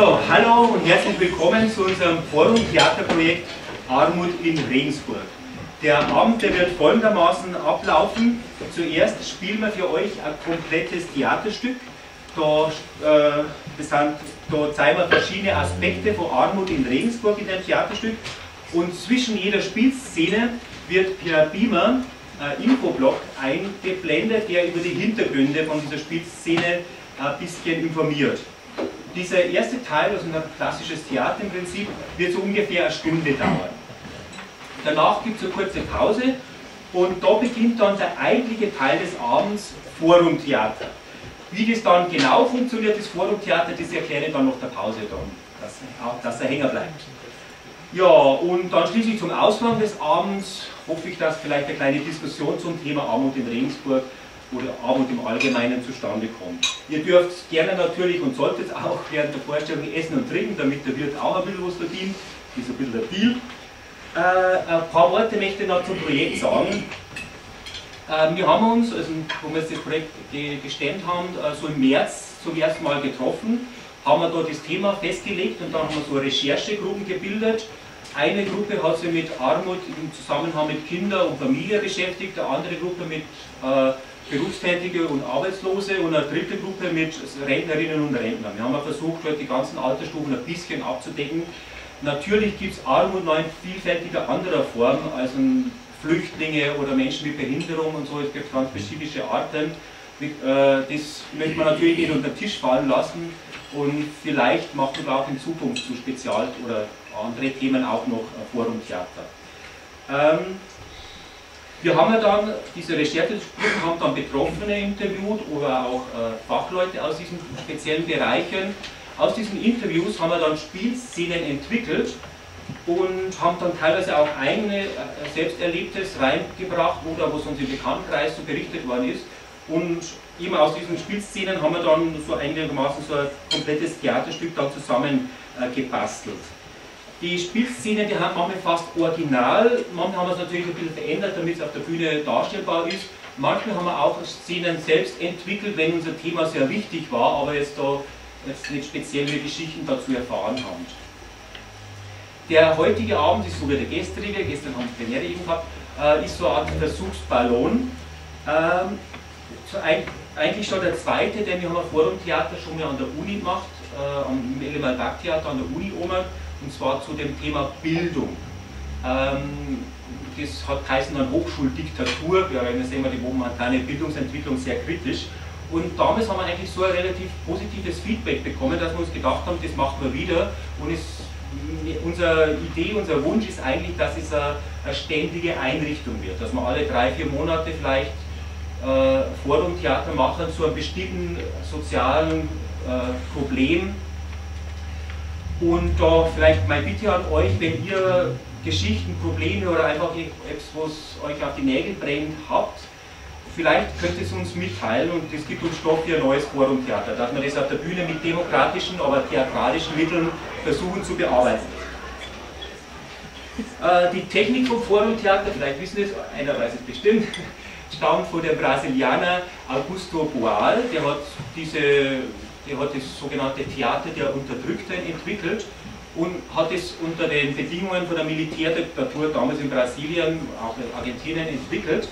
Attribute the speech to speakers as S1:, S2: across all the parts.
S1: So, hallo und herzlich willkommen zu unserem Forum-Theaterprojekt Armut in Regensburg. Der Abend der wird folgendermaßen ablaufen. Zuerst spielen wir für euch ein komplettes Theaterstück. Da, äh, das sind, da zeigen wir verschiedene Aspekte von Armut in Regensburg in dem Theaterstück. Und zwischen jeder Spielszene wird per Beamer ein Infoblock eingeblendet, der über die Hintergründe von dieser Spielszene ein bisschen informiert. Dieser erste Teil, also ein klassisches Theater im Prinzip, wird so ungefähr eine Stunde dauern. Danach gibt es eine kurze Pause und da beginnt dann der eigentliche Teil des Abends, Forumtheater. Wie das dann genau funktioniert, das Forumtheater, das erkläre ich dann nach der Pause dann, dass, auch, dass er hängen bleibt. Ja, und dann schließlich zum Ausgang des Abends hoffe ich, dass vielleicht eine kleine Diskussion zum Thema Armut in Regensburg oder Armut im Allgemeinen zustande kommt. Ihr dürft gerne natürlich und solltet auch während der Vorstellung essen und trinken, damit der Wirt auch ein bisschen was verdient. Das ist ein bisschen ein Deal. Äh, ein paar Worte möchte ich noch zum Projekt sagen. Äh, wir haben uns, also, wo wir das Projekt gestemmt haben, äh, so im März zum ersten Mal getroffen, haben wir da das Thema festgelegt und dann haben wir so Recherchegruppen gebildet. Eine Gruppe hat sich mit Armut im Zusammenhang mit Kinder und Familie beschäftigt, eine andere Gruppe mit äh, Berufstätige und Arbeitslose und eine dritte Gruppe mit Rentnerinnen und Rentnern. Wir haben versucht, die ganzen Altersstufen ein bisschen abzudecken. Natürlich gibt es Armut noch in vielfältiger anderer Form, also Flüchtlinge oder Menschen mit Behinderung und so. Es gibt ganz spezifische Arten. Äh, das möchte man natürlich nicht unter den Tisch fallen lassen und vielleicht machen wir auch in Zukunft zu Spezial- oder andere Themen auch noch Forumtheater. Ähm, wir haben ja dann diese Recherche haben dann Betroffene interviewt oder auch äh, Fachleute aus diesen speziellen Bereichen. Aus diesen Interviews haben wir dann Spielszenen entwickelt und haben dann teilweise auch eigene äh, Selbsterlebtes reingebracht oder was uns im Bekanntenkreis so berichtet worden ist. Und eben aus diesen Spielszenen haben wir dann so einigermaßen so ein komplettes Theaterstück dann zusammen äh. Die Spielszenen, die haben manchmal fast original, manchmal haben wir es natürlich ein bisschen verändert, damit es auf der Bühne darstellbar ist. Manchmal haben wir auch Szenen selbst entwickelt, wenn unser Thema sehr wichtig war, aber jetzt da jetzt nicht spezielle Geschichten dazu erfahren haben. Der heutige Abend ist so wie der gestrige, gestern haben wir Premiere eben gehabt, äh, ist so eine Art Versuchsballon. Ähm, eigentlich schon der zweite, den wir haben ein Forumtheater schon mal an der Uni gemacht, äh, am Elementartheater an der Uni oben und zwar zu dem Thema Bildung. Ähm, das hat geheißen dann Hochschuldiktatur, wir sehen wir die momentane Bildungsentwicklung sehr kritisch. Und damals haben wir eigentlich so ein relativ positives Feedback bekommen, dass wir uns gedacht haben, das machen wir wieder. Und es, unsere Idee, unser Wunsch ist eigentlich, dass es eine, eine ständige Einrichtung wird, dass wir alle drei, vier Monate vielleicht äh, Forumtheater machen zu einem bestimmten sozialen äh, Problem und da vielleicht meine Bitte an euch, wenn ihr Geschichten, Probleme oder einfach etwas, was euch auf die Nägel brennt, habt, vielleicht könnt ihr es uns mitteilen und es gibt uns Stoff für ein neues Forumtheater, dass wir das auf der Bühne mit demokratischen, aber theatralischen Mitteln versuchen zu bearbeiten. Äh, die Technik vom Forumtheater, vielleicht wissen es, einer weiß es bestimmt, stammt von dem Brasilianer Augusto Boal, der hat diese der hat das sogenannte Theater der Unterdrückten entwickelt und hat es unter den Bedingungen von der Militärdiktatur damals in Brasilien, auch in Argentinien entwickelt.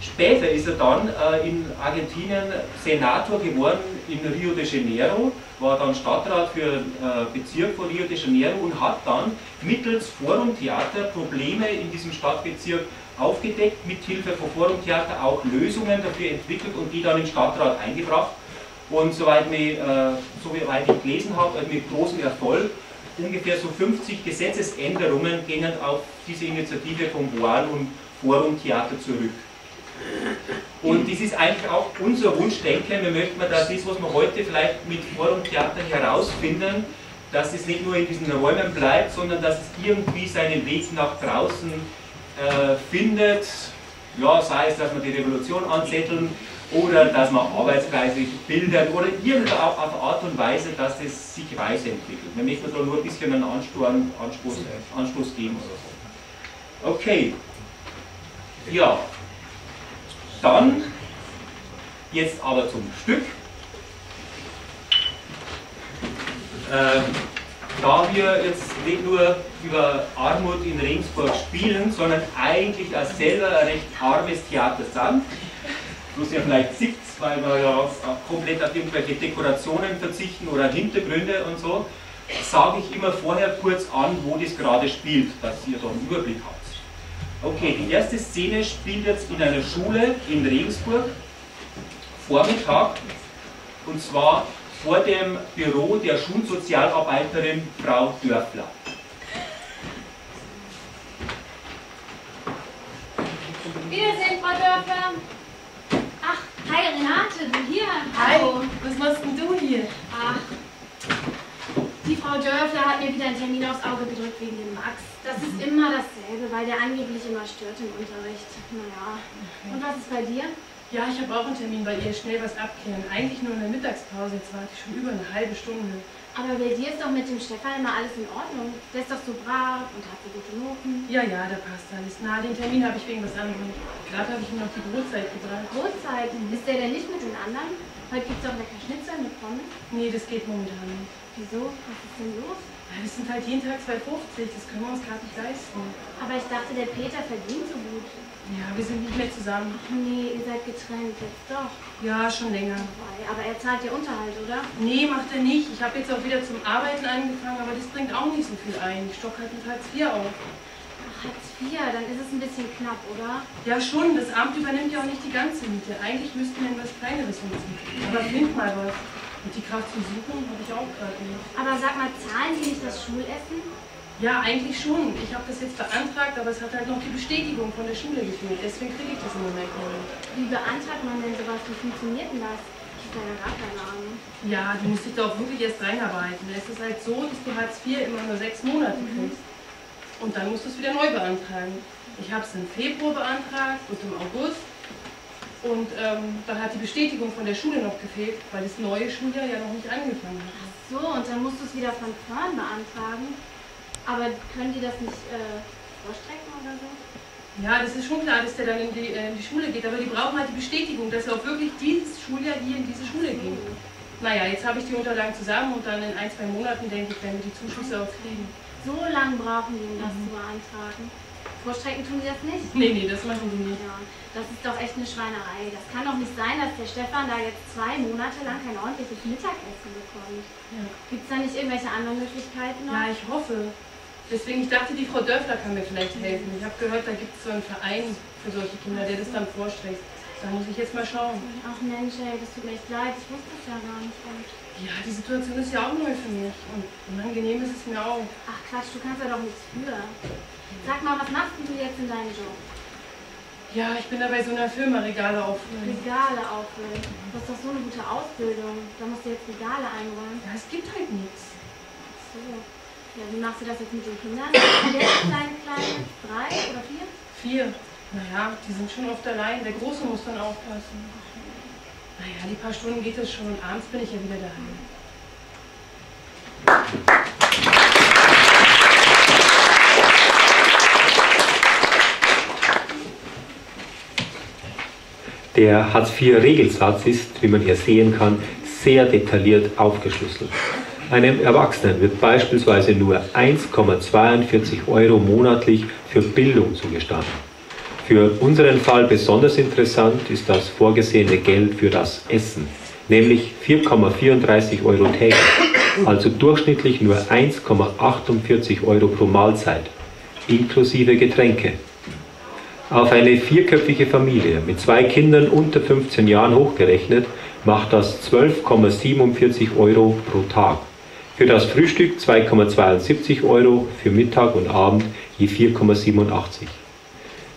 S1: Später ist er dann äh, in Argentinien Senator geworden in Rio de Janeiro, war dann Stadtrat für äh, Bezirk von Rio de Janeiro und hat dann mittels Forumtheater Probleme in diesem Stadtbezirk aufgedeckt, mit Hilfe von Forumtheater auch Lösungen dafür entwickelt und die dann im Stadtrat eingebracht und soweit ich, äh, soweit ich gelesen habe, also mit großem Erfolg, ungefähr so 50 Gesetzesänderungen gingen auf diese Initiative von Boal und Forum Theater zurück. Und das ist eigentlich auch unser Wunschdenken. Wir möchten, dass das, was wir heute vielleicht mit Forum Theater herausfinden, dass es nicht nur in diesen Räumen bleibt, sondern dass es irgendwie seinen Weg nach draußen äh, findet. Ja, sei es, dass man die Revolution anzetteln oder dass man Arbeitskreise bildet oder irgendeine Art und Weise, dass es sich weiterentwickelt. Wir möchten da nur ein bisschen einen Anstoß, Anstoß, Anstoß geben oder so. Okay. Ja. Dann jetzt aber zum Stück. Ähm, da wir jetzt nicht nur über Armut in Regensburg spielen, sondern eigentlich auch selber ein recht armes Theater sind, bloß ja vielleicht sieht weil wir ja auch komplett auf irgendwelche Dekorationen verzichten oder Hintergründe und so, sage ich immer vorher kurz an, wo das gerade spielt, dass ihr da einen Überblick habt. Okay, die erste Szene spielt jetzt in einer Schule in Regensburg, Vormittag, und zwar vor dem Büro der Schulsozialarbeiterin Frau Dörfler.
S2: Wiedersehen, Frau Dörfler. Hi Renate, du hier.
S3: Hallo. Hi, was machst denn du hier?
S2: Ach, die Frau Dörfler hat mir wieder einen Termin aufs Auge gedrückt wegen dem Max. Das ist immer dasselbe, weil der angeblich immer stört im Unterricht. Naja. Und was ist bei dir?
S3: Ja, ich habe auch einen Termin bei ihr, schnell was abklären. Eigentlich nur in der Mittagspause, jetzt warte ich schon über eine halbe Stunde.
S2: Aber bei dir ist doch mit dem Stefan immer alles in Ordnung. Der ist doch so brav und hat so gute Noten.
S3: Ja, ja, da passt alles. Na, den Termin habe ich wegen was anderem. Gerade habe ich ihm noch die Brotzeit gebracht.
S2: Brotzeit? Ist der denn nicht mit den anderen? Heute gibt es auch lecker Schnitzel mit Pommes.
S3: Nee, das geht momentan nicht.
S2: Wieso? Was ist denn los?
S3: Ja, das sind halt jeden Tag 2,50. Das können wir uns gerade nicht leisten.
S2: Aber ich dachte, der Peter verdient so gut.
S3: Ja, wir sind nicht mehr zusammen.
S2: Ach nee, ihr seid getrennt jetzt doch.
S3: Ja, schon länger.
S2: Aber er zahlt dir Unterhalt, oder?
S3: Nee, macht er nicht. Ich habe jetzt auch wieder zum Arbeiten angefangen, aber das bringt auch nicht so viel ein. Ich stock halt mit Hartz IV auf.
S2: Ach, Hartz IV, dann ist es ein bisschen knapp, oder?
S3: Ja, schon. Das Amt übernimmt ja auch nicht die ganze Miete. Eigentlich müssten wir etwas Kleineres nutzen. Aber find mal was. Und die Kraft zu suchen habe ich auch gerade nicht.
S2: Aber sag mal, zahlen Sie nicht das Schulessen?
S3: Ja, eigentlich schon. Ich habe das jetzt beantragt, aber es hat halt noch die Bestätigung von der Schule gefehlt. Deswegen kriege ich das im Moment nicht.
S2: Wie beantragt man denn sowas? Wie funktioniert denn das? Ich habe ja gar keine Ahnung.
S3: Ja, du musst dich da auch wirklich erst reinarbeiten. Es ist halt so, dass du Hartz IV immer nur sechs Monate mhm. kriegst. Und dann musst du es wieder neu beantragen. Ich habe es im Februar beantragt und im August. Und ähm, dann hat die Bestätigung von der Schule noch gefehlt, weil das neue Schuljahr ja noch nicht angefangen hat.
S2: Ach so, und dann musst du es wieder von vorn beantragen? Aber können die das nicht äh, vorstrecken oder so?
S3: Ja, das ist schon klar, dass der dann in die, äh, in die Schule geht, aber die brauchen halt die Bestätigung, dass er auch wirklich dieses Schuljahr hier in diese Schule ging. Mhm. Naja, jetzt habe ich die Unterlagen zusammen und dann in ein, zwei Monaten, denke ich, werden die Zuschüsse auch kriegen.
S2: So lange brauchen die, um das mhm. zu beantragen? Vorstrecken tun sie das nicht?
S3: Nee, nee, das machen die nicht.
S2: Ja, das ist doch echt eine Schweinerei. Das kann doch nicht sein, dass der Stefan da jetzt zwei Monate lang kein ordentliches Mittagessen bekommt. Ja. Gibt es da nicht irgendwelche anderen Möglichkeiten noch?
S3: Ja, ich hoffe. Deswegen, ich dachte, die Frau Dörfler kann mir vielleicht helfen. Ich habe gehört, da gibt es so einen Verein für solche Kinder, der das dann vorschlägt. Da muss ich jetzt mal schauen.
S2: Ach Mensch, ey, das tut mir echt leid. Ich wusste es ja gar nicht. Und
S3: ja, die Situation ist ja auch neu für mich. Und unangenehm ist es mir auch.
S2: Ach Quatsch, du kannst ja doch nichts für. Sag mal, was machst du jetzt in deinem Job?
S3: Ja, ich bin da bei so einer Firma Regale auffüllen.
S2: Regale auffüllen? Du hast doch so eine gute Ausbildung. Da musst du jetzt Regale einräumen.
S3: Ja, es gibt halt nichts.
S2: Ach so. Ja, wie machst du das jetzt mit den Kindern? Jetzt deine Kleine? Drei oder vier?
S3: Vier. Naja, die sind schon oft allein. Der Große muss dann aufpassen. Naja, die paar Stunden geht es schon. Abends bin ich ja wieder daheim.
S4: Der Hartz-IV-Regelsatz ist, wie man hier sehen kann, sehr detailliert aufgeschlüsselt. Einem Erwachsenen wird beispielsweise nur 1,42 Euro monatlich für Bildung zugestanden. Für unseren Fall besonders interessant ist das vorgesehene Geld für das Essen, nämlich 4,34 Euro täglich, also durchschnittlich nur 1,48 Euro pro Mahlzeit, inklusive Getränke. Auf eine vierköpfige Familie mit zwei Kindern unter 15 Jahren hochgerechnet macht das 12,47 Euro pro Tag. Für das Frühstück 2,72 Euro, für Mittag und Abend je 4,87.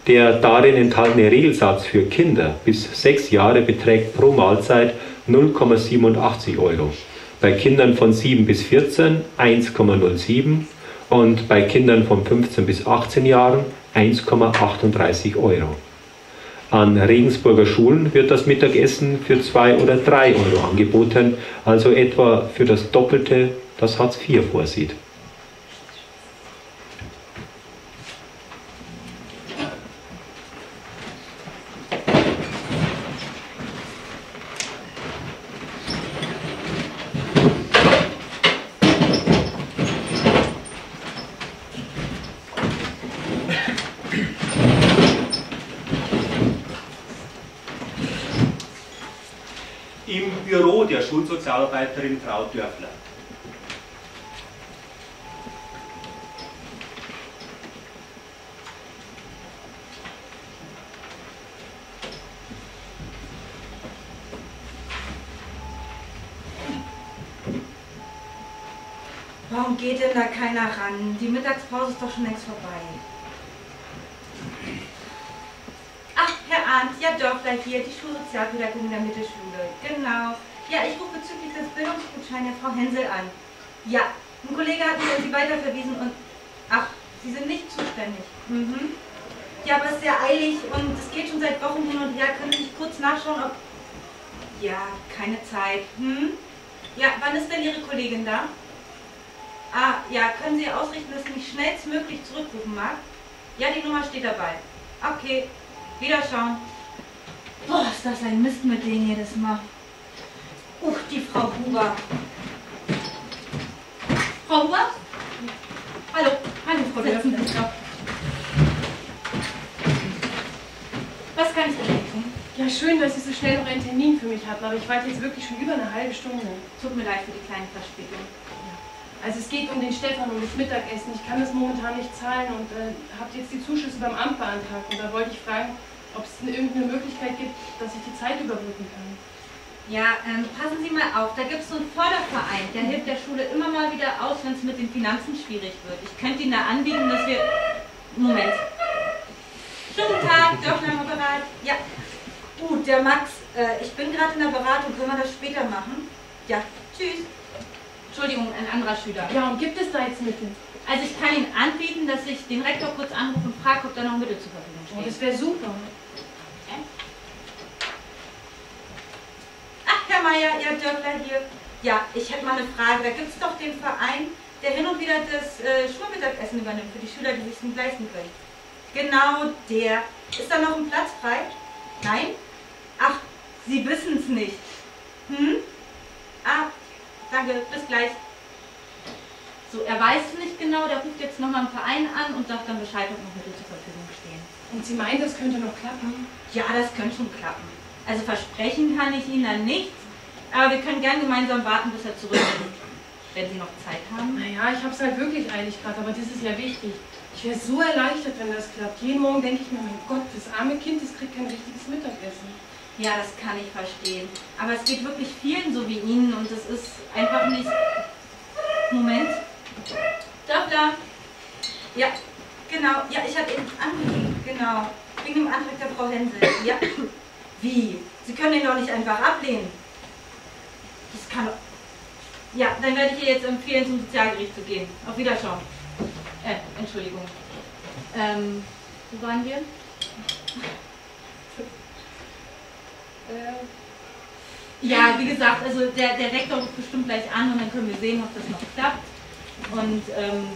S4: Der darin enthaltene Regelsatz für Kinder bis 6 Jahre beträgt pro Mahlzeit 0,87 Euro. bei Kindern von 7 bis 14 1,07 und bei Kindern von 15 bis 18 Jahren 1,38 Euro. An Regensburger Schulen wird das Mittagessen für 2 oder 3 Euro angeboten, also etwa für das Doppelte, das Hartz IV vorsieht.
S1: Sozialarbeiterin Frau Dörfler.
S5: Warum geht denn da keiner ran? Die Mittagspause ist doch schon längst vorbei. Ach, Herr Arndt, ja Dörfler hier, die Schulsozialpädagogin der Mittelschule. Genau. Ja, ich rufe bezüglich des Bildungsgutscheins Frau Hensel an. Ja, ein Kollege hat mir Sie weiterverwiesen und... Ach, Sie sind nicht zuständig. Mhm. Ja, aber es ist sehr eilig und es geht schon seit Wochen hin und her. Können Sie kurz nachschauen, ob... Ja, keine Zeit. Hm? Ja, wann ist denn Ihre Kollegin da? Ah, ja, können Sie ausrichten, dass sie mich schnellstmöglich zurückrufen mag? Ja, die Nummer steht dabei. Okay, wiederschauen. Boah, ist das ein Mist mit denen jedes Mal. Uch, die Frau Huber. Frau Huber? Hallo, hallo, Frau Dörfenbücher. Was kann ich Sie tun?
S3: Ja, schön, dass Sie so schnell noch einen Termin für mich hatten, aber ich warte jetzt wirklich schon über eine halbe Stunde.
S5: Tut mir leid für die kleine Verspätung.
S3: Also es geht um den Stefan und das Mittagessen. Ich kann das momentan nicht zahlen und äh, habe jetzt die Zuschüsse beim Amt beantragt. Und da wollte ich fragen, ob es irgendeine Möglichkeit gibt, dass ich die Zeit überbrücken kann.
S5: Ja, ähm, passen Sie mal auf, da gibt es so einen Förderverein, der hilft der Schule immer mal wieder aus, wenn es mit den Finanzen schwierig wird. Ich könnte Ihnen da anbieten, dass wir... Moment. Schönen Tag, Dörfner Ja, gut, der Max, äh, ich bin gerade in der Beratung, können wir das später machen? Ja, tschüss. Entschuldigung, ein anderer Schüler.
S3: Ja, und gibt es da jetzt Mittel?
S5: Also ich kann Ihnen anbieten, dass ich den Rektor kurz anrufe und frage, ob da noch Mittel zur Verfügung stehen.
S3: Oh, das wäre super.
S5: Herr Meier, Ihr Dörfler hier. Ja, ich hätte mal eine Frage. Da gibt es doch den Verein, der hin und wieder das äh, Schulmittagessen übernimmt für die Schüler, die sich es nicht leisten können. Genau der. Ist da noch ein Platz frei? Nein? Ach, Sie wissen es nicht. Hm? Danke, bis gleich. So, er weiß es nicht genau, der ruft jetzt nochmal im Verein an und sagt dann Bescheid, ob noch Mittel zur Verfügung stehen.
S3: Und Sie meinen, das könnte noch klappen?
S5: Ja, das könnte schon klappen. Also versprechen kann ich Ihnen dann nichts, aber wir können gern gemeinsam warten, bis er zurück ist, wenn Sie noch Zeit haben.
S3: Naja, ich habe es halt wirklich eilig gerade, aber das ist ja wichtig. Ich wäre so erleichtert, wenn das klappt. Jeden Morgen denke ich mir, mein Gott, das arme Kind, das kriegt kein richtiges Mittagessen.
S5: Ja, das kann ich verstehen. Aber es geht wirklich vielen so wie Ihnen und es ist einfach nicht... Moment. Doppler. Ja, genau. Ja, ich hatte ihn angerufen. Genau. Wegen dem Antrag der Frau Hensel. Ja. Wie? Sie können den doch nicht einfach ablehnen. Das kann doch... Ja, dann werde ich ihr jetzt empfehlen, zum Sozialgericht zu gehen. Auf Wiederschauen. Äh, Entschuldigung. Ähm, wo waren wir? Ja, wie gesagt, also der, der Rektor ruft bestimmt gleich an und dann können wir sehen, ob das noch klappt. Und ähm,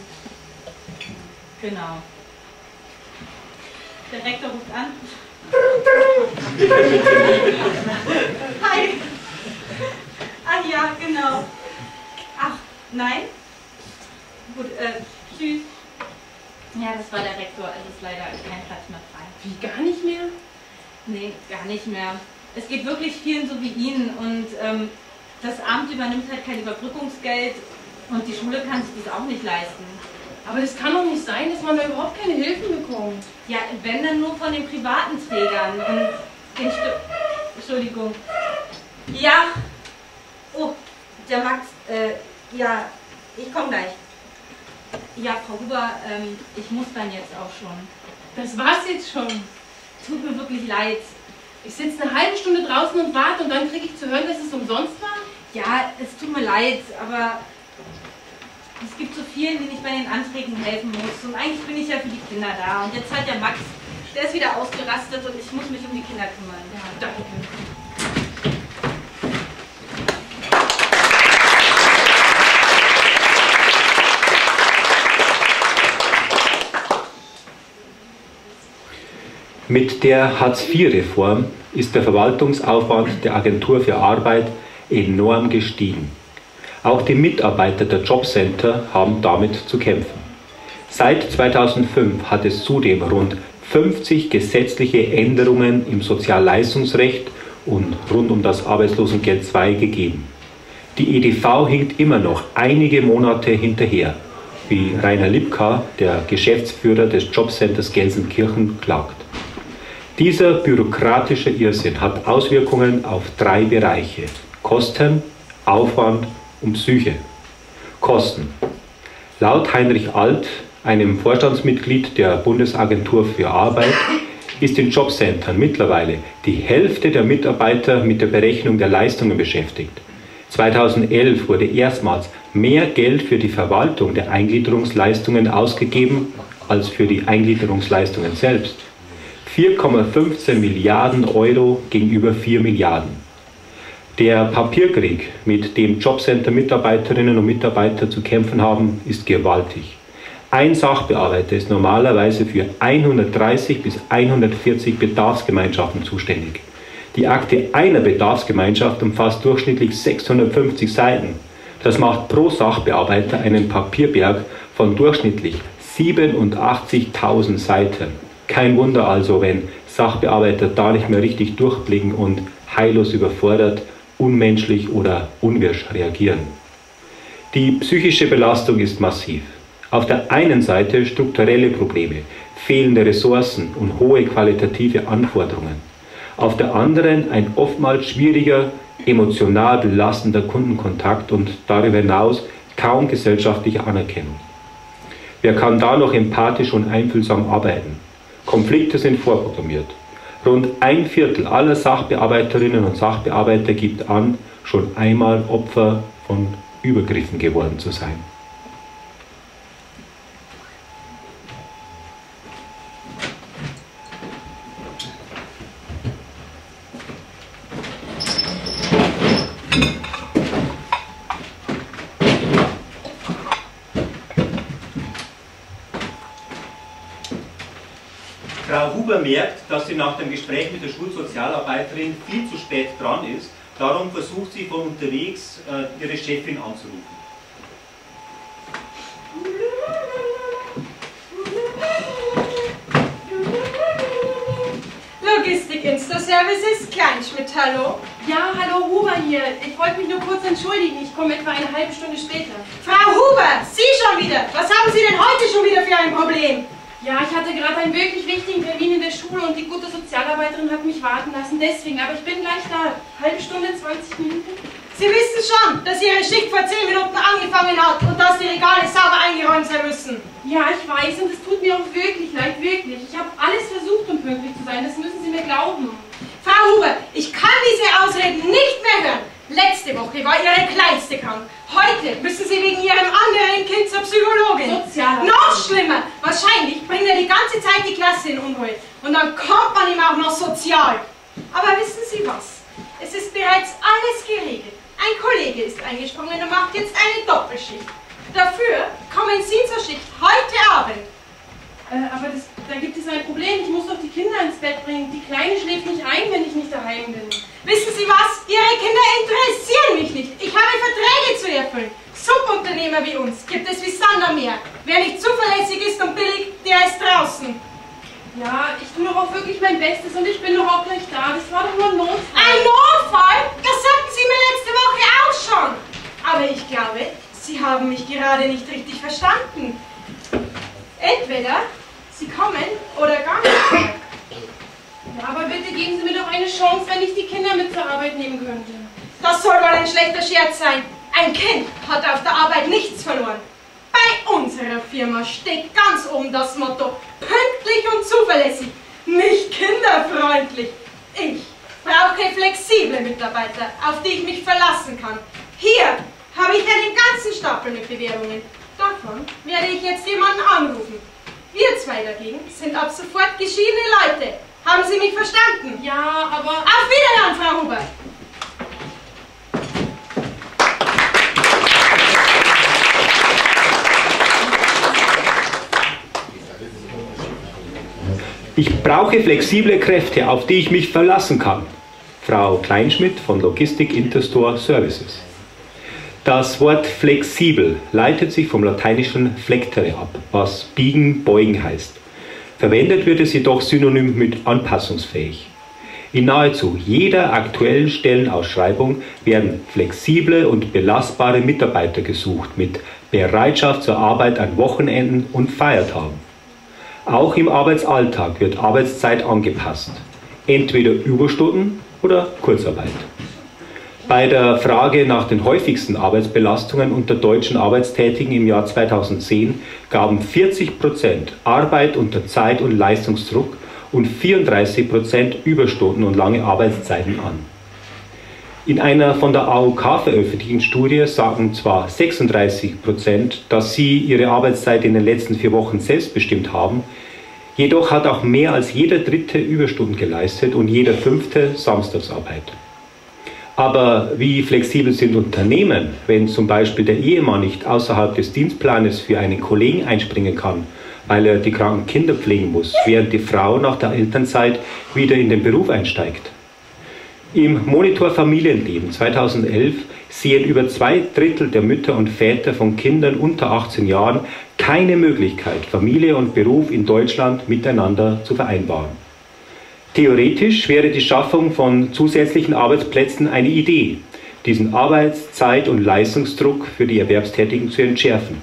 S5: genau. Der Rektor ruft an. Hi. Ah ja, genau. Ach, nein? Gut, äh, tschüss. Ja, das war der Rektor, es ist leider kein Platz mehr frei.
S3: Wie, gar nicht mehr?
S5: Nee, gar nicht mehr. Es geht wirklich vielen so wie Ihnen und ähm, das Amt übernimmt halt kein Überbrückungsgeld und die Schule kann sich das auch nicht leisten.
S3: Aber das kann doch nicht sein, dass man da überhaupt keine Hilfen bekommt.
S5: Ja, wenn dann nur von den privaten Trägern und den St Entschuldigung. Ja. Oh, der Max, äh, ja, ich komme gleich. Ja, Frau Huber, ähm, ich muss dann jetzt auch schon.
S3: Das war's jetzt schon.
S5: Tut mir wirklich leid.
S3: Ich sitze eine halbe Stunde draußen und warte und dann kriege ich zu hören, dass es umsonst war?
S5: Ja, es tut mir leid, aber es gibt so vielen, denen ich bei den Anträgen helfen muss. Und eigentlich bin ich ja für die Kinder da. Und jetzt hat der Max, der ist wieder ausgerastet und ich muss mich um die Kinder kümmern.
S3: Ja, danke.
S4: Mit der Hartz-IV-Reform ist der Verwaltungsaufwand der Agentur für Arbeit enorm gestiegen. Auch die Mitarbeiter der Jobcenter haben damit zu kämpfen. Seit 2005 hat es zudem rund 50 gesetzliche Änderungen im Sozialleistungsrecht und rund um das Arbeitslosengeld II gegeben. Die EDV hinkt immer noch einige Monate hinterher, wie Rainer Lipka, der Geschäftsführer des Jobcenters Gelsenkirchen, klagt. Dieser bürokratische Irrsinn hat Auswirkungen auf drei Bereiche. Kosten, Aufwand und Psyche. Kosten. Laut Heinrich Alt, einem Vorstandsmitglied der Bundesagentur für Arbeit, ist in Jobcentern mittlerweile die Hälfte der Mitarbeiter mit der Berechnung der Leistungen beschäftigt. 2011 wurde erstmals mehr Geld für die Verwaltung der Eingliederungsleistungen ausgegeben als für die Eingliederungsleistungen selbst. 4,15 Milliarden Euro gegenüber 4 Milliarden. Der Papierkrieg, mit dem Jobcenter-Mitarbeiterinnen und Mitarbeiter zu kämpfen haben, ist gewaltig. Ein Sachbearbeiter ist normalerweise für 130 bis 140 Bedarfsgemeinschaften zuständig. Die Akte einer Bedarfsgemeinschaft umfasst durchschnittlich 650 Seiten. Das macht pro Sachbearbeiter einen Papierberg von durchschnittlich 87.000 Seiten. Kein Wunder also, wenn Sachbearbeiter da nicht mehr richtig durchblicken und heillos überfordert, unmenschlich oder unwirsch reagieren. Die psychische Belastung ist massiv. Auf der einen Seite strukturelle Probleme, fehlende Ressourcen und hohe qualitative Anforderungen. Auf der anderen ein oftmals schwieriger, emotional belastender Kundenkontakt und darüber hinaus kaum gesellschaftliche Anerkennung. Wer kann da noch empathisch und einfühlsam arbeiten? Konflikte sind vorprogrammiert. Rund ein Viertel aller Sachbearbeiterinnen und Sachbearbeiter gibt an, schon einmal Opfer von Übergriffen geworden zu sein.
S1: Frau Huber merkt, dass sie nach dem Gespräch mit der Schulsozialarbeiterin viel zu spät dran ist. Darum versucht sie von unterwegs äh, ihre Chefin anzurufen.
S6: Logistik Insta Services, Kleinschmidt, hallo.
S3: Ja, hallo Huber hier. Ich wollte mich nur kurz entschuldigen. Ich komme etwa eine halbe Stunde später.
S6: Frau Huber, Sie schon wieder. Was haben Sie denn heute schon wieder für ein Problem?
S3: Ja, ich hatte gerade einen wirklich wichtigen Termin in der Schule und die gute Sozialarbeiterin hat mich warten lassen. Deswegen, aber ich bin gleich da. Halbe Stunde, 20 Minuten.
S6: Sie wissen schon, dass Ihre Schicht vor 10 Minuten angefangen hat und dass die Regale sauber eingeräumt sein müssen.
S3: Ja, ich weiß und es tut mir auch wirklich leid, wirklich. Ich habe alles versucht, um pünktlich zu sein. Das müssen Sie mir glauben.
S6: Frau Huber, ich kann diese Ausreden nicht mehr hören. Letzte Woche war Ihre Kleinste krank. Heute müssen Sie wegen Ihrem anderen Kind zur Psychologin.
S3: Sozialarbeiterin.
S6: Noch schlimmer. Wahrscheinlich bringt er die ganze Zeit die Klasse in Unruhe. Und dann kommt man ihm auch noch sozial. Aber wissen Sie was? Es ist bereits alles geregelt. Ein Kollege ist eingesprungen und macht jetzt eine Doppelschicht. Dafür kommen Sie zur Schicht heute Abend.
S3: Äh, aber das, da gibt es ein Problem. Ich muss doch die Kinder ins Bett bringen. Die Kleine schläft nicht ein, wenn ich nicht daheim bin.
S6: Wissen Sie was? Ihre Kinder interessieren mich nicht. Ich habe Verträge zu erfüllen. Subunternehmer wie uns gibt es wie Sand am Meer. Wer nicht zuverlässig ist und billig, der ist draußen.
S3: Ja, ich tue doch auch wirklich mein Bestes und ich bin doch auch gleich da. Das war doch nur ein Notfall.
S6: Ein Notfall? Das sagten Sie mir letzte Woche auch schon. Aber ich glaube, Sie haben mich gerade nicht richtig verstanden. Entweder Sie kommen oder gar nicht.
S3: Ja, aber bitte geben Sie mir doch eine Chance, wenn ich die Kinder mit zur Arbeit nehmen könnte.
S6: Das soll wohl ein schlechter Scherz sein. Ein Kind hat auf der Arbeit nichts verloren. Bei unserer Firma steht ganz oben das Motto pünktlich und zuverlässig, nicht kinderfreundlich. Ich brauche flexible Mitarbeiter, auf die ich mich verlassen kann. Hier habe ich einen ganzen Stapel mit Bewerbungen. Davon werde ich jetzt jemanden anrufen. Wir zwei dagegen sind ab sofort geschiedene Leute. Haben Sie mich verstanden?
S3: Ja, aber...
S6: Auf Wiederhören, Frau Huber!
S4: Ich brauche flexible Kräfte, auf die ich mich verlassen kann. Frau Kleinschmidt von Logistik Interstore Services. Das Wort flexibel leitet sich vom lateinischen flectere ab, was biegen, beugen heißt. Verwendet wird es jedoch synonym mit anpassungsfähig. In nahezu jeder aktuellen Stellenausschreibung werden flexible und belastbare Mitarbeiter gesucht mit Bereitschaft zur Arbeit an Wochenenden und Feiertagen. Auch im Arbeitsalltag wird Arbeitszeit angepasst. Entweder Überstunden oder Kurzarbeit. Bei der Frage nach den häufigsten Arbeitsbelastungen unter deutschen Arbeitstätigen im Jahr 2010 gaben 40 Prozent Arbeit unter Zeit- und Leistungsdruck und 34 Prozent Überstunden und lange Arbeitszeiten an. In einer von der AOK veröffentlichten Studie sagen zwar 36 Prozent, dass sie ihre Arbeitszeit in den letzten vier Wochen selbst bestimmt haben, jedoch hat auch mehr als jeder dritte Überstunden geleistet und jeder fünfte Samstagsarbeit. Aber wie flexibel sind Unternehmen, wenn zum Beispiel der Ehemann nicht außerhalb des Dienstplanes für einen Kollegen einspringen kann, weil er die kranken Kinder pflegen muss, während die Frau nach der Elternzeit wieder in den Beruf einsteigt? Im Monitor Familienleben 2011 sehen über zwei Drittel der Mütter und Väter von Kindern unter 18 Jahren keine Möglichkeit, Familie und Beruf in Deutschland miteinander zu vereinbaren. Theoretisch wäre die Schaffung von zusätzlichen Arbeitsplätzen eine Idee, diesen Arbeits-, Zeit- und Leistungsdruck für die Erwerbstätigen zu entschärfen.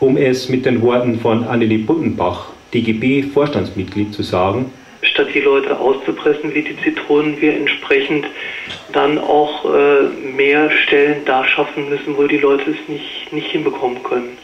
S4: Um es mit den Worten von Annelie Bundenbach, DGB-Vorstandsmitglied, zu sagen,
S7: statt die Leute auszupressen wie die Zitronen, wir entsprechend dann auch äh, mehr Stellen da schaffen müssen, wo die Leute es nicht, nicht hinbekommen können.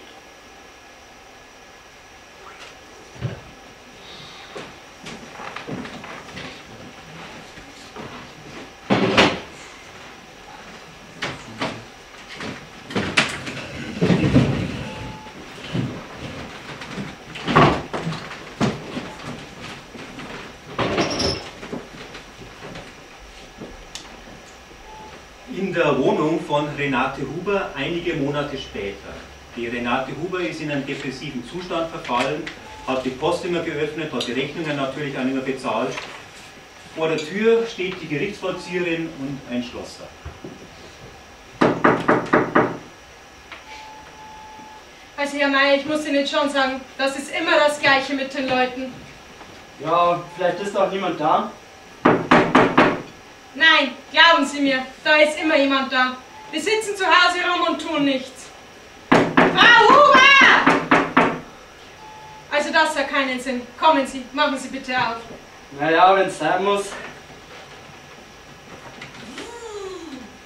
S1: in der Wohnung von Renate Huber einige Monate später. Die Renate Huber ist in einen depressiven Zustand verfallen, hat die Post immer geöffnet, hat die Rechnungen natürlich auch immer bezahlt. Vor der Tür steht die Gerichtsvollzieherin und ein Schlosser.
S6: Also Herr Meier, ich muss Ihnen schon sagen, das ist immer das Gleiche mit den Leuten.
S8: Ja, vielleicht ist auch niemand da.
S6: Nein, glauben Sie mir, da ist immer jemand da. Wir sitzen zu Hause rum und tun nichts. Frau Huber! Also das hat keinen Sinn. Kommen Sie, machen Sie bitte auf.
S8: Naja, wenn es sein muss.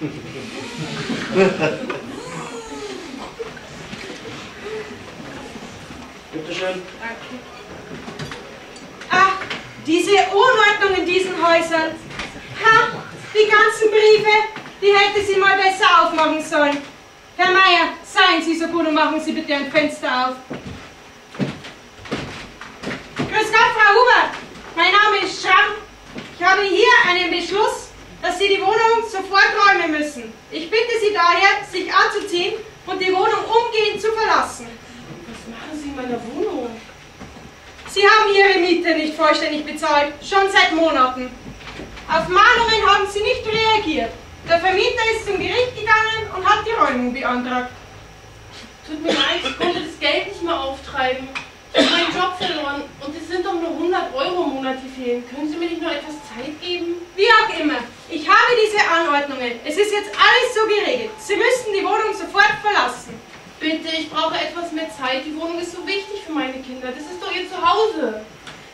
S8: Bitteschön.
S6: Danke. Ach, diese Unordnung in diesen Häusern. Ha, die ganzen Briefe, die hätte sie mal besser aufmachen sollen. Herr Meier, seien Sie so gut und machen Sie bitte ein Fenster auf. Grüß Gott, Frau Huber. Mein Name ist Schramm. Ich habe hier einen Beschluss, dass Sie die Wohnung sofort räumen müssen. Ich bitte Sie daher, sich anzuziehen und die Wohnung umgehend zu verlassen.
S3: Was machen Sie in meiner Wohnung?
S6: Sie haben Ihre Miete nicht vollständig bezahlt, schon seit Monaten. Auf Mahnungen haben Sie nicht reagiert. Der Vermieter ist zum Gericht gegangen und hat die Räumung beantragt.
S3: Tut mir leid, ich konnte das Geld nicht mehr auftreiben. Ich habe meinen Job verloren und es sind doch nur 100 Euro im Monat, die fehlen. Können Sie mir nicht noch etwas Zeit geben?
S6: Wie auch immer, ich habe diese Anordnungen. Es ist jetzt alles so geregelt. Sie müssten die Wohnung sofort verlassen.
S3: Bitte, ich brauche etwas mehr Zeit. Die Wohnung ist so wichtig für meine Kinder. Das ist doch ihr Zuhause.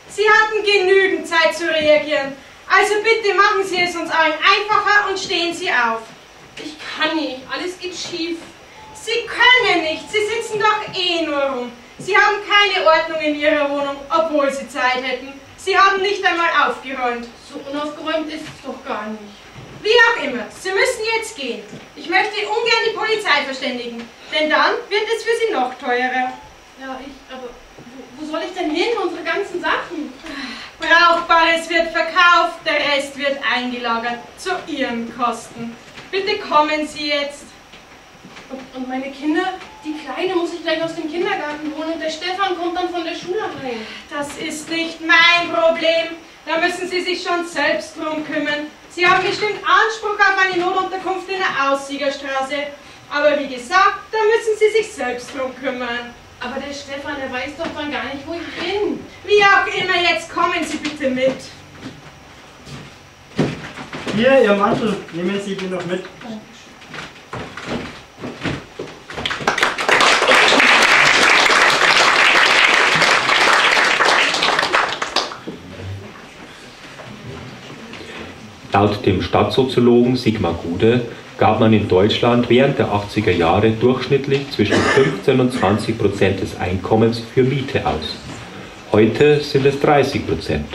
S6: Sie hatten genügend Zeit zu reagieren. Also bitte machen Sie es uns allen einfacher und stehen Sie auf.
S3: Ich kann nicht. Alles geht schief.
S6: Sie können nicht. Sie sitzen doch eh nur rum. Sie haben keine Ordnung in Ihrer Wohnung, obwohl Sie Zeit hätten. Sie haben nicht einmal aufgeräumt.
S3: So unaufgeräumt ist es doch gar nicht.
S6: Wie auch immer, Sie müssen jetzt gehen. Ich möchte ungern die Polizei verständigen, denn dann wird es für Sie noch teurer.
S3: Ja, ich, aber wo, soll ich denn hin? Unsere ganzen Sachen.
S6: Brauchbares wird verkauft, der Rest wird eingelagert zu Ihren Kosten. Bitte kommen Sie jetzt.
S3: Und, und meine Kinder, die Kleine muss ich gleich aus dem Kindergarten holen und der Stefan kommt dann von der Schule heim.
S6: Das ist nicht mein Problem. Da müssen Sie sich schon selbst drum kümmern. Sie haben bestimmt Anspruch auf eine Notunterkunft in der Aussiegerstraße. Aber wie gesagt, da müssen Sie sich selbst drum kümmern.
S3: Aber der Stefan, der weiß doch dann gar nicht, wo ich bin.
S6: Wie auch immer, jetzt kommen Sie bitte mit.
S8: Hier, Ihr Mantel. Nehmen Sie den noch mit.
S4: Laut dem Stadtsoziologen Sigmar Gude gab man in Deutschland während der 80er Jahre durchschnittlich zwischen 15 und 20 Prozent des Einkommens für Miete aus. Heute sind es 30 Prozent.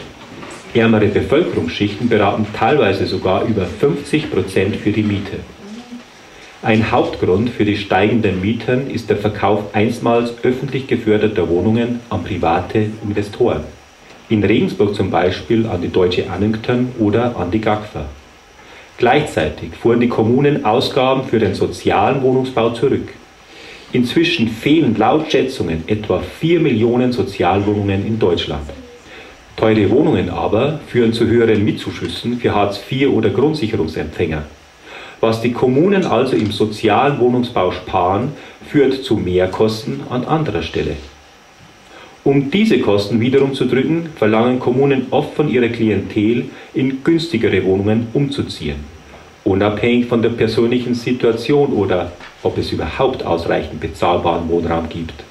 S4: Ärmere Bevölkerungsschichten beraten teilweise sogar über 50 Prozent für die Miete. Ein Hauptgrund für die steigenden Mieten ist der Verkauf einstmals öffentlich geförderter Wohnungen an private Investoren. In Regensburg zum Beispiel an die Deutsche Annington oder an die GAGFA. Gleichzeitig fuhren die Kommunen Ausgaben für den sozialen Wohnungsbau zurück. Inzwischen fehlen laut Schätzungen etwa 4 Millionen Sozialwohnungen in Deutschland. Teure Wohnungen aber führen zu höheren Mitzuschüssen für Hartz IV oder Grundsicherungsempfänger. Was die Kommunen also im sozialen Wohnungsbau sparen, führt zu Mehrkosten an anderer Stelle. Um diese Kosten wiederum zu drücken, verlangen Kommunen oft von ihrer Klientel, in günstigere Wohnungen umzuziehen, unabhängig von der persönlichen Situation oder ob es überhaupt ausreichend bezahlbaren Wohnraum gibt.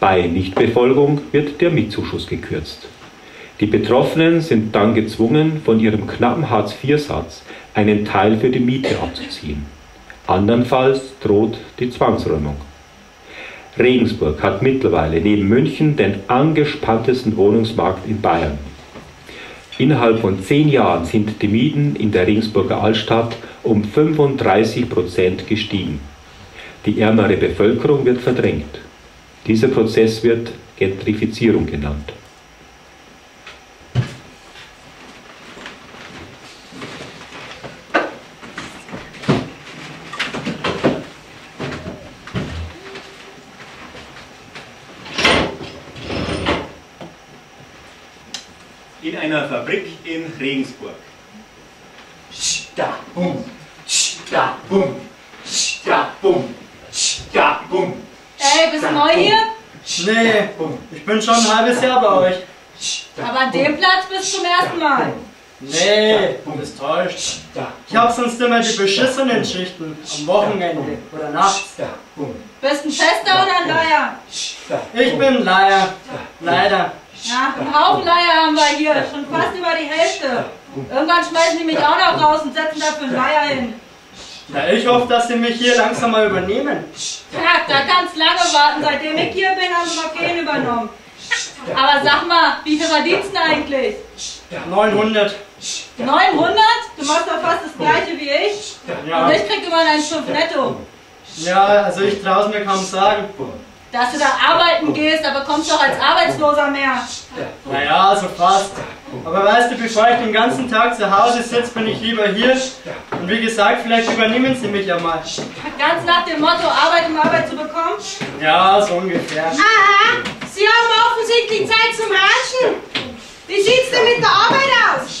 S4: Bei Nichtbefolgung wird der Mitzuschuss gekürzt. Die Betroffenen sind dann gezwungen, von ihrem knappen Hartz-IV-Satz einen Teil für die Miete abzuziehen. Andernfalls droht die Zwangsräumung. Regensburg hat mittlerweile neben München den angespanntesten Wohnungsmarkt in Bayern. Innerhalb von zehn Jahren sind die Mieten in der Regensburger Altstadt um 35 Prozent gestiegen. Die ärmere Bevölkerung wird verdrängt. Dieser Prozess wird Gentrifizierung genannt.
S1: in einer Fabrik in Regensburg.
S9: Da, bum, da, bum, da, bum, da, bum.
S5: Ey, bist du neu hier?
S8: Nee, ich bin schon ein halbes Jahr bei euch.
S5: Aber an dem Platz bist du zum ersten Mal.
S8: Nee, du bist täuscht. Ich hab sonst immer die beschissenen Schichten am Wochenende oder nachts.
S5: Bist ein Fester oder ein Leier?
S8: Ich bin Leier. Leider.
S5: Ja, einen Haufen Leier haben wir hier, schon fast über die Hälfte. Irgendwann schmeißen die mich auch noch raus und setzen dafür einen Leier hin.
S8: Na, ich hoffe, dass sie mich hier langsam mal übernehmen.
S5: Ja, da kannst lange warten. Seitdem ich hier bin, haben sie Marken übernommen. Aber sag mal, wie viel verdienst du eigentlich?
S8: 900.
S5: 900? Du machst doch fast das gleiche wie ich.
S8: Ja.
S5: Und ich krieg immer einen 5 netto.
S8: Ja, also ich trau's mir kaum sagen.
S5: Dass du da arbeiten gehst, aber kommst doch als Arbeitsloser mehr.
S8: Naja, so fast. Aber weißt du, bevor ich den ganzen Tag zu Hause sitze, bin ich lieber hier. Und wie gesagt, vielleicht übernehmen sie mich ja mal.
S5: Ganz nach dem Motto, Arbeit um Arbeit zu bekommen.
S8: Ja, so ungefähr.
S6: Aha, Sie haben offensichtlich Zeit zum Raschen. Wie sieht's denn mit der Arbeit aus?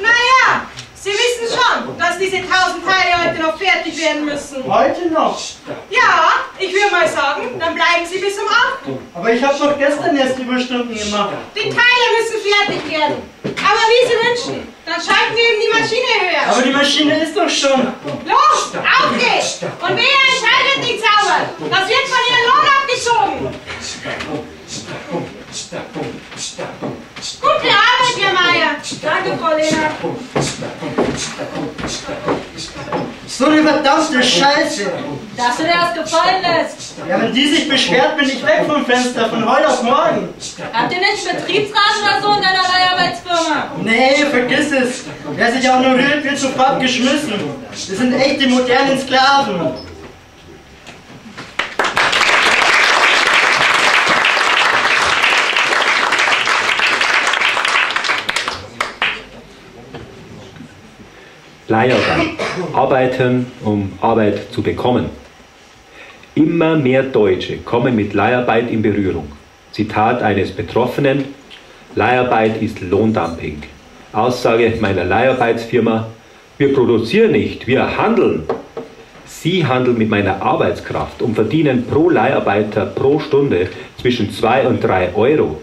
S6: Naja, Sie wissen schon, dass diese tausend Teile heute noch fertig werden müssen.
S8: Heute noch?
S6: Ja, ich würde mal sagen, dann bleiben Sie bis um 8.
S8: Aber ich habe doch gestern erst Überstunden gemacht.
S6: Die Teile müssen fertig werden. Aber wie Sie wünschen, dann schalten wir eben die Maschine höher.
S8: Aber die Maschine ist doch schon.
S6: Los, auf geht's! Und wer entscheidet die Zauber? Das wird von Ihrem Lohn abgezogen. Gute Arbeit, Herr Meier.
S5: Danke, Frau Lehner.
S8: So eine verdammte Scheiße.
S6: dass du dir das gefallen lässt.
S8: Ja, wenn die sich beschwert, bin ich weg vom Fenster, von heute auf morgen.
S6: Habt ihr nicht einen Betriebsrat oder so in deiner Leiharbeitsfirma?
S8: Nee, vergiss es. Wer sich auch nur rührt, wird sofort geschmissen. Wir sind echt die modernen Sklaven.
S4: Leiharbeit. Arbeiten, um Arbeit zu bekommen. Immer mehr Deutsche kommen mit Leiharbeit in Berührung. Zitat eines Betroffenen, Leiharbeit ist Lohndumping. Aussage meiner Leiharbeitsfirma, wir produzieren nicht, wir handeln. Sie handeln mit meiner Arbeitskraft und verdienen pro Leiharbeiter pro Stunde zwischen 2 und 3 Euro.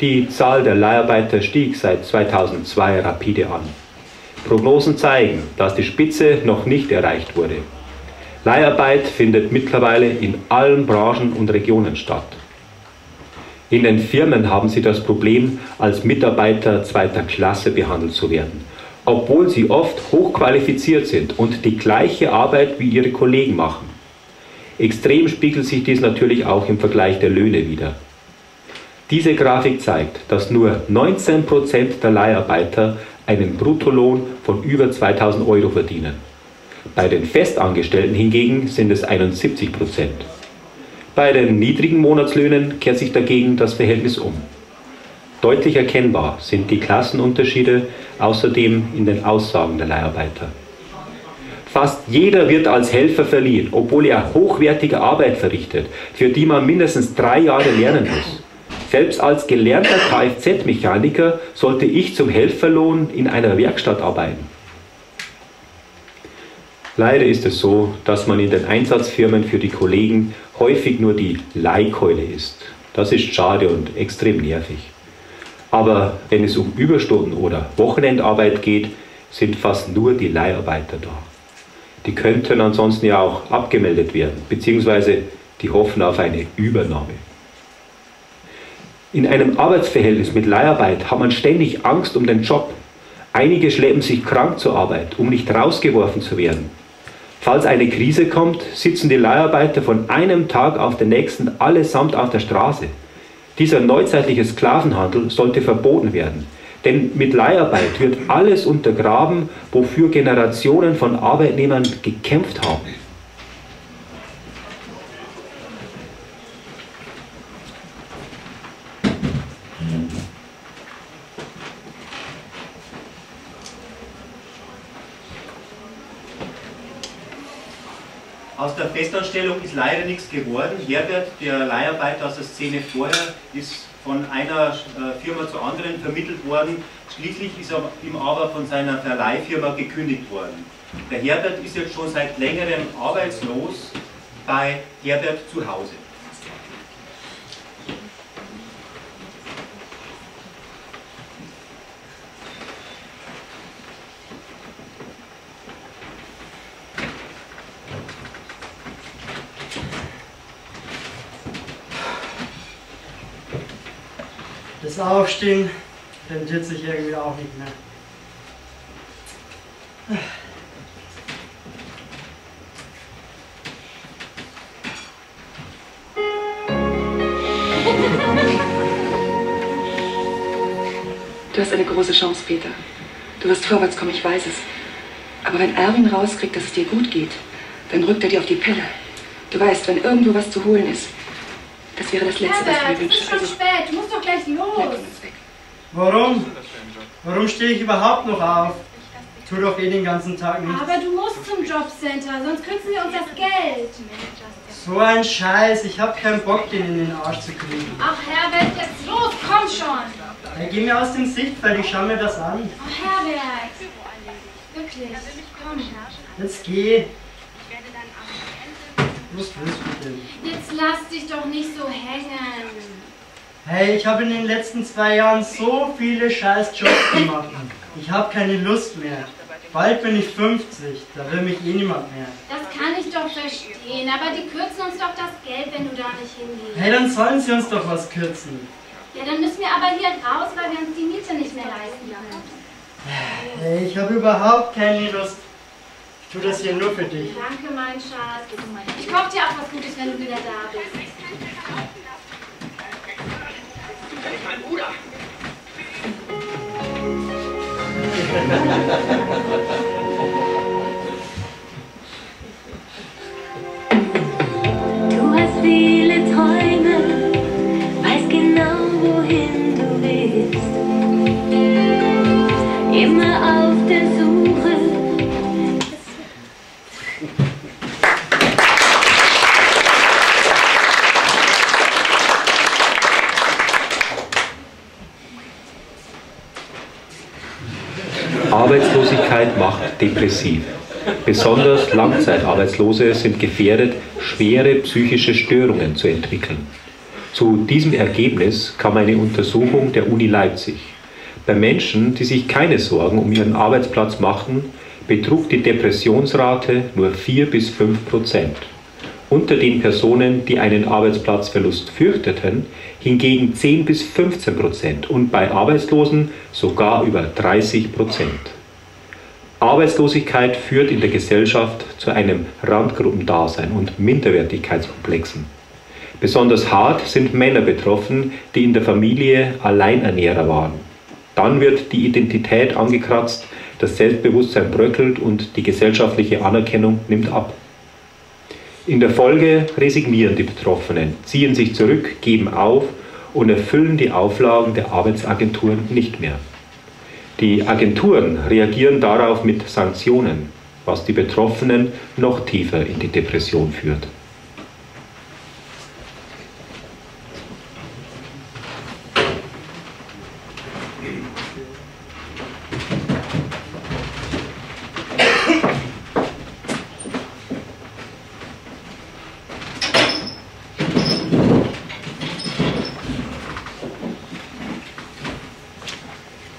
S4: Die Zahl der Leiharbeiter stieg seit 2002 rapide an. Prognosen zeigen, dass die Spitze noch nicht erreicht wurde. Leiharbeit findet mittlerweile in allen Branchen und Regionen statt. In den Firmen haben sie das Problem, als Mitarbeiter zweiter Klasse behandelt zu werden, obwohl sie oft hochqualifiziert sind und die gleiche Arbeit wie ihre Kollegen machen. Extrem spiegelt sich dies natürlich auch im Vergleich der Löhne wider. Diese Grafik zeigt, dass nur 19% der Leiharbeiter einen Bruttolohn von über 2000 Euro verdienen. Bei den Festangestellten hingegen sind es 71 Prozent. Bei den niedrigen Monatslöhnen kehrt sich dagegen das Verhältnis um. Deutlich erkennbar sind die Klassenunterschiede außerdem in den Aussagen der Leiharbeiter. Fast jeder wird als Helfer verliehen, obwohl er hochwertige Arbeit verrichtet, für die man mindestens drei Jahre lernen muss. Selbst als gelernter Kfz-Mechaniker sollte ich zum Helferlohn in einer Werkstatt arbeiten. Leider ist es so, dass man in den Einsatzfirmen für die Kollegen häufig nur die Leihkeule ist. Das ist schade und extrem nervig. Aber wenn es um Überstunden oder Wochenendarbeit geht, sind fast nur die Leiharbeiter da. Die könnten ansonsten ja auch abgemeldet werden, beziehungsweise die hoffen auf eine Übernahme. In einem Arbeitsverhältnis mit Leiharbeit hat man ständig Angst um den Job. Einige schleppen sich krank zur Arbeit, um nicht rausgeworfen zu werden. Falls eine Krise kommt, sitzen die Leiharbeiter von einem Tag auf den nächsten allesamt auf der Straße. Dieser neuzeitliche Sklavenhandel sollte verboten werden, denn mit Leiharbeit wird alles untergraben, wofür Generationen von Arbeitnehmern gekämpft haben.
S1: Aus der Festanstellung ist leider nichts geworden. Herbert, der Leiharbeiter aus der Szene vorher, ist von einer äh, Firma zur anderen vermittelt worden. Schließlich ist er ihm aber von seiner Verleihfirma gekündigt worden. Der Herbert ist jetzt schon seit längerem arbeitslos bei Herbert zu Hause.
S8: Das Aufstehen rentiert sich irgendwie auch nicht mehr.
S10: Du hast eine große Chance, Peter. Du wirst vorwärts kommen, ich weiß es. Aber wenn Erwin rauskriegt, dass es dir gut geht, dann rückt er dir auf die Pelle. Du weißt, wenn irgendwo was zu holen ist, das wäre das Letzte, was ich
S2: Herbert,
S10: mir
S2: es ist
S10: wünsche.
S2: schon
S10: Also,
S2: spät. Du musst doch gleich los.
S8: Warum? Warum stehe ich überhaupt noch auf? Tu doch eh den ganzen Tag nichts.
S2: Aber du musst zum Jobcenter, sonst kürzen wir uns das Geld.
S8: So ein Scheiß, ich hab keinen Bock, den in den Arsch zu kriegen.
S2: Ach, Herbert, jetzt los, komm schon.
S8: Ja, geh mir aus dem Sichtfeld, ich schau mir das an.
S2: Oh, Herbert. Wirklich, komm.
S8: Jetzt geh. Was willst du denn?
S2: Jetzt lass dich doch nicht so hängen.
S8: Hey, ich habe in den letzten zwei Jahren so viele scheiß Jobs gemacht. Ich habe keine Lust mehr. Bald bin ich 50, da will mich eh niemand mehr.
S2: Das kann ich doch verstehen, aber die kürzen uns doch das Geld, wenn du da nicht hingehst.
S8: Hey, dann sollen sie uns doch was kürzen.
S2: Ja, dann müssen wir aber hier raus, weil wir uns die Miete nicht mehr leisten können.
S8: Hey, ich habe überhaupt keine Lust. Tue das hier nur für dich.
S2: Danke, mein Schatz. Ich koche dir auch was Gutes, wenn du wieder da bist.
S9: Mein Bruder.
S4: Depressiv. Besonders Langzeitarbeitslose sind gefährdet, schwere psychische Störungen zu entwickeln. Zu diesem Ergebnis kam eine Untersuchung der Uni Leipzig. Bei Menschen, die sich keine Sorgen um ihren Arbeitsplatz machten, betrug die Depressionsrate nur 4 bis 5 Prozent. Unter den Personen, die einen Arbeitsplatzverlust fürchteten, hingegen 10 bis 15 Prozent und bei Arbeitslosen sogar über 30 Prozent. Arbeitslosigkeit führt in der Gesellschaft zu einem Randgruppendasein und Minderwertigkeitskomplexen. Besonders hart sind Männer betroffen, die in der Familie Alleinernährer waren. Dann wird die Identität angekratzt, das Selbstbewusstsein bröckelt und die gesellschaftliche Anerkennung nimmt ab. In der Folge resignieren die Betroffenen, ziehen sich zurück, geben auf und erfüllen die Auflagen der Arbeitsagenturen nicht mehr. Die Agenturen reagieren darauf mit Sanktionen, was die Betroffenen noch tiefer in die Depression führt.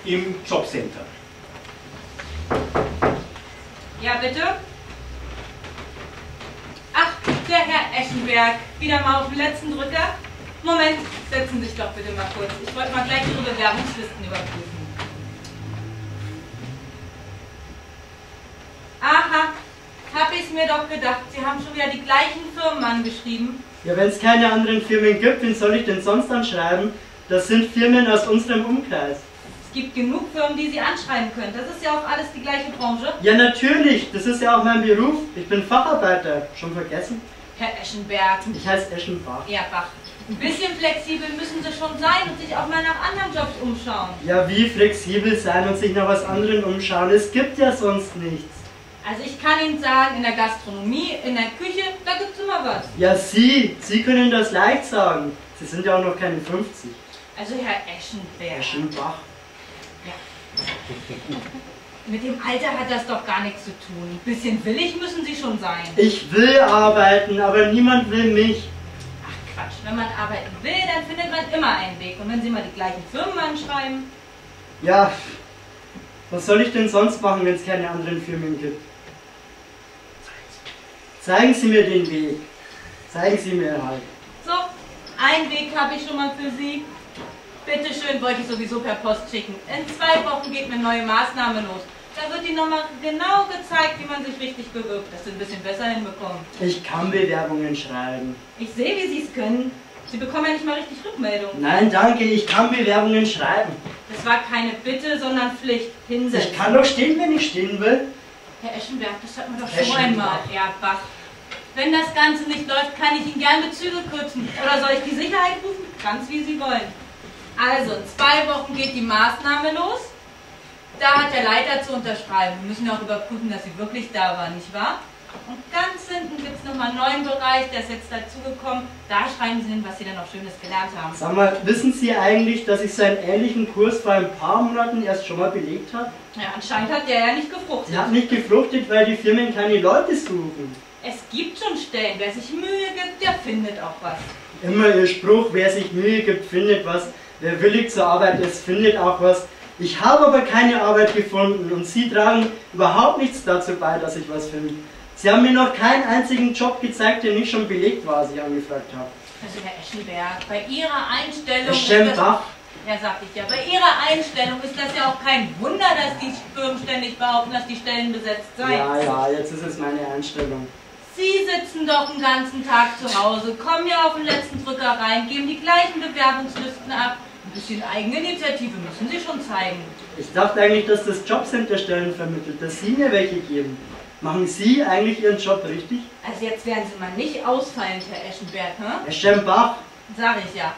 S1: Im Jobcenter.
S5: Ja, bitte? Ach, der Herr Eschenberg. Wieder mal auf den letzten Drücker? Moment, setzen Sie sich doch bitte mal kurz. Ich wollte mal gleich Ihre Bewerbungslisten überprüfen. Aha, hab ich's mir doch gedacht. Sie haben schon wieder die gleichen Firmen angeschrieben.
S8: Ja, wenn es keine anderen Firmen gibt, wen soll ich denn sonst anschreiben? Das sind Firmen aus unserem Umkreis.
S5: Es gibt genug Firmen, die Sie anschreiben können. Das ist ja auch alles die gleiche Branche.
S8: Ja, natürlich. Das ist ja auch mein Beruf. Ich bin Facharbeiter. Schon vergessen?
S5: Herr Eschenberg.
S8: Ich heiße Eschenbach.
S5: Ja, Bach. Ein bisschen flexibel müssen Sie schon sein und sich auch mal nach anderen Jobs umschauen.
S8: Ja, wie flexibel sein und sich nach was anderem umschauen? Es gibt ja sonst nichts.
S5: Also ich kann Ihnen sagen, in der Gastronomie, in der Küche, da gibt's immer was.
S8: Ja, Sie, Sie können das leicht sagen. Sie sind ja auch noch keine 50.
S5: Also Herr Eschenberg.
S8: Eschenbach.
S5: Mit dem Alter hat das doch gar nichts zu tun. Ein bisschen willig müssen Sie schon sein.
S8: Ich will arbeiten, aber niemand will mich.
S5: Quatsch, wenn man arbeiten will, dann findet man immer einen Weg. Und wenn Sie mal die gleichen Firmen anschreiben,
S8: Ja, was soll ich denn sonst machen, wenn es keine anderen Firmen gibt? Zeigen Sie mir den Weg. Zeigen Sie mir halt.
S5: so, einen Weg habe ich schon mal für Sie. Bitte schön, wollte ich sowieso per Post schicken. In zwei Wochen geht eine neue Maßnahme los. Da wird Ihnen nochmal genau gezeigt, wie man sich richtig bewirbt, dass Sie ein bisschen besser hinbekommen.
S8: Ich kann Bewerbungen schreiben.
S5: Ich sehe, wie Sie es können. Sie bekommen ja nicht mal richtig Rückmeldung.
S8: Nein, danke, ich kann Bewerbungen schreiben.
S5: Das war keine Bitte, sondern Pflicht. Hinsetzen.
S8: Ich kann doch stehen, wenn ich stehen will.
S5: Herr Eschenberg, das hat man doch schon einmal. Herr Bach. Wenn das Ganze nicht läuft, kann ich Ihnen gern Bezüge kürzen. Oder soll ich die Sicherheit rufen? Ganz wie Sie wollen. Also, in zwei Wochen geht die Maßnahme los. Da hat der Leiter zu unterschreiben. Wir müssen ja auch überprüfen, dass sie wirklich da war, nicht wahr? Und ganz hinten gibt es nochmal einen neuen Bereich, der ist jetzt dazugekommen. Da schreiben Sie hin, was Sie denn noch Schönes gelernt haben.
S8: Sag mal, wissen Sie eigentlich, dass ich so einen ähnlichen Kurs vor ein paar Monaten erst schon mal belegt habe?
S5: Ja, anscheinend hat der ja nicht gefruchtet.
S8: Sie hat nicht gefruchtet, weil die Firmen keine Leute suchen.
S5: Es gibt schon Stellen. Wer sich Mühe gibt, der findet auch was.
S8: Immer ihr Spruch, wer sich Mühe gibt, findet was. Wer willig zur Arbeit ist, findet auch was. Ich habe aber keine Arbeit gefunden und Sie tragen überhaupt nichts dazu bei, dass ich was finde. Sie haben mir noch keinen einzigen Job gezeigt, der nicht schon belegt war, als ich angefragt habe.
S5: Also Herr Eschenberg, bei Ihrer Einstellung...
S8: Schembach,
S5: Ja, sag ich ja. Bei Ihrer Einstellung ist das ja auch kein Wunder, dass die Firmen ständig behaupten, dass die Stellen besetzt seien.
S8: Ja, ja, jetzt ist es meine Einstellung.
S5: Sie sitzen doch den ganzen Tag zu Hause, kommen ja auf den letzten Drücker rein, geben die gleichen Bewerbungslisten ab. Ein bisschen Eigeninitiative müssen Sie schon zeigen.
S8: Ich dachte eigentlich, dass das Jobcenter Stellen vermittelt, dass Sie mir welche geben. Machen Sie eigentlich Ihren Job richtig?
S5: Also jetzt werden Sie mal nicht ausfallend, Herr Eschenberg, hm?
S8: Herr Schembach,
S5: Sag ich ja.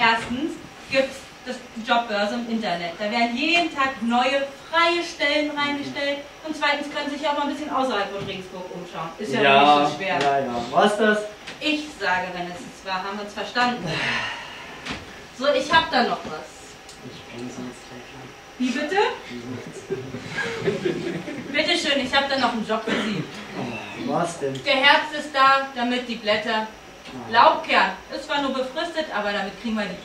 S5: Erstens gibt's das die Jobbörse im Internet. Da werden jeden Tag neue freie Stellen reingestellt. Und zweitens können Sie sich auch mal ein bisschen außerhalb von Regensburg umschauen. Ist ja, nicht so schwer.
S8: ja, ja. Was das?
S5: Ich sage, wenn es es war, haben wir uns verstanden. So, ich hab da noch was.
S8: Ich kenne sonst gleich an.
S5: Wie bitte? Bitte schön, ich habe da noch einen Job für Sie.
S8: Was denn?
S5: Der Herbst ist da, damit die Blätter. Laubkern ist zwar nur befristet, aber damit kriegen wir die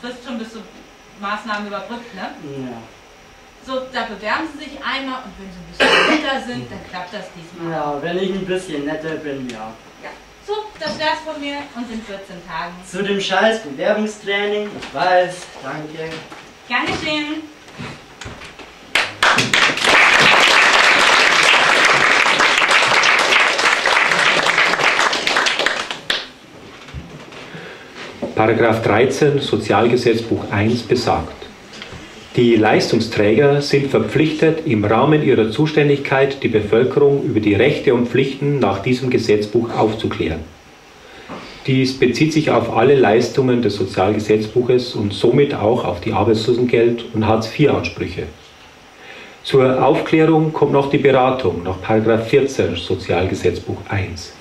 S5: Frist schon bis zur Maßnahmen überbrückt, ne?
S8: Ja.
S5: So, da bewerben Sie sich einmal und wenn Sie ein bisschen netter sind, dann klappt das diesmal.
S8: Ja, wenn ich ein bisschen netter bin, ja.
S5: Ja. So, das wär's von mir und in 14 Tagen.
S8: Zu dem scheiß Bewerbungstraining, ich weiß, danke.
S5: Gern geschehen.
S4: Paragraph 13 Sozialgesetzbuch 1 besagt, die Leistungsträger sind verpflichtet, im Rahmen ihrer Zuständigkeit die Bevölkerung über die Rechte und Pflichten nach diesem Gesetzbuch aufzuklären. Dies bezieht sich auf alle Leistungen des Sozialgesetzbuches und somit auch auf die Arbeitslosengeld- und Hartz-IV-Ansprüche. Zur Aufklärung kommt noch die Beratung nach Paragraph 14 Sozialgesetzbuch 1.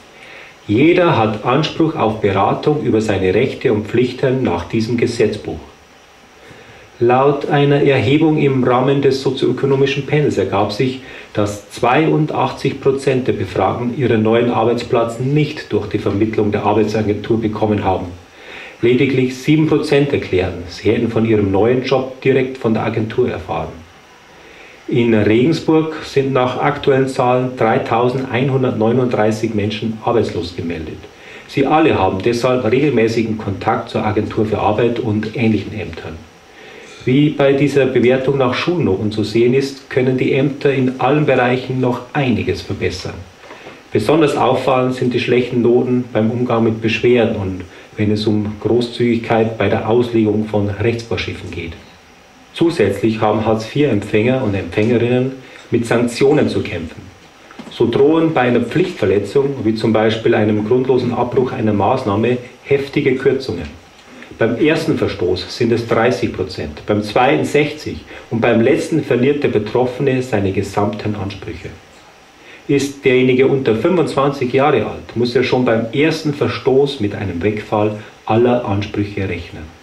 S4: Jeder hat Anspruch auf Beratung über seine Rechte und Pflichten nach diesem Gesetzbuch. Laut einer Erhebung im Rahmen des sozioökonomischen Panels ergab sich, dass 82 Prozent der Befragten ihren neuen Arbeitsplatz nicht durch die Vermittlung der Arbeitsagentur bekommen haben. Lediglich 7 Prozent erklären, sie hätten von ihrem neuen Job direkt von der Agentur erfahren. In Regensburg sind nach aktuellen Zahlen 3139 Menschen arbeitslos gemeldet. Sie alle haben deshalb regelmäßigen Kontakt zur Agentur für Arbeit und ähnlichen Ämtern. Wie bei dieser Bewertung nach Schulnoten zu sehen ist, können die Ämter in allen Bereichen noch einiges verbessern. Besonders auffallend sind die schlechten Noten beim Umgang mit Beschwerden und wenn es um Großzügigkeit bei der Auslegung von Rechtsvorschiffen geht. Zusätzlich haben Hartz-IV-Empfänger und Empfängerinnen mit Sanktionen zu kämpfen. So drohen bei einer Pflichtverletzung, wie zum Beispiel einem grundlosen Abbruch einer Maßnahme, heftige Kürzungen. Beim ersten Verstoß sind es 30 Prozent, beim zweiten 60 und beim letzten verliert der Betroffene seine gesamten Ansprüche. Ist derjenige unter 25 Jahre alt, muss er schon beim ersten Verstoß mit einem Wegfall aller Ansprüche rechnen.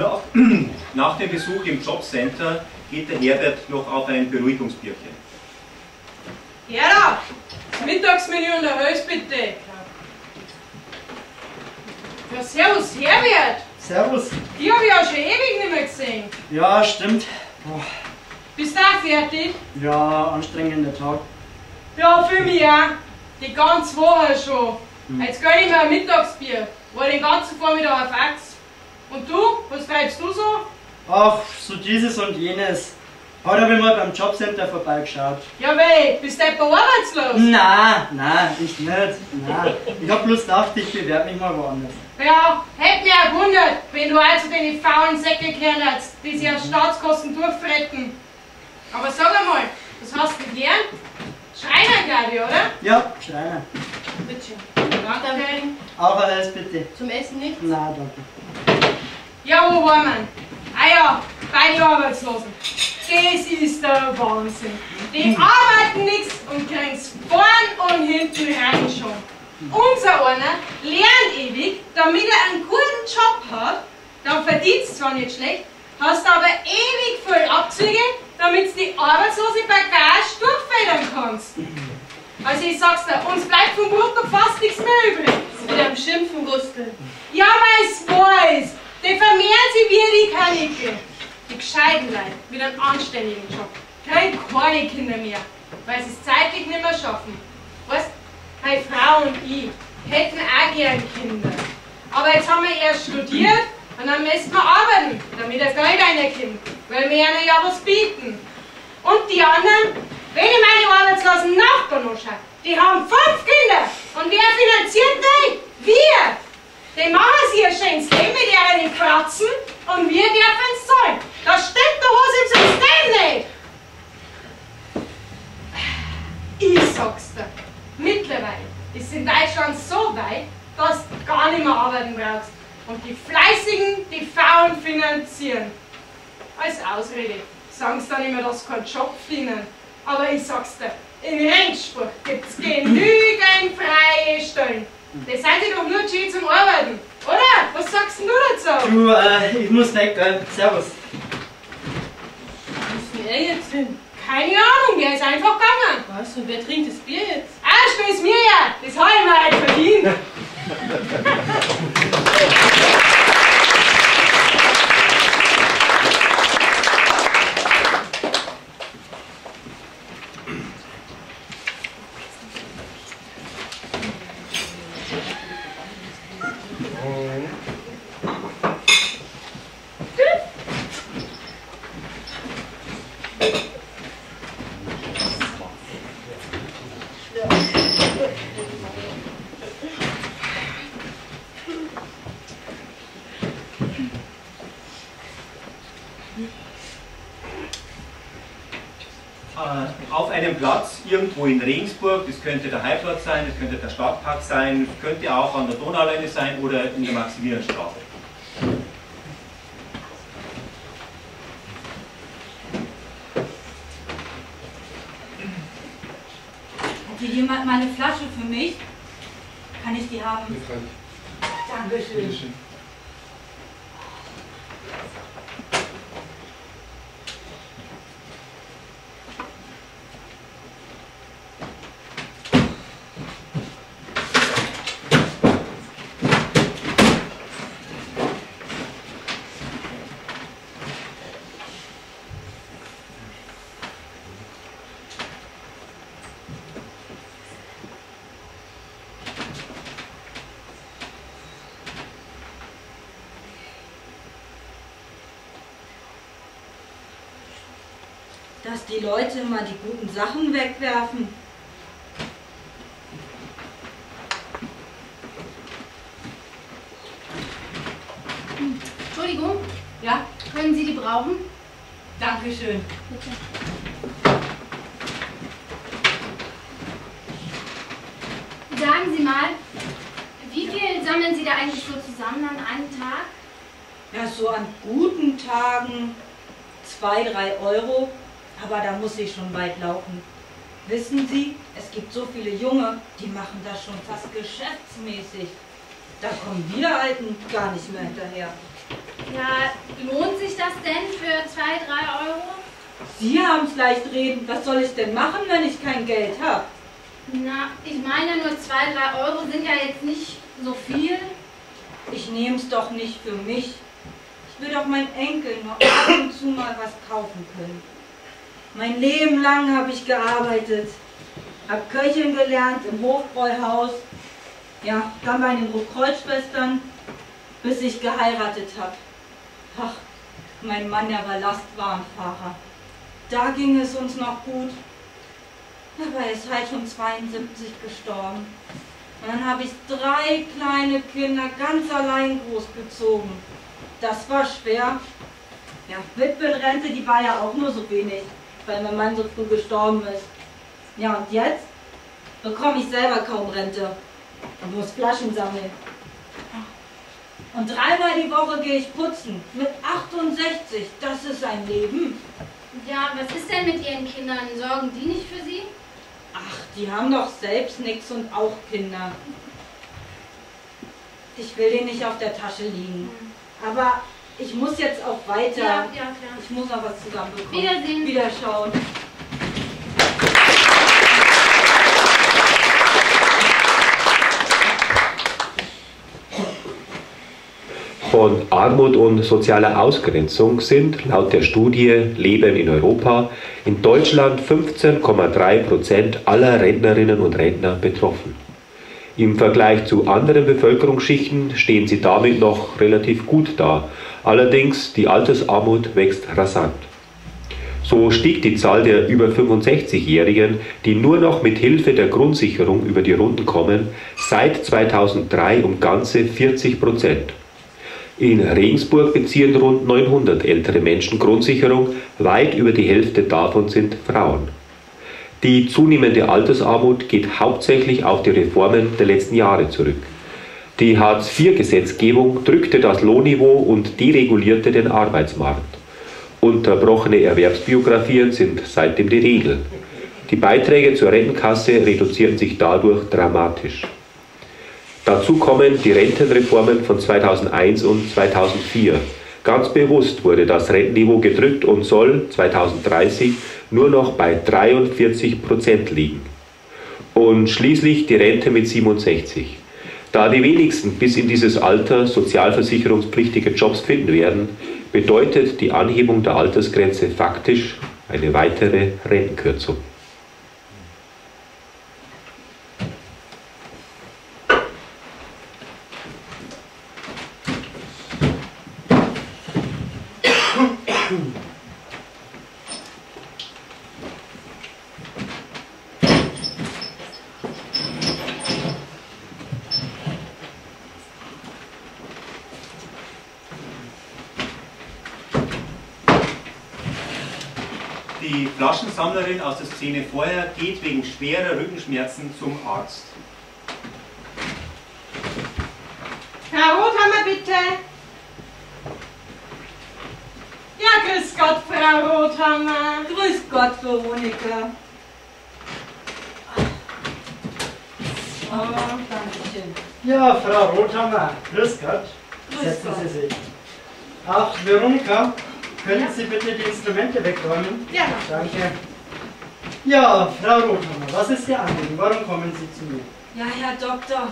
S1: Nach, nach dem Besuch im Jobcenter geht der Herbert noch auf ein Beruhigungsbierchen.
S6: Gerda, das Mittagsmenü und der Hölz bitte. Ja, servus, Herbert.
S8: Servus.
S6: Die habe ich auch schon ewig nicht mehr gesehen.
S8: Ja, stimmt. Boah,
S6: Bist du auch fertig?
S8: Ja, anstrengender Tag.
S6: Ja, für mich auch. Die ganze Woche schon. Jetzt gönn ich mir ein Mittagsbier. War den ganzen Vormittag auf Achs. Und du? Was treibst du so?
S8: Ach, so dieses und jenes. Heute habe ich mal beim Jobcenter vorbeigeschaut.
S6: Ja, weh, bist du etwa arbeitslos?
S8: Na, na, ich nicht. Na. Ich hab bloß gedacht, ich bewerbe mich mal woanders.
S6: Ja, hätte mich auch gewundert, wenn du also den faulen Säcke gehört hättest, die sich aus Staatskosten durchfretten. Aber sag einmal, was hast du gelernt? Schreiner, glaube ich, oder?
S8: Ja, Schreiner.
S6: Bitte schön. Danke.
S8: Auch alles bitte.
S6: Zum Essen nicht?
S8: Na, danke.
S6: Ja, wo war man? Ah ja, bei den Arbeitslosen. Das ist der Wahnsinn. Die arbeiten nichts und kriegen's vorn und hinten rein schon. Unser einer lernt ewig, damit er einen guten Job hat, dann verdienst zwar nicht schlecht, hast aber ewig viel Abzüge, damit du die arbeitslose Bagage durchfedern kannst. Also ich sag's dir, uns bleibt vom doch fast nichts mehr übrig.
S3: Wieder am Schimpfen, Gustel.
S6: Ja, weiß, weiß. Die vermehren sich wie die Kanickel. Die gescheiten Leute mit einem anständigen Job. Kein keine Kinder mehr, weil sie es zeitlich nicht mehr schaffen. Weißt, meine Frau und ich hätten auch gern Kinder. Aber jetzt haben wir erst studiert und dann müssen wir arbeiten, damit das Geld reinkommt. Weil wir ihnen ja was bieten. Und die anderen, wenn ich meine arbeitslosen Nachbarn anschaue, die haben fünf Kinder. Und wer finanziert die? Wir! Die machen sich ein schönes Leben mit ihren Kratzen und wir dürfen es zahlen. Da stimmt doch was im System nicht. Ich sag's dir, mittlerweile ist in Deutschland so weit, dass du gar nicht mehr arbeiten brauchst. Und die Fleißigen, die Faulen finanzieren. Als Ausrede sagen sie dann immer, dass sie keinen Job finden. Aber ich sag's dir, in Regensburg gibt's genügend freie Stellen. Das seid ihr doch nur schön zum Arbeiten, oder? Was sagst du dazu?
S8: Du, äh, ich muss weg, gell? Servus.
S3: Wo ist denn er jetzt hin?
S6: Keine Ahnung, der ist einfach gegangen.
S3: Was? Und wer trinkt das Bier jetzt?
S6: Ah, stöß mir ja, das habe ich mir halt verdient.
S1: äh, auf einem Platz irgendwo in Regensburg, das könnte der Heiplatz sein, das könnte der Stadtpark sein, könnte auch an der Donauleine sein oder in der Maximilianstraße.
S5: Hat hier jemand mal eine Flasche für mich? Kann ich die haben? Dankeschön. Dass die Leute immer die guten Sachen wegwerfen.
S2: Entschuldigung,
S5: Ja,
S2: können Sie die brauchen?
S5: Dankeschön.
S2: Bitte. Sagen Sie mal, wie viel sammeln Sie da eigentlich so zusammen an einem Tag?
S5: Ja, so an guten Tagen zwei, drei Euro, aber da muss ich schon weit laufen. Wissen Sie, es gibt so viele Junge, die machen das schon fast geschäftsmäßig. Da kommen wir Alten gar nicht mehr hinterher.
S2: Ja, lohnt sich das denn für zwei, drei Euro?
S5: Sie haben es leicht reden. Was soll ich denn machen, wenn ich kein Geld habe?
S2: Na, ich meine nur zwei, drei Euro sind ja jetzt nicht so viel.
S5: Ich nehme es doch nicht für mich. Ich will doch meinen Enkel noch ab und zu mal was kaufen können. Mein Leben lang habe ich gearbeitet, habe Köchin gelernt im Hofbräuhaus, ja, dann bei den Rotkreuzschwestern, bis ich geheiratet habe. Ach, mein Mann, der war Lastwagenfahrer. Da ging es uns noch gut. Aber er ist halt schon 72 gestorben. Und dann habe ich drei kleine Kinder ganz allein großgezogen. Das war schwer. Ja, Witwenrente, die war ja auch nur so wenig, weil mein Mann so früh gestorben ist. Ja, und jetzt bekomme ich selber kaum Rente und muss Flaschen sammeln. Und dreimal die Woche gehe ich putzen. Mit 68, das ist ein Leben.
S2: Ja, was ist denn mit Ihren Kindern? Sorgen die nicht für Sie?
S5: Ach, die haben doch selbst nichts und auch Kinder. Ich will denen nicht auf der Tasche liegen. Aber ich muss jetzt auch weiter.
S2: Ja, ja,
S5: ich muss noch was zusammenbekommen.
S2: Wiedersehen.
S5: Wiederschauen.
S4: Von Armut und sozialer Ausgrenzung sind laut der Studie Leben in Europa in Deutschland 15,3 Prozent aller Rentnerinnen und Rentner betroffen. Im Vergleich zu anderen Bevölkerungsschichten stehen sie damit noch relativ gut da Allerdings die Altersarmut wächst rasant. So stieg die Zahl der über 65-Jährigen, die nur noch mit Hilfe der Grundsicherung über die Runden kommen, seit 2003 um ganze 40 Prozent. In Regensburg beziehen rund 900 ältere Menschen Grundsicherung, weit über die Hälfte davon sind Frauen. Die zunehmende Altersarmut geht hauptsächlich auf die Reformen der letzten Jahre zurück. Die Hartz-IV-Gesetzgebung drückte das Lohnniveau und deregulierte den Arbeitsmarkt. Unterbrochene Erwerbsbiografien sind seitdem die Regel. Die Beiträge zur Rentenkasse reduzierten sich dadurch dramatisch. Dazu kommen die Rentenreformen von 2001 und 2004. Ganz bewusst wurde das Rentenniveau gedrückt und soll 2030 nur noch bei 43 Prozent liegen. Und schließlich die Rente mit 67. Da die wenigsten bis in dieses Alter sozialversicherungspflichtige Jobs finden werden, bedeutet die Anhebung der Altersgrenze faktisch eine weitere Rentenkürzung.
S1: Geht wegen schwerer Rückenschmerzen zum Arzt.
S6: Herr Rothammer, bitte. Ja, grüß Gott, Frau Rothammer.
S5: Grüß Gott, Veronika.
S6: Oh, danke schön.
S8: Ja, Frau Rothammer, grüß Gott.
S5: Grüß
S8: Setzen
S5: Gott.
S8: Sie sich. Ach, Veronika, können Sie bitte die Instrumente wegräumen?
S6: Ja.
S8: Danke. Ja, Frau Rothammer, was ist Ihr Anliegen? Warum kommen Sie zu mir?
S5: Ja, Herr Doktor,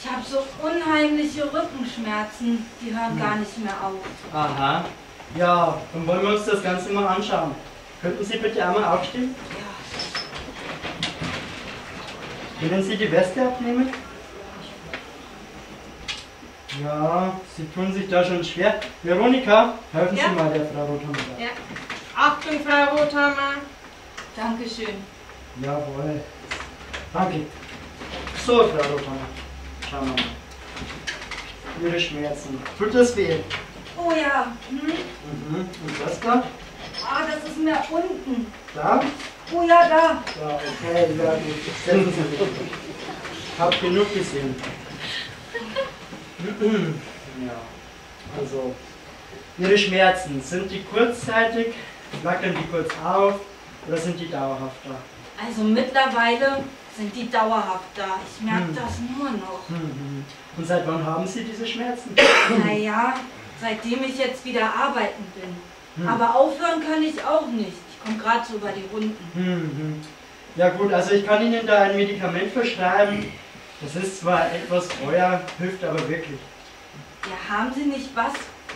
S5: ich habe so unheimliche Rückenschmerzen. Die hören
S8: Hm.
S5: gar nicht mehr auf.
S8: Aha. Ja, dann wollen wir uns das Ganze mal anschauen. Könnten Sie bitte einmal aufstehen? Können Sie die Weste abnehmen? Ja, Sie tun sich da schon schwer. Veronika, helfen
S6: Ja.
S8: Sie mal der Frau Rothammer.
S6: Ja. Achtung, Frau Rothammer.
S5: Dankeschön.
S8: Jawohl. Danke. So, Frau Rothammer. Schauen wir mal. Ihre Schmerzen. Tut das weh?
S5: Oh ja, hm?
S8: Mhm. Und das da?
S5: Ah, das ist mehr unten.
S8: Da?
S5: Oh ja, da.
S8: Ja, okay, ja gut. Setzen Sie sich. Hab genug gesehen. ja, also Ihre Schmerzen, sind die kurzzeitig, wackeln die kurz auf oder sind die dauerhaft da?
S5: Also mittlerweile sind die dauerhaft da. Ich merke
S8: Hm.
S5: das nur noch.
S8: Mhm. Und seit wann haben Sie diese Schmerzen?
S5: Naja, seitdem ich jetzt wieder arbeiten bin.
S8: Hm.
S5: Aber aufhören kann ich auch nicht. Ich komme gerade so über die Runden.
S8: Ja gut, also ich kann Ihnen da ein Medikament verschreiben. Das ist zwar etwas teuer, hilft aber wirklich.
S5: Ja, haben Sie nicht was,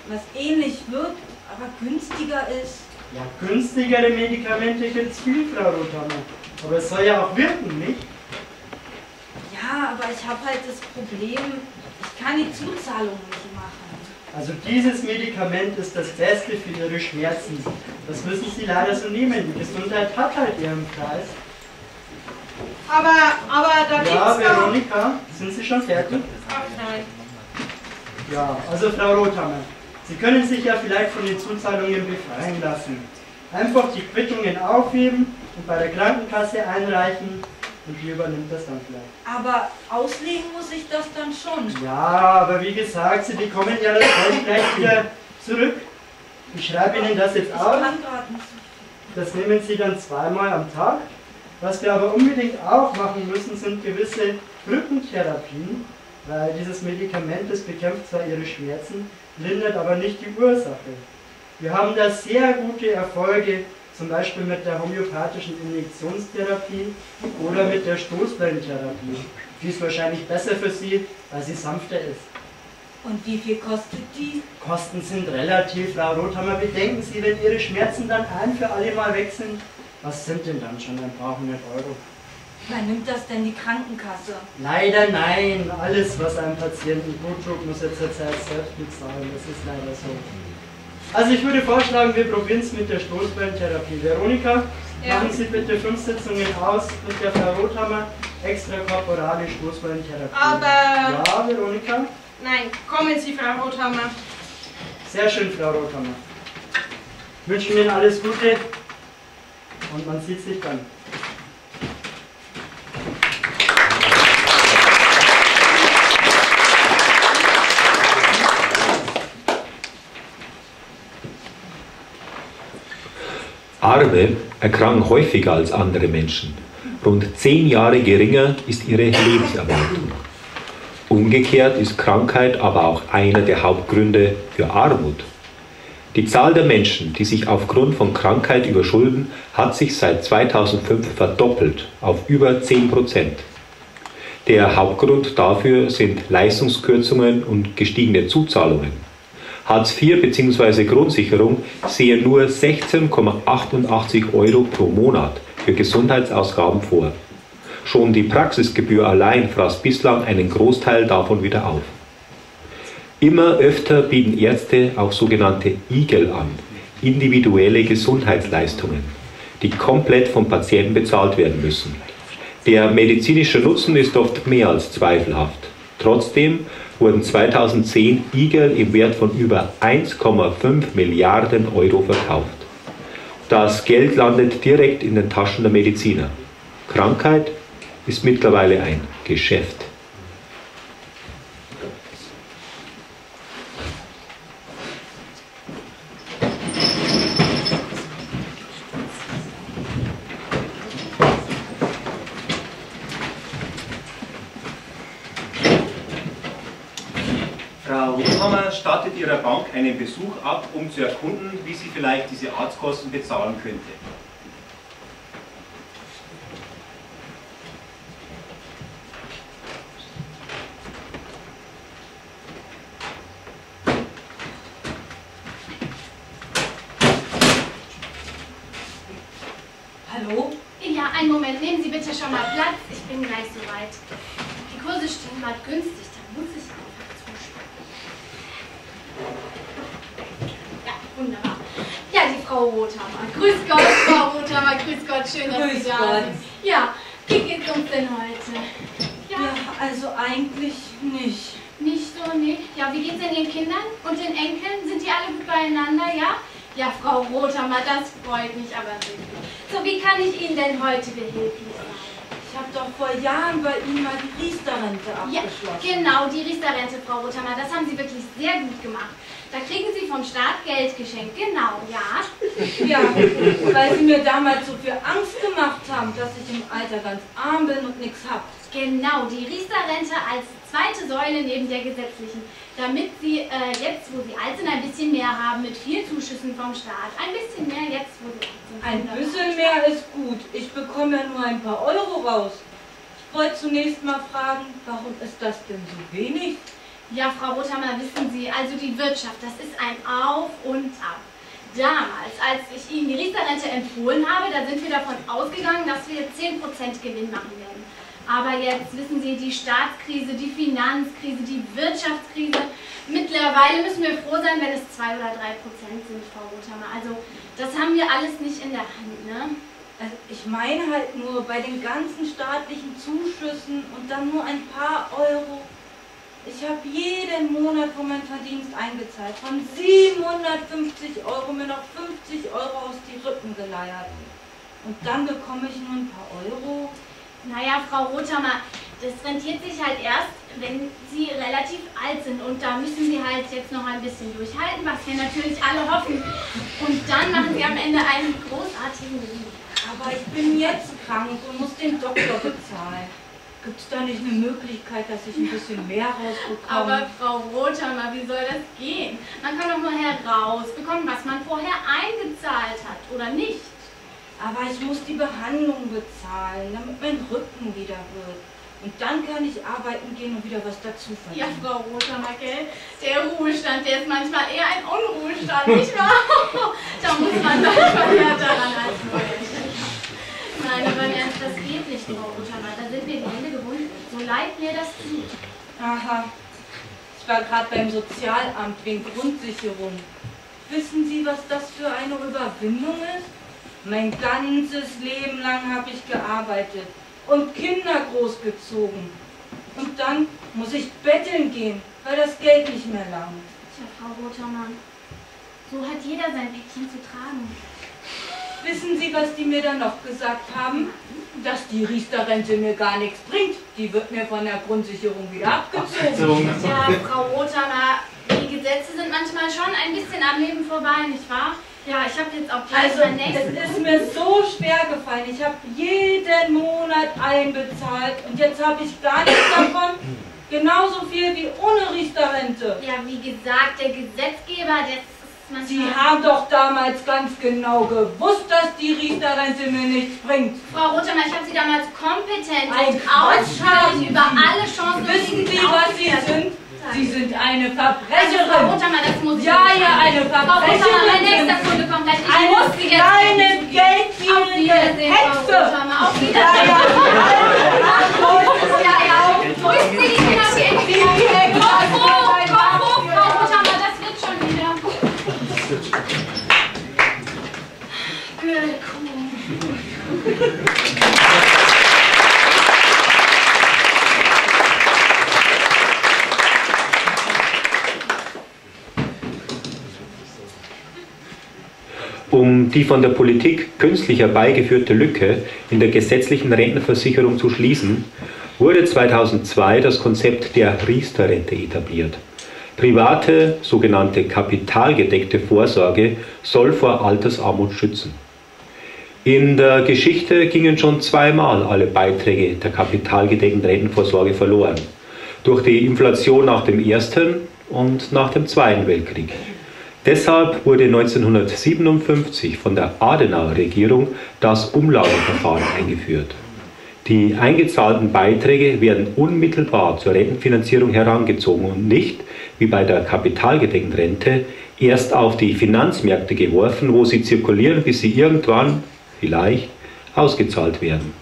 S5: was ähnlich wirkt, aber günstiger ist?
S8: Ja, günstigere Medikamente gibt es viel, Frau Rothammer. Aber es soll ja auch wirken, nicht?
S5: Ja, aber ich habe halt das Problem, ich kann die Zuzahlung nicht machen.
S8: Also dieses Medikament ist das Beste für Ihre Schmerzen. Das müssen Sie leider so nehmen. Die Gesundheit hat halt ihren Preis.
S6: Aber, aber da
S8: Ja,
S6: gibt's doch...
S8: Veronika, sind Sie schon fertig?
S6: Ach nein.
S8: Ja, also Frau Rothammer, Sie können sich ja vielleicht von den Zuzahlungen befreien lassen. Einfach die Quittungen aufheben und bei der Krankenkasse einreichen und die übernimmt das dann vielleicht.
S5: Aber auslegen muss ich das dann schon.
S8: Ja, aber wie gesagt, Sie bekommen ja das Geld gleich wieder zurück. Ich schreibe Ihnen das jetzt auf. Das nehmen Sie dann zweimal am Tag. Was wir aber unbedingt auch machen müssen, sind gewisse Rückentherapien, weil dieses Medikament, das bekämpft zwar Ihre Schmerzen, lindert aber nicht die Ursache. Wir haben da sehr gute Erfolge, zum Beispiel mit der homöopathischen Injektionstherapie oder mit der Stoßwellentherapie. Die ist wahrscheinlich besser für Sie, weil sie sanfter ist.
S5: Und wie viel kostet die?
S8: Kosten sind relativ, Frau Rothammer. Bedenken Sie, wenn Ihre Schmerzen dann ein für alle Mal weg sind, was sind denn dann schon ein paar hundert Euro?
S5: Wann nimmt das denn die Krankenkasse?
S8: Leider nein. Alles, was einem Patienten gut tut, muss er zurzeit selbst bezahlen. Das ist leider so. Also ich würde vorschlagen, wir probieren es mit der Stoßbellentherapie. Veronika,
S6: Ja.
S8: machen Sie bitte fünf Sitzungen aus mit der Frau Rothammer. Extrakorporale Stoßbellentherapie.
S6: Aber-
S8: Ja, Veronika?
S6: Nein, kommen Sie, Frau Rothammer.
S8: Sehr schön, Frau Rothammer. Wünschen Ihnen alles Gute und man sieht sich dann.
S4: Arme erkranken häufiger als andere Menschen. Rund zehn Jahre geringer ist ihre Lebenserwartung. Umgekehrt ist Krankheit aber auch einer der Hauptgründe für Armut. Die Zahl der Menschen, die sich aufgrund von Krankheit überschulden, hat sich seit 2005 verdoppelt auf über 10 Prozent. Der Hauptgrund dafür sind Leistungskürzungen und gestiegene Zuzahlungen. Hartz IV bzw. Grundsicherung sehen nur 16,88 Euro pro Monat für Gesundheitsausgaben vor. Schon die Praxisgebühr allein fraß bislang einen Großteil davon wieder auf. Immer öfter bieten Ärzte auch sogenannte IGEL an, individuelle Gesundheitsleistungen, die komplett vom Patienten bezahlt werden müssen. Der medizinische Nutzen ist oft mehr als zweifelhaft. Trotzdem wurden 2010 IGEL im Wert von über 1,5 Milliarden Euro verkauft. Das Geld landet direkt in den Taschen der Mediziner. Krankheit ist mittlerweile ein Geschäft.
S1: Frau Rothammer stattet Ihrer Bank einen Besuch ab, um zu erkunden, wie sie vielleicht diese Arztkosten bezahlen könnte.
S2: Hallo? Ja, einen Moment, nehmen Sie bitte schon mal Platz. Ich bin gleich soweit. Die Kurse stehen gerade günstig, da muss ich einfach zustimmen. Ja, wunderbar. Ja, die Frau Rothammer. Grüß Gott, Frau Rothammer, grüß Gott, schön, dass
S5: Grüß
S2: Sie da
S5: Gott.
S2: sind. Ja, wie geht's uns denn heute? Ja,
S5: also eigentlich nicht.
S2: Nicht so, nee. Ja, wie geht's denn Ihren Kindern und den Enkeln? Sind die alle gut beieinander, ja? Ja, Frau Rothammer, das freut mich aber wirklich. So, wie kann ich Ihnen denn heute behilflich sein?
S5: Ich habe doch vor Jahren bei Ihnen mal die Riester-Rente
S2: Ja,
S5: abgeschlossen.
S2: genau, die Riester-Rente, Frau Rothammer, das haben Sie wirklich sehr gut gemacht. Da kriegen Sie vom Staat Geld geschenkt, genau, ja.
S5: Ja, weil Sie mir damals so viel Angst gemacht haben, dass ich im Alter ganz arm bin und nichts hab.
S2: Genau, die Riester-Rente als zweite Säule neben der gesetzlichen, damit Sie äh, jetzt, wo Sie alt sind, ein bisschen mehr haben mit viel Zuschüssen vom Staat. Ein bisschen mehr jetzt, wo Sie alt sind.
S5: Ein bisschen mehr ist gut. Ich bekomme ja nur ein paar Euro raus. Ich wollte zunächst mal fragen, warum ist das denn so wenig?
S2: Ja, Frau Rothammer, wissen Sie, also die Wirtschaft, das ist ein Auf und Ab. Damals, als ich Ihnen die Riester-Rente empfohlen habe, da sind wir davon ausgegangen, dass wir 10% Gewinn machen werden. Aber jetzt wissen Sie, die Staatskrise, die Finanzkrise, die Wirtschaftskrise, mittlerweile müssen wir froh sein, wenn es 2 oder 3% sind, Frau Rothammer. Also das haben wir alles nicht in der Hand, ne?
S5: Also ich meine halt nur bei den ganzen staatlichen Zuschüssen und dann nur ein paar Euro. Ich habe jeden Monat von meinem Verdienst eingezahlt. Von 750 Euro mir noch 50 Euro aus die Rippen geleiert. Und dann bekomme ich nur ein paar Euro.
S2: Naja, Frau Rothammer, das rentiert sich halt erst, wenn Sie relativ alt sind. Und da müssen Sie halt jetzt noch ein bisschen durchhalten, was wir natürlich alle hoffen. Und dann machen Sie am Ende einen großartigen Gewinn.
S5: Aber ich bin jetzt krank und muss den Doktor bezahlen. Gibt es da nicht eine Möglichkeit, dass ich ein bisschen mehr rausbekomme?
S2: Aber Frau Rothammer, wie soll das gehen? Man kann doch nur herausbekommen, was man vorher eingezahlt hat, oder nicht?
S5: Aber ich muss die Behandlung bezahlen, damit mein Rücken wieder wird. Und dann kann ich arbeiten gehen und wieder was dazu
S2: Ja,
S5: verdienen.
S2: Frau Rothammer, gell? Der Ruhestand, der ist manchmal eher ein Unruhestand, nicht wahr? da muss man manchmal härter ran als vorher. Nein, aber im Ernst, das geht nicht, Frau Rothammer. Da sind mir die Hände gebunden. So leid mir das tut.
S5: Aha. Ich war gerade beim Sozialamt wegen Grundsicherung. Wissen Sie, was das für eine Überwindung ist? Mein ganzes Leben lang habe ich gearbeitet und Kinder großgezogen. Und dann muss ich betteln gehen, weil das Geld nicht mehr langt.
S2: Tja, Frau Rothammer, so hat jeder sein Päckchen zu tragen.
S5: Wissen Sie, was die mir dann noch gesagt haben? Dass die Riester-Rente mir gar nichts bringt. Die wird mir von der Grundsicherung wieder abgezogen.
S2: Tja, Frau Rothammer, die Gesetze sind manchmal schon ein bisschen am Leben vorbei, nicht wahr? Ja, ich habe jetzt auch
S5: Also, es ist mir so schwer gefallen. Ich habe jeden Monat einbezahlt und jetzt habe ich gar nichts davon. Genauso viel wie ohne Riester-Rente.
S2: Ja, wie gesagt, der Gesetzgeber, das ist manchmal...
S5: Sie haben doch damals ganz genau gewusst, dass die Riester-Rente mir nichts bringt.
S2: Frau Rothammer, ich habe Sie damals kompetent
S5: Ein
S2: und ausführlich über alle Chancen
S5: Wissen Sie, was Sie sind? Sie sind eine
S2: Also, Frau
S5: Verbrecherin.
S2: Rothammer, das muss ich
S5: Ja, ja, eine
S2: Frau Rothammer, mein
S5: Verbrecherin.
S2: nächster Kunde kommt gleich. Ich
S5: Eine
S2: muss Sie jetzt
S5: kleine,
S2: Auf
S5: geldgierige
S2: Wiedersehen, Frau
S5: Hexe.
S2: Rothammer. Auf
S5: Ja,
S2: Wiedersehen.
S5: ja.
S2: Ja, ja. Grüßen Sie die Kinder auf die Ecke. Kopf hoch, Kopf hoch, Frau Rothammer, das wird schon wieder. Girl,
S4: Um die von der Politik künstlich herbeigeführte Lücke in der gesetzlichen Rentenversicherung zu schließen, wurde 2002 das Konzept der Riester-Rente etabliert. Private, sogenannte kapitalgedeckte Vorsorge soll vor Altersarmut schützen. In der Geschichte gingen schon zweimal alle Beiträge der kapitalgedeckten Rentenvorsorge verloren. Durch die Inflation nach dem Ersten und nach dem Zweiten Weltkrieg. Deshalb wurde 1957 von der Adenauer Regierung das Umlageverfahren eingeführt. Die eingezahlten Beiträge werden unmittelbar zur Rentenfinanzierung herangezogen und nicht, wie bei der kapitalgedeckten Rente, erst auf die Finanzmärkte geworfen, wo sie zirkulieren, bis sie irgendwann, vielleicht, ausgezahlt werden.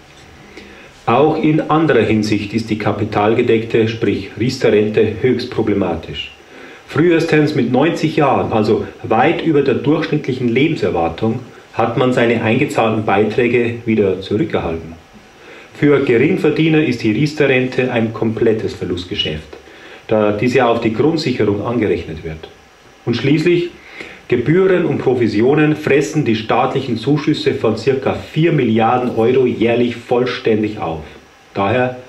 S4: Auch in anderer Hinsicht ist die kapitalgedeckte, sprich Riester-Rente, höchst problematisch. Frühestens mit 90 Jahren, also weit über der durchschnittlichen Lebenserwartung, hat man seine eingezahlten Beiträge wieder zurückerhalten. Für Geringverdiener ist die Riester-Rente ein komplettes Verlustgeschäft, da diese auf die Grundsicherung angerechnet wird. Und schließlich Gebühren und Provisionen fressen die staatlichen Zuschüsse von ca. 4 Milliarden Euro jährlich vollständig auf. Daher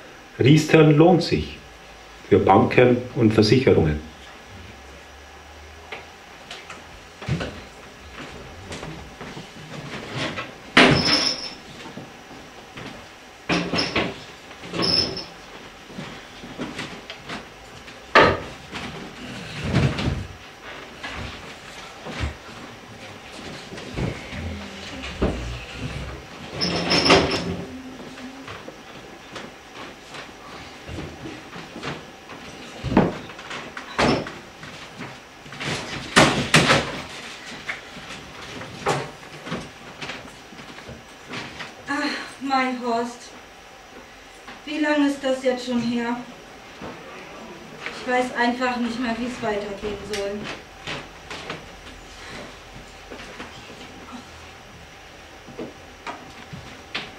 S4: Riestern lohnt sich für Banken und Versicherungen.
S5: Ach, mein Horst. Wie lange ist das jetzt schon her? Ich weiß einfach nicht mehr, wie es weitergehen soll.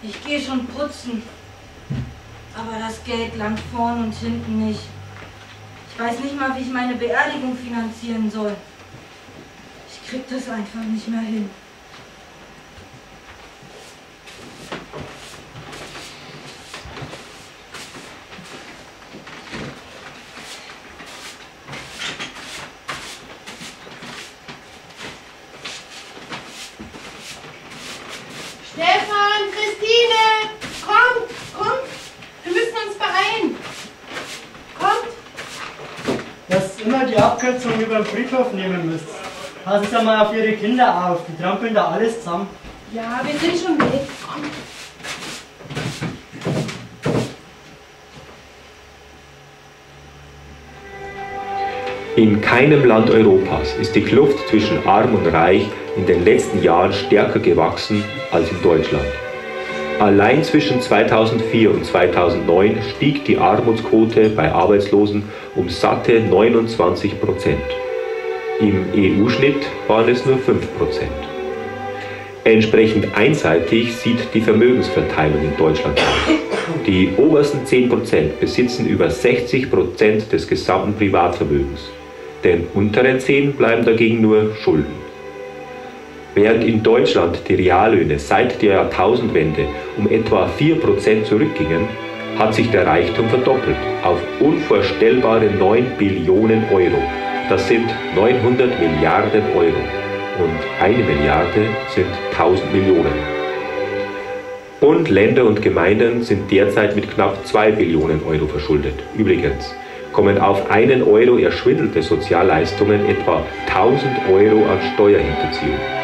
S5: Ich gehe schon putzen. Aber das Geld langt vorn und hinten nicht. Ich weiß nicht mal, wie ich meine Beerdigung finanzieren soll. Ich krieg das einfach nicht mehr hin.
S6: Christine, kommt, kommt. Wir müssen uns beeilen. Kommt.
S8: Dass immer die Abkürzung über den Friedhof nehmen müsst. Passen ja mal auf Ihre Kinder auf. Die trampeln da alles zusammen.
S6: Ja, wir sind schon weg. Komm!
S4: In keinem Land Europas ist die Kluft zwischen Arm und Reich in den letzten Jahren stärker gewachsen als in Deutschland. Allein zwischen 2004 und 2009 stieg die Armutsquote bei Arbeitslosen um satte 29 Prozent. Im EU-Schnitt waren es nur 5 Prozent. Entsprechend einseitig sieht die Vermögensverteilung in Deutschland aus. Die obersten 10 Prozent besitzen über 60 Prozent des gesamten Privatvermögens. Den unteren 10 bleiben dagegen nur Schulden. Während in Deutschland die Reallöhne seit der Jahrtausendwende um etwa 4% zurückgingen, hat sich der Reichtum verdoppelt auf unvorstellbare 9 Billionen Euro. Das sind 900 Milliarden Euro. Und eine Milliarde sind 1000 Millionen. Bund, Länder und Gemeinden sind derzeit mit knapp 2 Billionen Euro verschuldet. Übrigens kommen auf einen Euro erschwindelte Sozialleistungen etwa 1000 Euro an Steuerhinterziehung.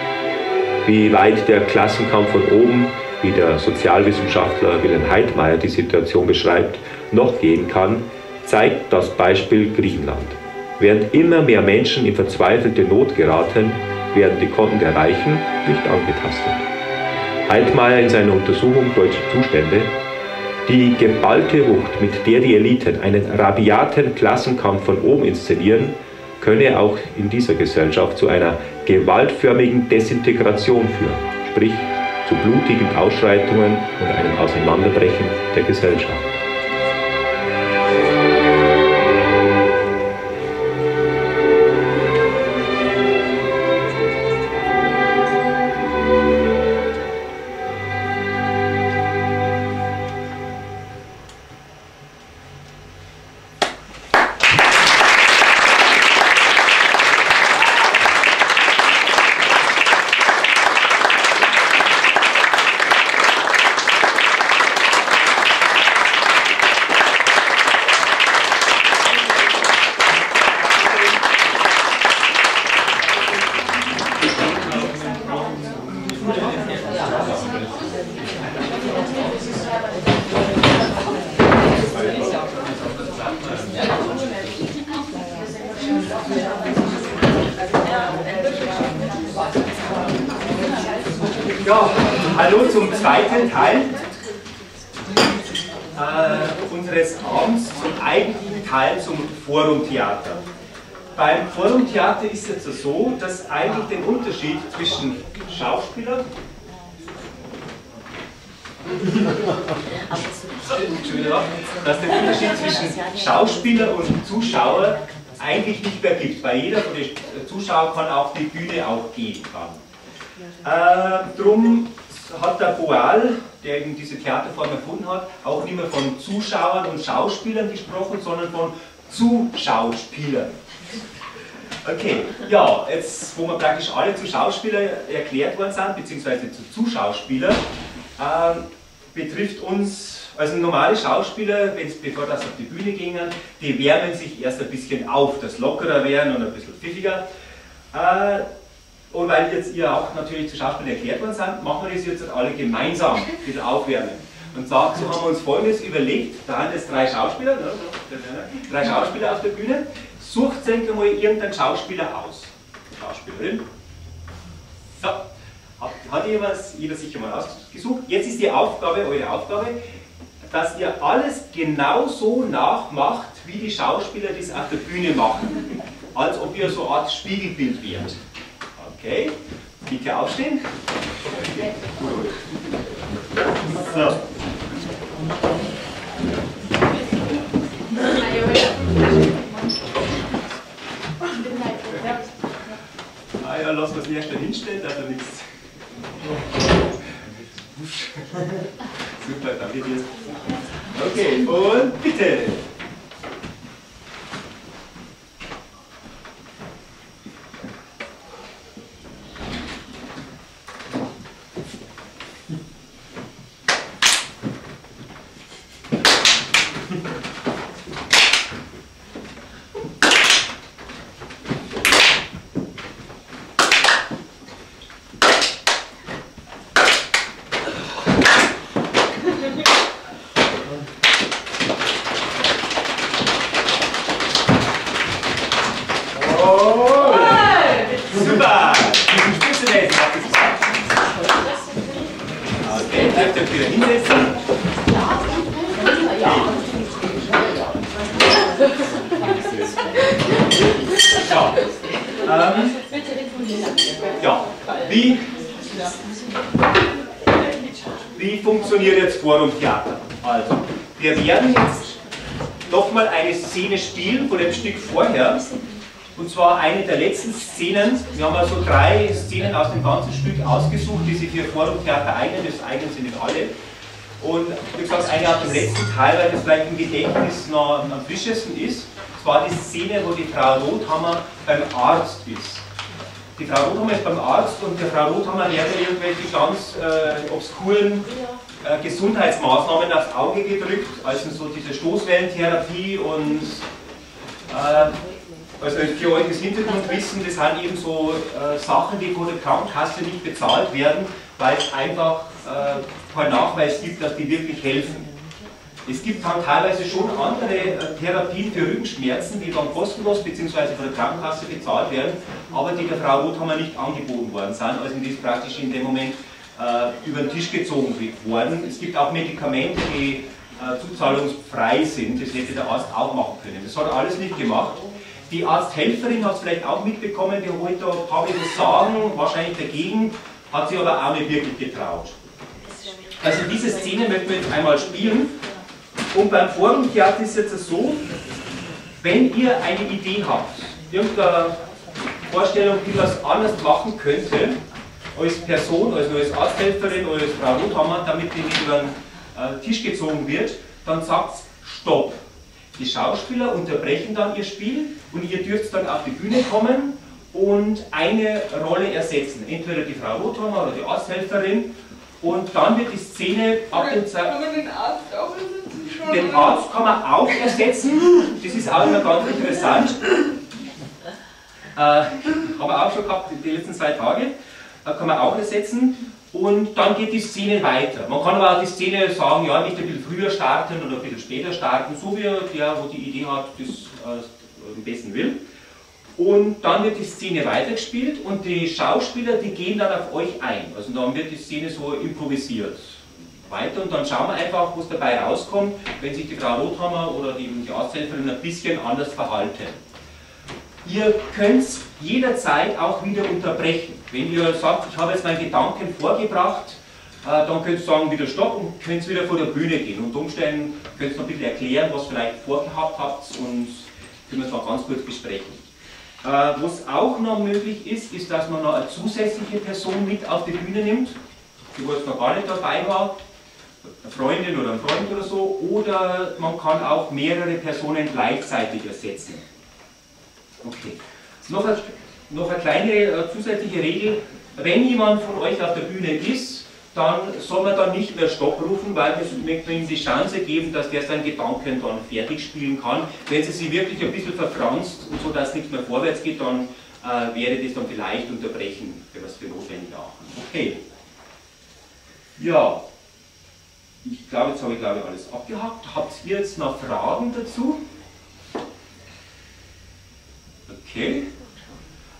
S4: Wie weit der Klassenkampf von oben, wie der Sozialwissenschaftler Wilhelm Heidmeier die Situation beschreibt, noch gehen kann, zeigt das Beispiel Griechenland. Während immer mehr Menschen in verzweifelte Not geraten, werden die Konten der Reichen nicht angetastet. Heidmeier in seiner Untersuchung Deutsche Zustände die geballte Wucht, mit der die Eliten einen rabiaten Klassenkampf von oben inszenieren, könne auch in dieser Gesellschaft zu einer gewaltförmigen Desintegration führen, sprich zu blutigen Ausschreitungen und einem Auseinanderbrechen der Gesellschaft.
S1: Von Zuschauern und Schauspielern gesprochen, sondern von Zuschauspielern. Okay, ja, jetzt wo wir praktisch alle zu Schauspieler erklärt worden sind, beziehungsweise zu Zuschauspielern, äh, betrifft uns, also normale Schauspieler, wenn's, bevor das auf die Bühne gingen, die wärmen sich erst ein bisschen auf, das lockerer werden und ein bisschen pfiffiger. Äh, und weil jetzt ihr auch natürlich zu Schauspielern erklärt worden seid, machen wir das jetzt alle gemeinsam, ein bisschen aufwärmen. Und dazu haben wir uns folgendes überlegt, da haben jetzt drei Schauspieler, ne, drei Schauspieler auf der Bühne, sucht sich mal irgendeinen Schauspieler aus. Schauspielerin. So, hat, hat jeder, jeder sich mal ausgesucht. Jetzt ist die Aufgabe, eure Aufgabe, dass ihr alles genau so nachmacht, wie die Schauspieler das auf der Bühne machen. Als ob ihr so eine Art Spiegelbild wärt. Okay, bitte aufstehen. Gut. So. Ah ja, lass uns erst hinstellen, dass er nichts. Super, danke dir. Okay, und bitte. Szenen. Wir haben also drei Szenen aus dem ganzen Stück ausgesucht, die sich für Forum-Theater eignen. Das eignen sie nicht alle. Und wie gesagt, eine aus dem letzten Teil, weil das vielleicht im Gedächtnis noch am frischesten ist. Das war die Szene, wo die Frau Rothammer beim Arzt ist. Die Frau Rothammer ist beim Arzt und der Frau Rothammer werden irgendwelche ganz äh, obskuren äh, Gesundheitsmaßnahmen aufs Auge gedrückt, also so diese Stoßwellentherapie und äh, also für euch das Hintergrundwissen, das sind eben so äh, Sachen, die von der Krankenkasse nicht bezahlt werden, weil es einfach äh, keinen Nachweis gibt, dass die wirklich helfen. Es gibt dann teilweise schon andere äh, Therapien für Rückenschmerzen, die dann kostenlos bzw. von der Krankenkasse bezahlt werden, aber die der Frau Rothammer nicht angeboten worden sind, also die ist praktisch in dem Moment äh, über den Tisch gezogen worden. Es gibt auch Medikamente, die äh, zuzahlungsfrei sind, das hätte der Arzt auch machen können. Das hat er alles nicht gemacht. Die Arzthelferin hat es vielleicht auch mitbekommen, die wollte was sagen, wahrscheinlich dagegen, hat sie aber auch nicht wirklich getraut. Also diese Szene möchten wir jetzt einmal spielen. Und beim Forumtheater ist es jetzt so, wenn ihr eine Idee habt, irgendeine Vorstellung, wie man es anders machen könnte, als Person, also als Arzthelferin als Frau Rothammer, damit die nicht über den äh, Tisch gezogen wird, dann sagt Stopp. Die Schauspieler unterbrechen dann ihr Spiel und ihr dürft dann auf die Bühne kommen und eine Rolle ersetzen. Entweder die Frau Rothammer oder die Arzthelferin und dann wird die Szene ab dem Zeitpunkt.
S11: Kann man den Arzt auch ersetzen?
S1: Den Arzt kann man auch ersetzen, das ist auch immer ganz interessant. Äh, haben wir auch schon gehabt, die letzten zwei Tage. Äh, kann man auch ersetzen. Und dann geht die Szene weiter. Man kann aber auch die Szene sagen, ja, nicht ein bisschen früher starten oder ein bisschen später starten, so wie der, wo die Idee hat, das äh, am besten will. Und dann wird die Szene weitergespielt und die Schauspieler, die gehen dann auf euch ein. Also dann wird die Szene so improvisiert weiter und dann schauen wir einfach, was dabei rauskommt, wenn sich die Frau Rothammer oder die, die Arzthelferin ein bisschen anders verhalten. Ihr könnt jederzeit auch wieder unterbrechen. Wenn ihr sagt, ich habe jetzt meinen Gedanken vorgebracht, äh, dann könnt ihr sagen, wieder Stopp und könnt wieder vor der Bühne gehen. Und Umständen könnt ihr noch ein bisschen erklären, was ihr vielleicht vorgehabt habt und können wir es mal ganz kurz besprechen. Äh, was auch noch möglich ist, ist, dass man noch eine zusätzliche Person mit auf die Bühne nimmt, die jetzt noch gar nicht dabei war, eine Freundin oder ein Freund oder so, oder man kann auch mehrere Personen gleichzeitig ersetzen. Okay. Noch eine, noch eine kleine äh, zusätzliche Regel. Wenn jemand von euch auf der Bühne ist, dann soll man dann nicht mehr Stopp rufen, weil wir möchten ihm die Chance geben, dass der seinen Gedanken dann fertig spielen kann. Wenn sie sich wirklich ein bisschen verfranst und so, dass nichts mehr vorwärts geht, dann äh, wäre das dann vielleicht unterbrechen, wenn wir es für notwendig achten. Okay. Ja. Ich glaube, jetzt habe ich glaube ich alles abgehakt. Habt ihr jetzt noch Fragen dazu? Okay.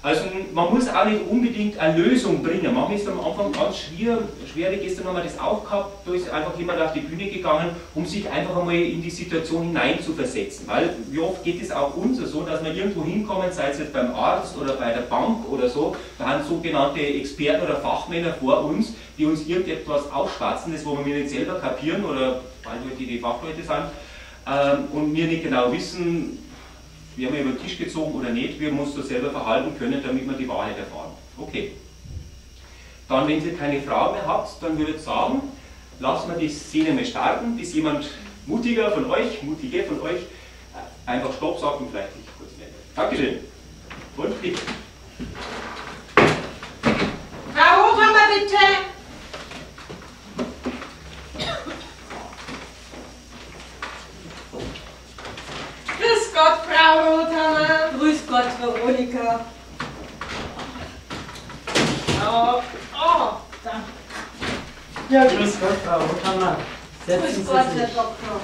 S1: Also man muss auch nicht unbedingt eine Lösung bringen. Manchmal ist es am Anfang ganz schwer, schwierig. Gestern haben wir das auch gehabt, da ist einfach jemand auf die Bühne gegangen, um sich einfach einmal in die Situation hineinzuversetzen. Weil wie oft geht es auch uns so, dass wir irgendwo hinkommen, sei es jetzt beim Arzt oder bei der Bank oder so, da haben sogenannte Experten oder Fachmänner vor uns, die uns irgendetwas aufschwatzen, das wo wir nicht selber kapieren oder weil wir die Fachleute sind ähm, und wir nicht genau wissen, wir über den Tisch gezogen oder nicht, wir müssen das selber verhalten können, damit wir die Wahrheit erfahren. Okay. Dann, wenn ihr keine Fragen mehr habt, dann würde ich sagen, lassen wir die Szene mal starten, bis jemand mutiger von euch, mutige von euch, einfach Stopp sagt und vielleicht sich kurz meldet. Dankeschön. Und bitte.
S6: Frau Hochhammer, bitte! Grüß Frau Rothammer.
S5: Grüß Gott, Veronika.
S6: Oh, oh, danke.
S8: Ja, grüß Gott, Frau Rothammer. Setzen
S5: Grüß Gott, Herr. Doktor.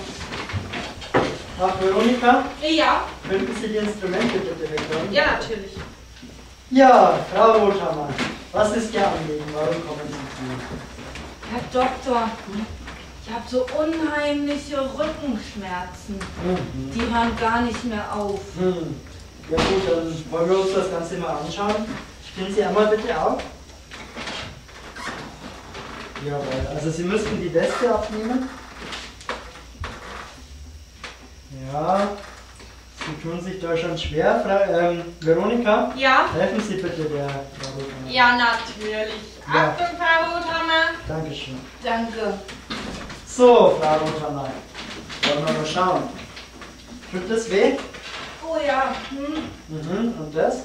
S8: Frau Veronika,
S6: Ja,
S8: könnten Sie die Instrumente bitte wegräumen?
S6: ja, natürlich.
S8: Ja, Frau Rothammer, was ist Ihr Anliegen? Warum kommen Sie zu mir?
S12: Herr Doktor, ich habe so unheimliche Rückenschmerzen.
S8: Mhm.
S12: Die hören gar nicht mehr auf.
S8: Hm. Ja gut, dann wollen wir uns das Ganze mal anschauen. Stehen Sie einmal bitte auf. Jawohl, also Sie müssten die Weste abnehmen. Ja, Sie tun sich da schon schwer. Frau, ähm, Veronika?
S6: Ja?
S8: Helfen Sie bitte der Frau Rothammer.
S6: Ja, natürlich.
S8: Ja.
S6: Achtung, Frau Rothammer.
S8: Dankeschön.
S6: Danke.
S8: So, Frau Rothammer. Wollen wir mal schauen. Tut das weh?
S5: Oh ja, hm.
S8: Mhm, und das?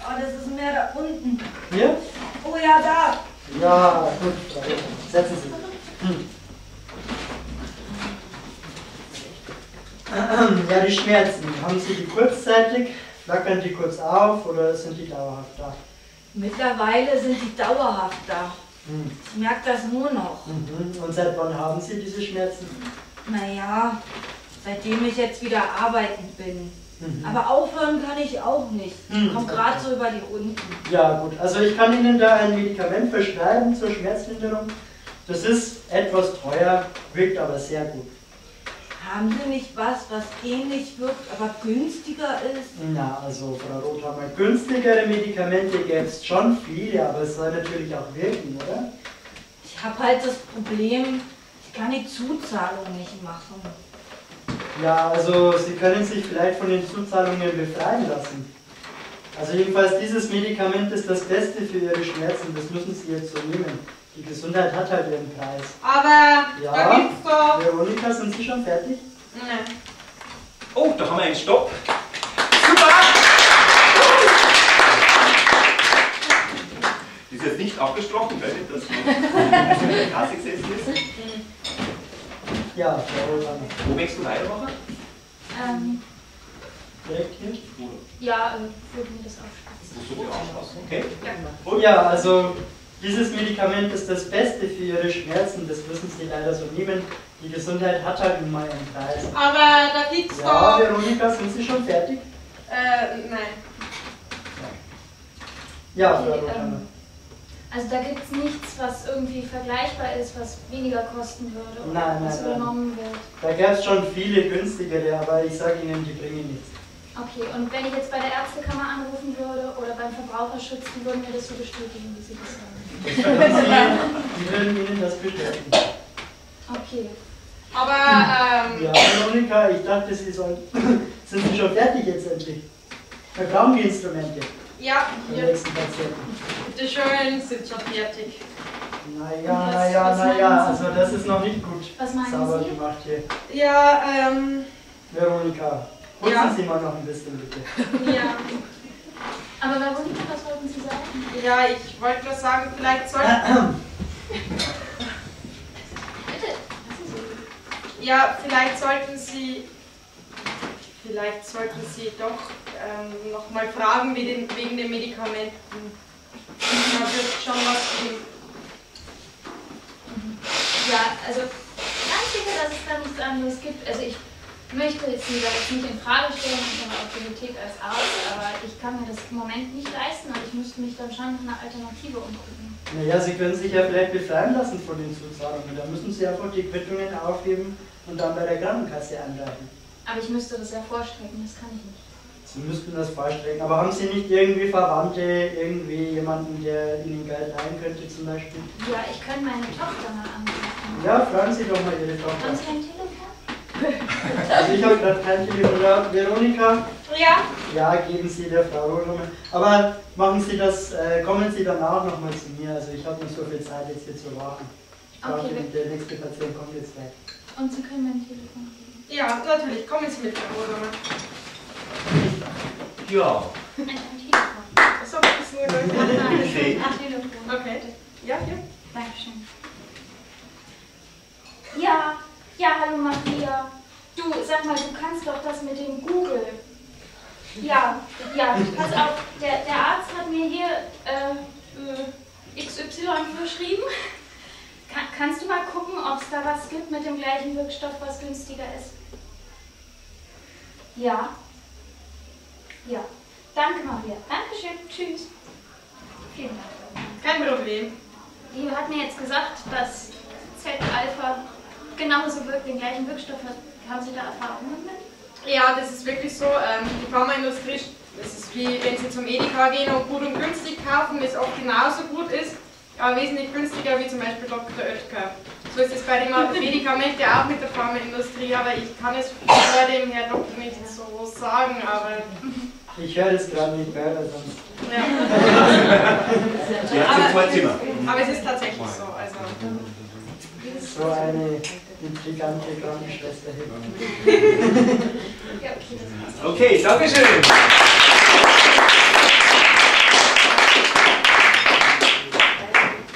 S5: Oh, das ist mehr da unten.
S8: Hier?
S5: Oh ja, da.
S8: Ja, gut. Setzen Sie. Hm. Ja, die Schmerzen. Haben Sie die kurzzeitig? Flackern die kurz auf oder sind die dauerhaft da?
S5: Mittlerweile sind die dauerhaft da. Ich merke das nur noch.
S8: Mhm. Und seit wann haben Sie diese Schmerzen?
S5: Naja, seitdem ich jetzt wieder arbeiten bin.
S8: Mhm.
S5: Aber aufhören kann ich auch nicht. Ich
S8: Hm,
S5: komme gerade so über die Runden.
S8: Ja, gut. Also ich kann Ihnen da ein Medikament verschreiben zur Schmerzlinderung. Das ist etwas teuer, wirkt aber sehr gut.
S5: Haben Sie nicht was, was ähnlich wirkt, aber günstiger ist?
S8: Na, also Frau Rothammer, günstigere Medikamente gäbe es schon viele, aber es soll natürlich auch wirken, oder?
S5: Ich habe halt das Problem, ich kann die Zuzahlung nicht machen.
S8: Ja, also Sie können sich vielleicht von den Zuzahlungen befreien lassen. Also jedenfalls dieses Medikament ist das Beste für Ihre Schmerzen, das müssen Sie jetzt so nehmen. Die Gesundheit hat halt ihren Preis.
S6: Aber
S8: Ja,
S6: da gibt's doch.
S8: Veronika, sind Sie schon fertig?
S6: Nein.
S1: Oh, da haben wir einen Stopp. Super! Ist jetzt nicht abgesprochen, man in der Kasse gesessen ist.
S8: Ja, Frau Rothammer.
S1: Wo möchtest du weitermachen?
S13: Ähm,
S8: Direkt hier?
S13: ja, äh, würde mir das aufschreiben.
S1: So beauftragen. Okay.
S8: Oh ja, also dieses Medikament ist das Beste für Ihre Schmerzen, das müssen Sie leider so nehmen. Die Gesundheit hat halt nun mal einen Preis.
S6: Aber da gibt's
S8: Ja,
S6: doch.
S8: Veronika, sind Sie schon fertig?
S6: Äh, nein.
S8: Ja, Frau
S13: Okay, ähm, also da gibt es nichts, was irgendwie vergleichbar ist, was weniger kosten würde oder
S8: Nein,
S13: was
S8: nein, nein.
S13: übernommen wird.
S8: Da gäbe es schon viele günstigere, aber ich sage Ihnen, die bringen nichts.
S13: Okay, und wenn ich jetzt bei der Ärztekammer anrufen würde oder beim Verbraucherschutz, die würden mir das so bestätigen, wie Sie das sagen.
S8: Sie, die würden Ihnen das bestätigen.
S13: Okay.
S6: Aber, ähm,
S8: Ja, Veronika, ich dachte, Sie sollen. Sind Sie schon fertig jetzt endlich? Wir brauchen die Instrumente.
S6: ja, hier.
S8: nächsten Patienten.
S6: Bitte schön, sind schon fertig.
S8: Naja,
S13: Was-
S8: naja,
S13: was
S8: naja, also
S13: Sie?
S8: das ist noch nicht gut
S13: Was meinen
S8: sauber
S13: Sie?
S8: gemacht hier.
S6: Ja, ähm,
S8: Veronika, putzen
S6: Ja.
S8: Sie mal noch ein bisschen bitte.
S6: ja.
S13: Aber Veronika, was wollten Sie?
S6: Ja, ich wollte nur sagen, vielleicht sollten. Ja, vielleicht sollten Sie. Vielleicht sollten Sie doch ähm, nochmal fragen wegen, den- wegen den Medikamenten. Da wird schon was geben.
S13: Ja, also ganz sicher, dass es da nichts anderes gibt. Also ich möchte jetzt nicht in Frage stellen Ihre Autorität als Arzt, aber ich kann mir das im Moment nicht leisten und ich müsste mich dann schon nach einer Alternative umgucken.
S8: Naja, Sie können sich ja vielleicht befreien lassen von den Zuzahlungen. Da müssen Sie einfach die Quittungen aufgeben und dann bei der Krankenkasse einreichen.
S13: Aber ich müsste das ja vorstrecken, das kann ich nicht.
S8: Sie müssten das vorstrecken. Aber haben Sie nicht irgendwie Verwandte, irgendwie jemanden, der Ihnen Geld leihen könnte zum Beispiel?
S13: Ja, ich kann meine Tochter mal anrufen.
S8: Ja, fragen Sie doch mal Ihre
S13: Haben
S8: Tochter.
S13: Sie ein Telefon?
S8: Also ich habe gerade kein Telefon da. Veronika?
S6: Ja?
S8: Ja, geben Sie der Frau Rohrummer. Aber machen Sie das, äh, kommen Sie danach nochmal zu mir. Also ich habe nicht so viel Zeit jetzt hier zu warten. Ich glaube,
S13: Okay.
S8: der nächste Patient kommt jetzt gleich.
S13: Und Sie können mir ein Telefon geben.
S6: Ja, natürlich. Kommen Sie mit, Frau Rodemann.
S1: Ja.
S13: Ein, Telefon.
S6: Achso, das ist nur
S13: Ach
S1: Okay.
S13: ein Telefon.
S6: Okay. Ja, hier.
S13: Dankeschön. Ja, ja, hallo Maria. Du, sag mal, du kannst doch das mit dem Google. Ja, ja, pass auf, der, der Arzt hat mir hier äh, äh, XY verschrieben. Kann, kannst du mal gucken, ob es da was gibt mit dem gleichen Wirkstoff, was günstiger ist? Ja. Ja. Danke, Maria. Dankeschön. Tschüss. Vielen Dank.
S6: Kein Problem.
S13: Die hat mir jetzt gesagt, dass Z-Alpha genauso wirkt, den gleichen Wirkstoff hat. Haben Sie da Erfahrungen mit?
S6: Ja, das ist wirklich so. Ähm, die Pharmaindustrie Das ist wie wenn Sie zum Edeka gehen und gut und günstig kaufen, das oft genauso gut ist, aber wesentlich günstiger wie zum Beispiel Dr. Oetker. So ist es bei den Medikamenten auch mit der Pharmaindustrie, aber ich kann es vor dem Herr Doktor nicht so sagen, aber...
S8: Ich höre das gerade nicht mehr, weil sonst.
S6: Ja.
S1: Vorzimmer.
S6: aber es ist tatsächlich so. Also.
S8: So eine intrigante Krankenschwester hier.
S1: Okay, Dankeschön.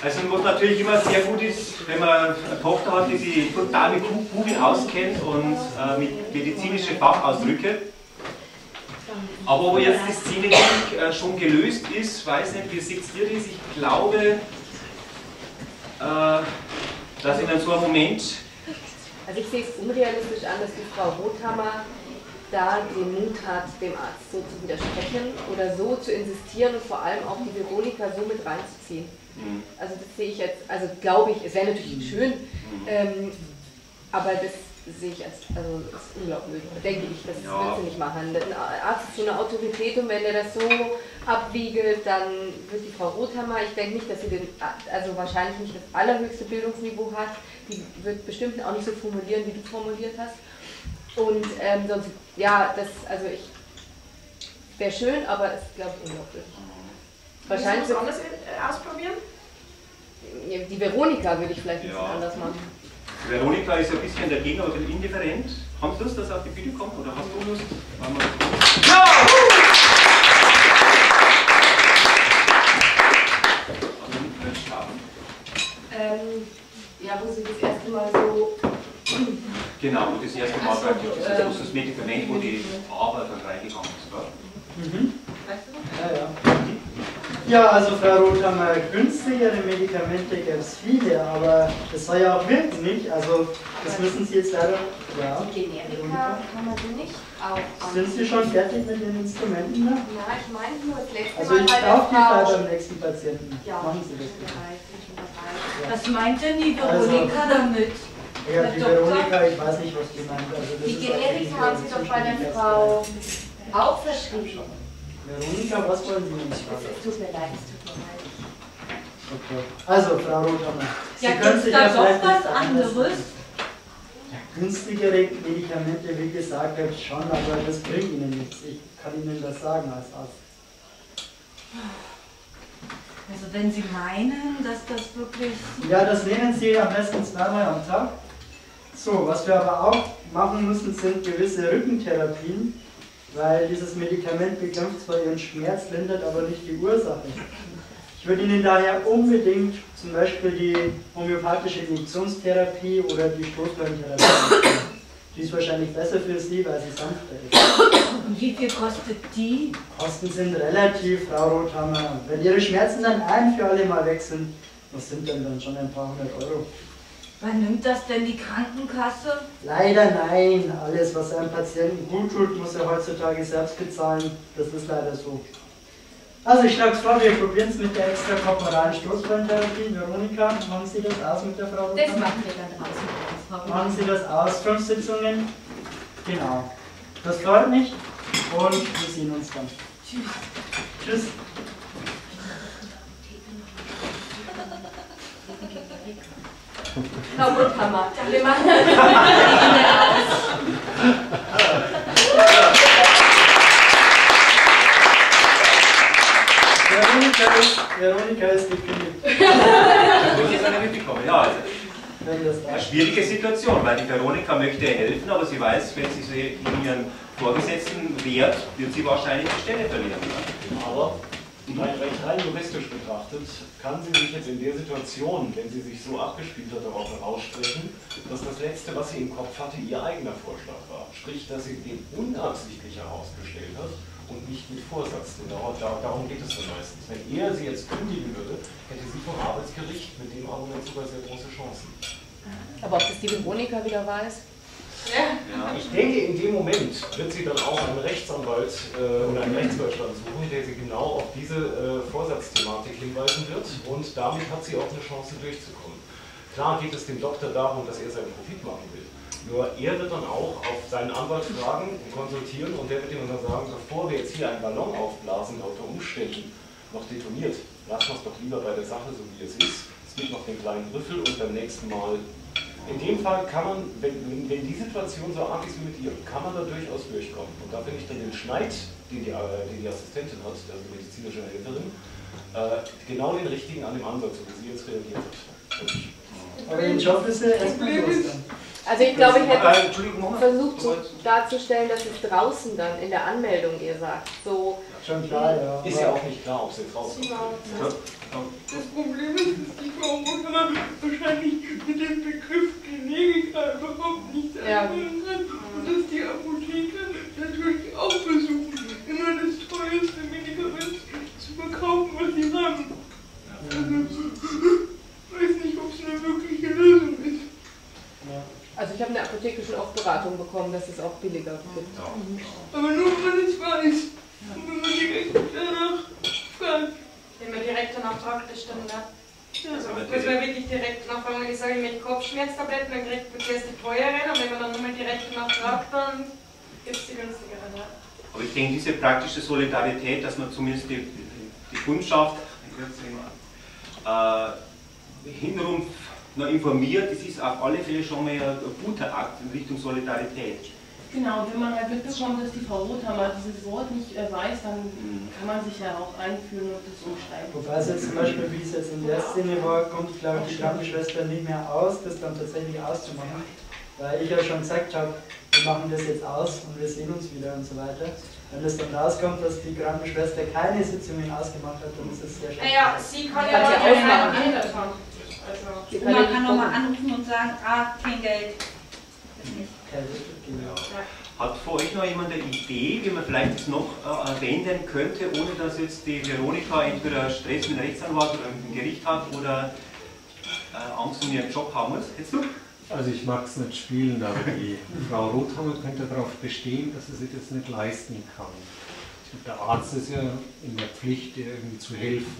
S1: Also was natürlich immer sehr gut ist, wenn man eine Tochter hat, die sich total mit Google auskennt und äh, mit medizinischen Fachausdrücke. Aber wo jetzt die Szene äh, schon gelöst ist, weiß nicht, wie seht ihr das? Ich glaube, äh, dass in so einem Moment
S14: Also ich sehe es unrealistisch an, dass die Frau Rothammer da den Mut hat, dem Arzt so zu widersprechen oder so zu insistieren und vor allem auch die Veronika so mit reinzuziehen.
S1: Mhm.
S14: Also das sehe ich jetzt, also glaube ich, es wäre natürlich schön, ähm, aber das sehe ich als, also ist unglaublich, denke ich, das
S1: Ja.
S14: wird sie nicht machen. Ein Arzt ist so eine Autorität und wenn er das so abwiegelt, dann wird die Frau Rothammer, ich denke nicht, dass sie den, also wahrscheinlich nicht das allerhöchste Bildungsniveau hat, die wird bestimmt auch nicht so formulieren, wie du formuliert hast. Und ähm, sonst, ja, das, also ich, wäre schön, aber es glaube ich unglaublich.
S6: Willst
S14: Wahrscheinlich
S6: du anderes äh, ausprobieren?
S14: die Veronika würde ich vielleicht ein bisschen
S1: Ja.
S14: anders machen.
S1: Veronika ist ein bisschen dagegen, aber ein bisschen indifferent. Haben Sie Lust, dass er auf die Bühne kommt? Oder hast du Lust? Ja!
S14: Ähm, ja, wo sie das erste Mal so.
S1: Genau, das erste Mal
S14: Ach so,
S1: praktisch dieses
S14: ähm,
S1: großes Medikament, wo die Arbeit dann reingegangen ist. Gell?
S8: Mhm. Ja, ja. Ja, also Frau Rothammer, günstigere Medikamente gäbe es viele, aber das soll ja auch wirken, nicht? Also das müssen Sie jetzt leider. Ja.
S14: Die Generika kann man die nicht auch.
S8: Sind Sie schon fertig mit den Instrumenten? Ne?
S14: Ja, ich meine nur das letzte
S8: Also
S14: Mal
S8: ich
S14: bei der
S8: brauche die Zeit beim nächsten Patienten.
S14: Ja,
S8: Machen Sie das
S14: ich
S8: bitte.
S14: bereit, ich bin schon bereit.
S5: Was meint denn die
S8: Also-
S5: Veronika damit?
S8: Ja, die
S5: Doktor?
S8: Veronika, ich weiß nicht, was die meint. Also
S14: Die
S8: nicht
S14: haben Sie doch bei der Frau auch verschrieben.
S8: Veronika, was wollen Sie uns
S14: Es tut mir leid, es tut mir leid.
S8: Okay. Also, Frau Rothammer, Sie
S5: Ja,
S8: können sich
S5: da
S8: ja
S5: doch was
S8: nicht
S5: anderes?
S8: Ja, günstigere Medikamente, wie gesagt, gibt's schon, aber das bringt Ihnen nichts. Ich kann Ihnen das sagen als Arzt.
S5: Also wenn Sie meinen, dass das wirklich...
S8: Ja, das nehmen Sie am besten zweimal am Tag. So, was wir aber auch machen müssen, sind gewisse Rückentherapien, weil dieses Medikament bekämpft zwar Ihren Schmerz, lindert aber nicht die Ursache. Ich würde Ihnen daher unbedingt zum Beispiel die homöopathische Injektionstherapie oder die Stoßwellentherapie empfehlen. Die ist wahrscheinlich besser für Sie, weil sie sanfter ist.
S5: Und wie viel kostet die?
S8: Kosten sind relativ, Frau Rothammer. Wenn Ihre Schmerzen dann ein für alle Mal weg sind, das sind dann, dann schon ein paar hundert Euro.
S5: Wann nimmt das denn die Krankenkasse?
S8: Leider nein. Alles, was einem Patienten gut tut, muss er heutzutage selbst bezahlen. Das ist leider so. Also ich schlage vor, wir probieren es mit der extrakorporalen Stoßwellentherapie. Veronika, machen Sie das aus mit der Frau?
S14: Das machen wir dann. Frau
S8: Machen Sie das aus. Fünf Sitzungen. Genau. Das freut mich und wir sehen uns dann.
S5: Tschüss.
S8: Tschüss.
S14: Frau Rothammer, wir machen das
S8: ist, Veronika ist gekündigt.
S1: Das ist eine mitbekommen. Ja, also eine schwierige Situation, weil die Veronika möchte helfen, aber sie weiß, wenn sie sich gegen ihren Vorgesetzten wehrt, wird sie wahrscheinlich die Stelle verlieren.
S15: Aber rein, rein, rein juristisch betrachtet kann sie sich jetzt in der Situation, wenn sie sich so abgespielt hat, darauf heraussprechen, dass das Letzte, was sie im Kopf hatte, ihr eigener Vorschlag war. Sprich, dass sie den unabsichtlich herausgestellt hat und nicht mit Vorsatz. Denn darum, da- darum geht es dann meistens. Wenn er sie jetzt kündigen würde, hätte sie vom Arbeitsgericht mit dem Argument sogar sehr große Chancen.
S14: Aber ob das die Veronika wieder weiß?
S15: Ich denke, in dem Moment wird sie dann auch einen Rechtsanwalt äh, oder einen Rechtsbeistand suchen, der sie genau auf diese äh, Vorsatzthematik hinweisen wird und damit hat sie auch eine Chance durchzukommen. Klar geht es dem Doktor darum, dass er seinen Profit machen will. Nur er wird dann auch auf seinen Anwalt fragen und konsultieren und der wird ihm dann sagen, bevor wir jetzt hier einen Ballon aufblasen, der unter Umständen noch detoniert, lassen wir es doch lieber bei der Sache so wie es ist. Es gibt noch den kleinen Rüffel und beim nächsten Mal. In dem Fall kann man, wenn, wenn, die Situation so arg ist wie mit ihr, kann man da durchaus durchkommen. Und da finde ich dann den Schneid, den die, äh, den die Assistentin hat, also die medizinische Helferin, äh, genau den richtigen an dem Ansatz, so wie sie jetzt reagiert hat.
S8: Aber den Job ist ja erstmal los dann.
S14: Also ich glaube, ich
S1: Äh,
S14: hätte
S1: nochmal.
S14: versucht so darzustellen, dass es draußen dann in der Anmeldung ihr sagt. So,
S8: Schon klar, ja.
S15: ist ja auch nicht klar, ob sie jetzt rauskommt.
S11: Das Problem ist, dass die Frau Mutter wahrscheinlich mit dem Begriff Generika überhaupt nichts
S14: Ja.
S11: anfangen kann und dass die Apotheker natürlich auch versuchen, immer das teuerste Medikament zu verkaufen, was sie haben. Also, weiß nicht, ob es eine wirkliche Lösung ist.
S14: Also ich habe in der Apotheke schon oft Beratung bekommen, dass es auch billiger gibt.
S11: Aber nur, wenn man es weiß. Und wenn man direkt danach fragt.
S6: Wenn man direkt danach fragt, das stimmt, ne? Also,
S1: aber
S6: muss man wirklich direkt nachfragen, wenn ich sage, ich möchte Kopfschmerztabletten, dann kriegt man zuerst die teureren und wenn man dann nochmal direkt danach fragt, dann gibt es die günstigeren, ja.
S1: Aber ich denke, diese praktische Solidarität, dass man zumindest die, die Kundschaft äh, noch informiert, das ist auf alle Fälle schon mal ein, guter Akt in Richtung Solidarität.
S3: Genau, wenn man halt mitbekommt, dass die Frau Rothammer dieses Wort nicht äh, weiß, dann kann man sich ja auch einfühlen und das umschreiben.
S8: Wobei es jetzt zum Beispiel, wie es jetzt in der Szene war, kommt, glaube ich, die Krankenschwester nicht mehr aus, das dann tatsächlich auszumachen. Weil ich ja schon gesagt habe, wir machen das jetzt aus und wir sehen uns wieder und so weiter. Wenn es dann rauskommt, dass die Krankenschwester keine Sitzungen ausgemacht hat, dann ist es sehr schade.
S6: Naja, sie kann ja
S14: sie
S6: auch nicht haben. Also,
S5: man kann
S14: nicht
S5: nochmal anrufen und sagen, ah, kein Geld.
S8: Gehen.
S1: Hat vor euch noch jemand eine Idee, wie man vielleicht das noch äh, erwähnen könnte, ohne dass jetzt die Veronika entweder Stress mit dem Rechtsanwalt oder mit dem Gericht hat oder äh, Angst um ihren Job haben muss? Hättest du?
S16: Also ich mag es nicht spielen, aber die Frau Rothammer könnte darauf bestehen, dass sie sich das nicht leisten kann. Der Arzt ist ja in der Pflicht, ihr irgendwie zu helfen.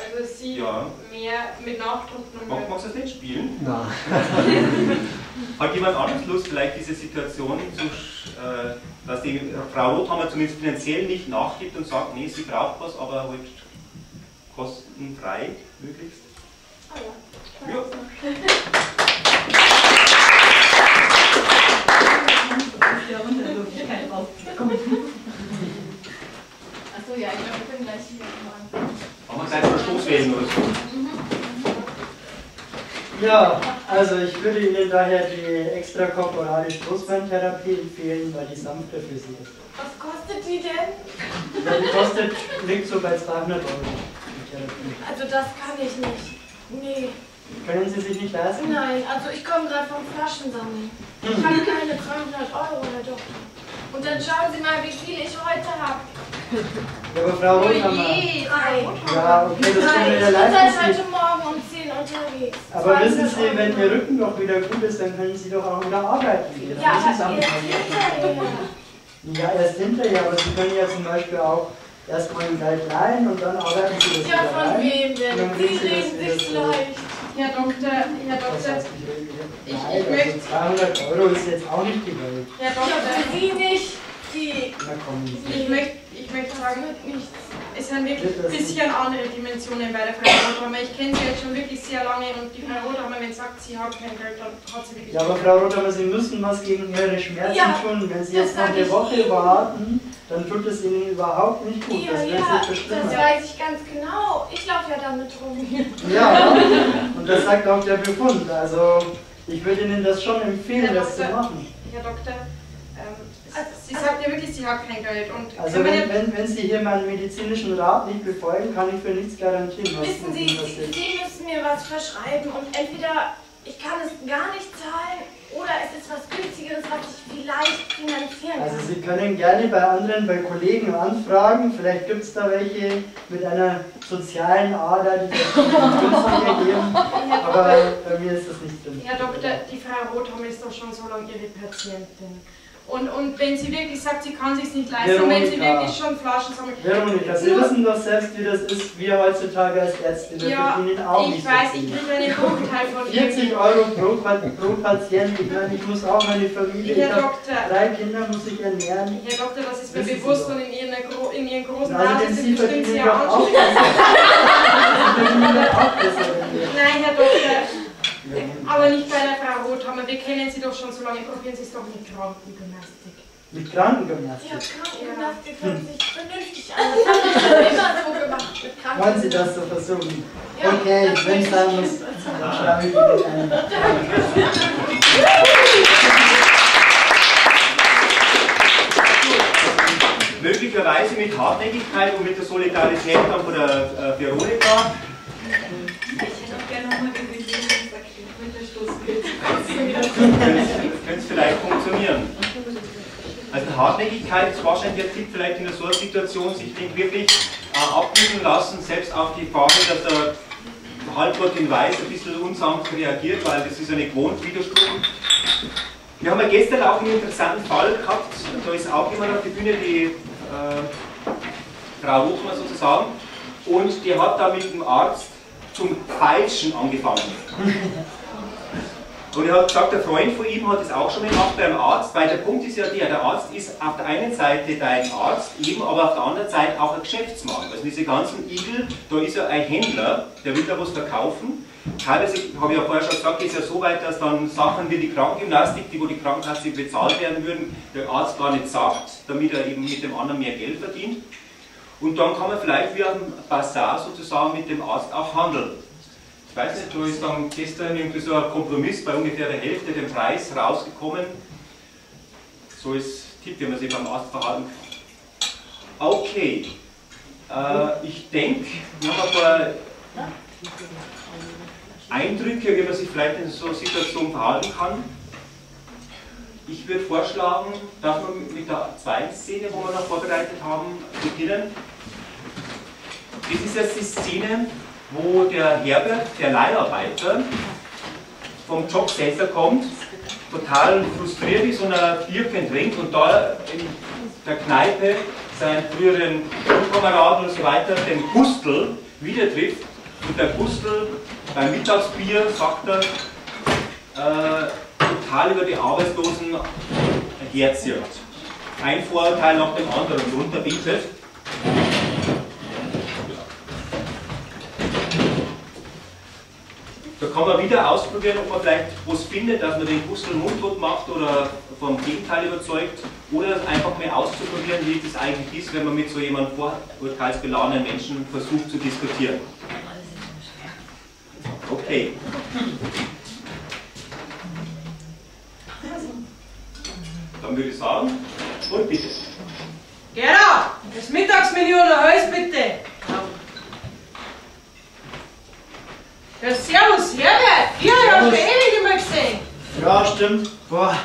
S6: Also sie
S1: Ja.
S6: mehr mit Nachdruck nochmal.
S1: Mag, magst du das nicht spielen?
S16: Nein.
S1: Hat jemand anderes Lust, vielleicht diese Situation zu, sch- äh, dass die Frau Rothammer zumindest finanziell nicht nachgibt und sagt, nee, sie braucht was, aber halt kostenfrei möglichst? Ja.
S2: Achso, ja, ich glaube, wir können gleich wieder machen.
S1: Haben wir gleich Verstoß wählen oder so?
S8: Ja, also ich würde Ihnen daher die extrakorporale Stoßbeintherapie empfehlen, weil die sanfter für Sie ist.
S2: Was kostet die denn?
S8: Ja, die kostet, liegt so bei 200 Euro. die Therapie.
S2: Also das kann ich nicht. Nee.
S8: Können Sie sich nicht leisten?
S2: Nein, also ich komme gerade vom Flaschensammeln. Ich habe keine 300 Euro, Herr Doktor. Und dann schauen Sie mal, wie viel ich heute habe.
S8: Ja, aber Frau
S2: Oh
S8: Rothammer.
S2: je, drei.
S8: Ja, okay, das können wir ja
S2: Ich bin seit
S8: leisten.
S2: heute Morgen um 10 unterwegs.
S8: Aber wissen
S2: 200
S8: Sie, wenn. Ihr Rücken doch wieder gut ist, dann können Sie doch auch wieder arbeiten. Dann
S2: Ja, aber erst
S8: nicht
S2: hinterher.
S8: Ja, erst hinterher, aber Sie können ja zum Beispiel auch erstmal ein Geld leihen und dann arbeiten Sie das
S2: Ja, von wem denn? Sie reden sich leicht.
S6: Herr Doktor, Herr
S8: Das
S6: Doktor,
S8: ich.
S6: Ich- möchte-
S8: also 200 Euro ist jetzt auch nicht die Welt.
S6: Herr
S2: Ja,
S6: Doktor,
S2: Sie nicht. Die.
S8: Na komm,
S6: ich möchte, ich möchte sagen,
S2: nichts.
S6: Es sind wirklich ein bisschen andere Dimensionen bei der Frau Rothammer. Ich kenne sie jetzt schon wirklich sehr lange und die Frau Rothammer, wenn sie sagt, sie hat kein Geld, dann hat sie wirklich
S8: Ja, aber Frau Rothammer, Sie müssen was gegen Ihre Schmerzen
S2: Ja,
S8: tun. Wenn Sie jetzt noch eine Woche
S2: Ihnen.
S8: warten, dann tut es Ihnen überhaupt nicht gut.
S2: Ja,
S8: das
S2: ja, das weiß ich ganz genau. Ich laufe ja damit rum.
S8: Ja, und das sagt auch der Befund. Also ich würde Ihnen das schon empfehlen,
S6: Herr
S8: das zu
S6: Doktor,
S8: machen.
S6: Herr Doktor, ähm, sie sagt ja wirklich, sie hat kein Geld. Und
S8: Also wenn, wenn, wenn Sie hier meinen medizinischen Rat nicht befolgen, kann ich für nichts garantieren, was
S2: Wissen Sie,
S8: passiert.
S2: Sie müssen mir was verschreiben und entweder ich kann es gar nicht zahlen oder es ist was günstigeres, was ich vielleicht finanzieren
S8: Also
S2: kann.
S8: Sie können gerne bei anderen, bei Kollegen anfragen. Vielleicht gibt es da welche mit einer sozialen Ader, die das günstiger geben. Aber bei mir ist das nicht drin.
S6: Herr Doktor, die Frau Rotham ist doch schon so lange Ihre Patientin. Und, und wenn sie wirklich sagt, sie kann sich nicht leisten, und wenn sie
S8: Veronika.
S6: wirklich schon Flaschen sammelt.
S8: Veronika, Sie
S6: Nur-
S8: wissen doch selbst, wie das ist, wir heutzutage als Ärzte,
S6: Ja,
S8: verdienen auch
S6: ich
S8: so
S6: weiß,
S8: viel.
S6: ich kriege einen Bruchteil von
S8: 40 Euro pro, pro Patient, ich meine, ich muss auch meine Familie,
S6: Herr
S8: ich
S6: Doktor.
S8: drei Kinder, muss ich ernähren.
S6: Herr Doktor, das ist mir
S8: Wissen Sie
S6: bewusst
S8: doch.
S6: und in Ihren, gro in Ihren großen
S8: Also, denn
S6: sind
S8: Sie
S6: bestimmt sehr anstrengend. Nein, Herr Doktor, aber nicht bei der Frau Rothammer. Wir kennen Sie doch schon so lange. Probieren Sie es doch mit Krankengymnastik.
S8: Mit Krankengymnastik.
S2: Krankengymnastik hört sich vernünftig an. Das haben wir schon immer so gemacht. Mit
S8: Wollen Sie das so versuchen?
S2: Ja,
S8: Okay, wenn es sein
S2: ich
S8: muss, dann schlage ich Ihnen ein.
S1: Möglicherweise mit Hartnäckigkeit und mit der Solidarität dann von der äh, Veronika.
S12: Ich hätte auch gerne nochmal gesehen, wie das der.
S1: Könnte es vielleicht funktionieren. Also Hartnäckigkeit ist wahrscheinlich der Tipp vielleicht in so einer Situation, sich den wirklich äh, abbiegen lassen, selbst auf die Frage, dass der Halbgott in Weiß ein bisschen unsanft reagiert, weil das ist ja nicht gewohnt, Widerspruch. Wir haben ja gestern auch einen interessanten Fall gehabt, da ist auch jemand auf die Bühne, die äh, Frau Ruchmann sozusagen, und die hat da mit dem Arzt zum Feilschen angefangen. Und er hat gesagt, der Freund von ihm hat es auch schon gemacht beim Arzt, weil der Punkt ist ja der, der Arzt ist auf der einen Seite dein Arzt, eben aber auf der anderen Seite auch ein Geschäftsmann. Also diese ganzen Igel, da ist er ein Händler, der will da was verkaufen. Teilweise, habe ich ja vorher schon gesagt, es ja so weit, dass dann Sachen wie die Krankengymnastik, die wo die Krankenkasse bezahlt werden würden, der Arzt gar nicht sagt, damit er eben mit dem anderen mehr Geld verdient. Und dann kann man vielleicht wie am Bazar sozusagen mit dem Arzt auch handeln. Weiß nicht, da ist dann gestern irgendwie so ein Kompromiss bei ungefähr der Hälfte dem Preis rausgekommen. So ist Tipp, wie man sich beim Arzt verhalten kann. Okay, äh, ich denke, haben ein paar Eindrücke, wie man sich vielleicht in so einer Situation verhalten kann. Ich würde vorschlagen, dass wir mit der zweiten Szene, wo wir noch vorbereitet haben, beginnen. Das ist jetzt die Szene, wo der Herbert, der Leiharbeiter, vom Jobcenter kommt, total frustriert ist und ein Bierchen trinkt und da in der Kneipe seinen früheren Schulkameraden und so weiter, den Gustl, wieder trifft. Und der Gustl beim Mittagsbier sagt er, äh, total über die Arbeitslosen herzirkt. Ein Vorurteil nach dem anderen runterbietet. Da kann man wieder ausprobieren, ob man vielleicht was findet, dass man den Gustl mundtot macht oder vom Gegenteil überzeugt. Oder einfach mal auszuprobieren, wie das eigentlich ist, wenn man mit so jemandem vorurteilsbeladenen Menschen versucht zu diskutieren. Okay. Dann würde ich sagen, und bitte.
S6: Gerda, das Mittagsmenü oder Hals bitte. Ja, servus, Herbert. Ja, ich hab dich ewig mehr gesehen.
S8: Ja, stimmt. Boah,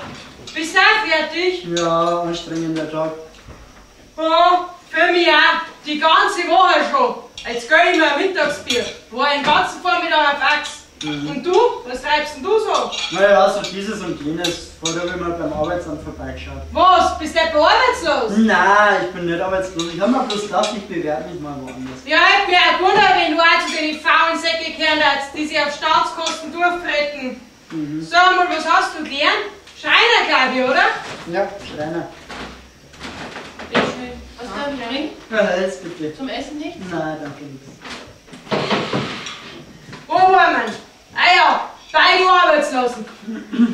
S6: Bist du auch fertig?
S8: ja, anstrengender Tag.
S6: Ja, für mich auch. Die ganze Woche schon. Jetzt geh ich mir ein Mittagsbier. War den ganzen Vormittag auf Achs. Und du? Was treibst denn du so?
S8: Naja, so dieses und jenes. Vorher habe ich mal beim Arbeitsamt vorbeigeschaut.
S6: Was? Bist du etwa arbeitslos?
S8: Nein, ich bin nicht arbeitslos. Ich habe mir bloß gedacht, ich bewerbe mich mal woanders.
S6: Ja, hätte mir auch gewundert, wenn du auch zu den faulen Säcke gehören hättest, die sich auf Staatskosten durchtreten.
S8: Mhm.
S6: Sag mal, was hast du gern? Schreiner, glaube ich, oder?
S8: Ja, Schreiner.
S3: Was darf ich trinken?
S8: Ja, jetzt bitte.
S3: Zum Essen nicht?
S8: Nein, danke nichts.
S6: Wo waren wir? Ah ja, beide Arbeitslosen.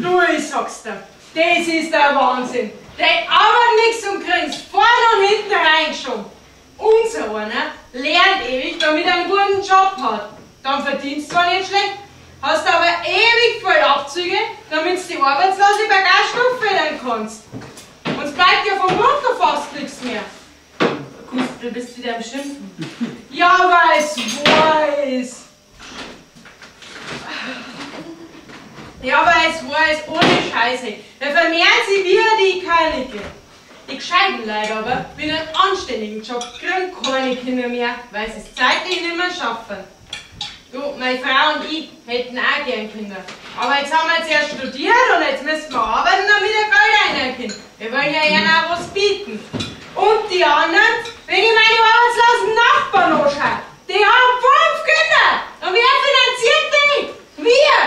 S6: Du, ich sag's dir, das ist der Wahnsinn. Die arbeiten nichts und kriegen's vorne und hinten reingeschoben. Unser einer lernt ewig, damit er einen guten Job hat. Dann verdienst zwar nicht schlecht, hast aber ewig voll Abzüge, damit du die arbeitslose Bagagestufe federn kannst. Und es bleibt ja vom Bunker fast nichts mehr.
S3: Du bist wieder am Schimpfen.
S6: Ja, weiß, weiß. Ja, weiß, weiß, ohne Scheiße. Da vermehren sie wieder die Karnicke. Die gescheiten Leute aber, mit einem anständigen Job, kriegen keine Kinder mehr, weil sie es zeitlich nicht mehr schaffen. Du, meine Frau und ich hätten auch gern Kinder. Aber jetzt haben wir zuerst studiert und jetzt müssen wir arbeiten, damit wir Geld reinkommt. Wir wollen ja gerne auch was bieten. Und die anderen, wenn ich meine arbeitslosen Nachbarn anschaue, die haben fünf Kinder. Und wer finanziert die? Wir.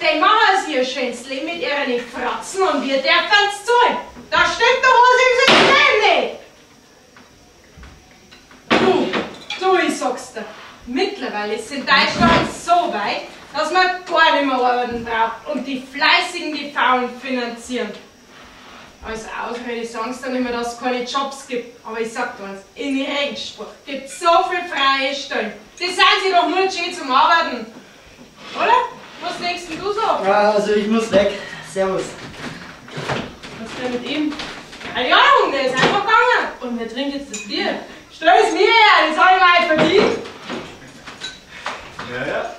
S6: Die machen sich ihr Leben mit ihren Fratzen und wir dürfen es zahlen. Da stimmt doch was im System nicht. Du, du, ich sag's dir. Mittlerweile ist in Deutschland so weit, dass man gar nicht mehr arbeiten braucht und die Fleißigen die Faulen finanzieren. Als Ausrede sagen sie dann immer, dass es keine Jobs gibt. Aber ich sag dir eins, in Regensburg gibt es so viele freie Stellen. Die sind sie doch nur schön zum Arbeiten. Oder? Was denkst denn du so?
S8: Ja, also ich muss weg. Servus.
S3: Was ist denn mit ihm?
S6: Keine Ahnung, der ist einfach gegangen.
S3: Und wer trinkt jetzt das Bier?
S6: Stell es mir her, das habe ich mir halt verdient.
S1: Ja, ja.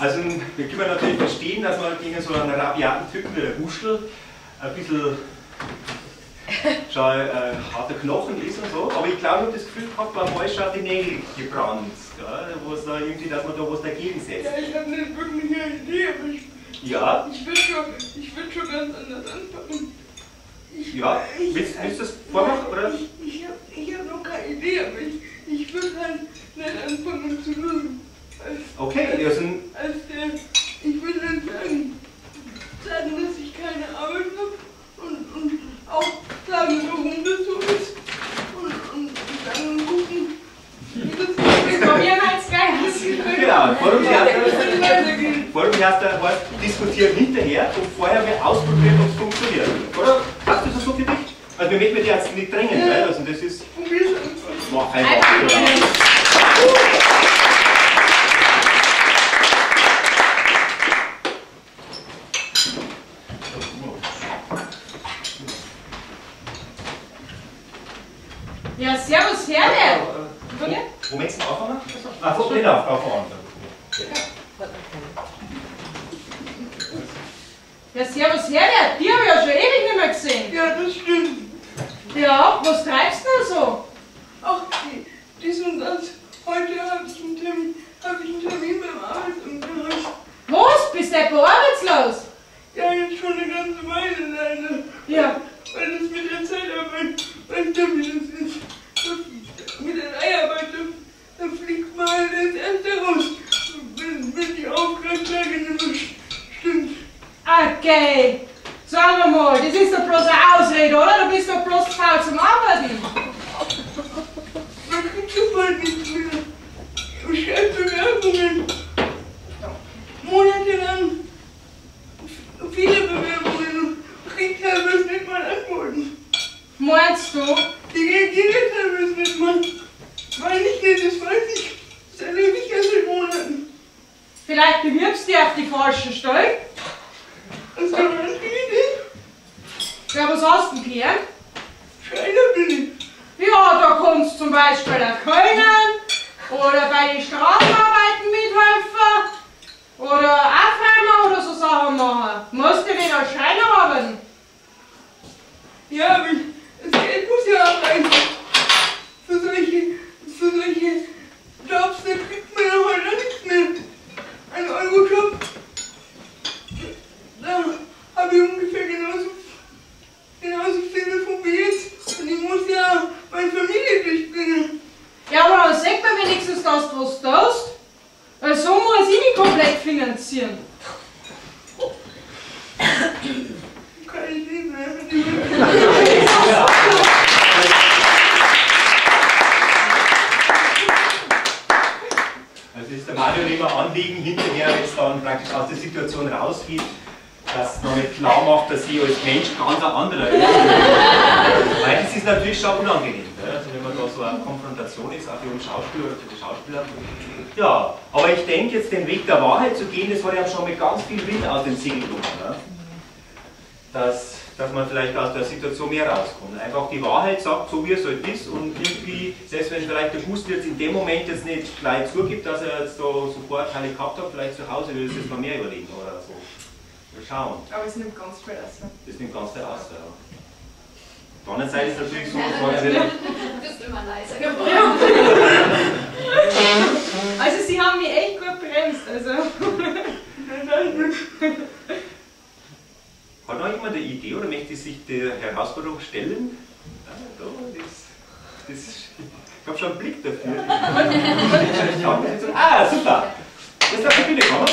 S1: Also wir können natürlich verstehen, dass man gegen so einen rabiaten Typen wie der Huschel ein bisschen schon äh, harter Knochen ist und so. Aber ich glaube, ich habe das Gefühl gehabt, beim Heu schon die Nägel gebrannt. Gell? Wo es da irgendwie, dass man da was dagegen setzt.
S11: Ja, ich habe nicht wirklich eine Idee, aber ich,
S1: Ja,
S11: ich würde schon, ich würd schon ganz anders anfangen. Ich,
S1: ja.
S11: ich,
S1: Willst, willst du das vormachen? Oder?
S11: Ich, ich habe ich hab noch keine Idee, aber ich, ich würde halt nicht anfangen zu. Als,
S1: Okay,
S11: als,
S1: sind-
S11: als der, ich würde dann sagen, sagen, dass ich keine Arbeit habe und, und auch sagen, warum das so ist. Und, und dann gucken, wie das
S6: wir jetzt gleich aus.
S1: Genau, Forum Theater,
S11: Wie es weitergeht.
S1: Forum Theater heißt diskutieren hinterher und vorher mal ausprobieren, ob es funktioniert. Oder? Passt das so für dich? Also wir möchten dich jetzt nicht drängen,
S11: Ja.
S1: weil also das ist. Mach einfach.
S6: Ja, servus, Herbert. Von dir?
S1: Wo möchtest du anfangen? Ach so, genau, Frau von
S6: Ja, servus, Herbert. Die habe ich ja schon ewig nicht mehr gesehen.
S11: Ja, das stimmt.
S6: Ja, was treibst du denn so?
S11: Ach, die- dies und das. Heute habe ich einen Termin, habe ich einen Termin beim Arbeitsamt gehabt.
S6: Was? Bist du etwa arbeitslos?
S11: Ja, jetzt schon eine ganze Weile leider.
S6: Ja.
S11: Weil das mit der Zeitarbeit, weißt du, wie das ist. Das- Mit der Leiharbeit, da, da fliegt man halt als Erster raus. Wenn, wenn die Auftragslage nicht mehr stimmt.
S6: Okay. Sagen wir mal, das ist doch bloß eine Ausrede, oder? Du bist doch bloß zu faul zum Arbeiten.
S11: Man kriegt sofort nichts mehr. Ich schreibe Bewerbungen. Monatelang. Viele Bewerbungen. und Kriegt teilweise nicht mal Antworten.
S6: Meinst du?
S11: Die reagieren teilweise nicht mal. Weil ich nicht, das weiß ich. Das erlebe ich erst seit Monaten.
S6: Vielleicht bewirbst du dich auf die falschen Stellen?
S11: Das wäre eine Idee.
S6: Ja, was hast du denn gelernt?
S11: Schreiner bin ich.
S6: Ja, da kannst du zum Beispiel erkennen oder bei den Straßenarbeiten mithelfen oder Aufräumen oder so Sachen machen. Musst du wieder Schreiner arbeiten?
S11: Ja, aber ich, das Geld muss ja auch rein. Für solche, für solche Jobs, da kriegt man ja heute nichts mehr. Ein Eurojob, da habe ich ungefähr genauso, genauso viele von wie jetzt. Und ich muss ja meine Familie durchbringen.
S6: Ja, aber dann sag mir wenigstens, dass du was tust. Weil so muss ich nicht komplett finanzieren.
S11: Keine Idee mehr.
S1: Also ist der Mario immer Anliegen hinterher, wenn es dann praktisch aus der Situation rausgeht, dass man nicht klar macht, dass sie als Mensch ganz ein anderer ist. Weil das ist natürlich schon unangenehm. Ne? Also wenn man da so eine Konfrontation ist, auch für uns Schauspieler oder für die Schauspieler. Ja, aber ich denke jetzt den Weg der Wahrheit zu gehen, das hat ja schon mit ganz viel Wind aus den Segeln genommen. Ne? Dass, dass man vielleicht aus der Situation mehr rauskommt. Einfach die Wahrheit sagt, so wie es halt ist und irgendwie, selbst wenn vielleicht der Gust jetzt in dem Moment jetzt nicht gleich zugibt, dass er jetzt da so Vorteile gehabt hat, vielleicht zu Hause will er es jetzt mal mehr überlegen oder so. Wir schauen.
S6: Aber es nimmt ganz viel aus.
S1: Das nimmt ganz viel aus. Ja. Auf der anderen Seite ist es natürlich so, dass man wieder
S2: Du bist immer leiser
S6: Ja. Also sie haben mich echt gut bremst. Also.
S1: Hat noch jemand eine Idee oder möchte sich der Herausforderung stellen? Ah, da, das, das, ich habe schon einen Blick dafür. ah, super. Das darf die Bühne kommen.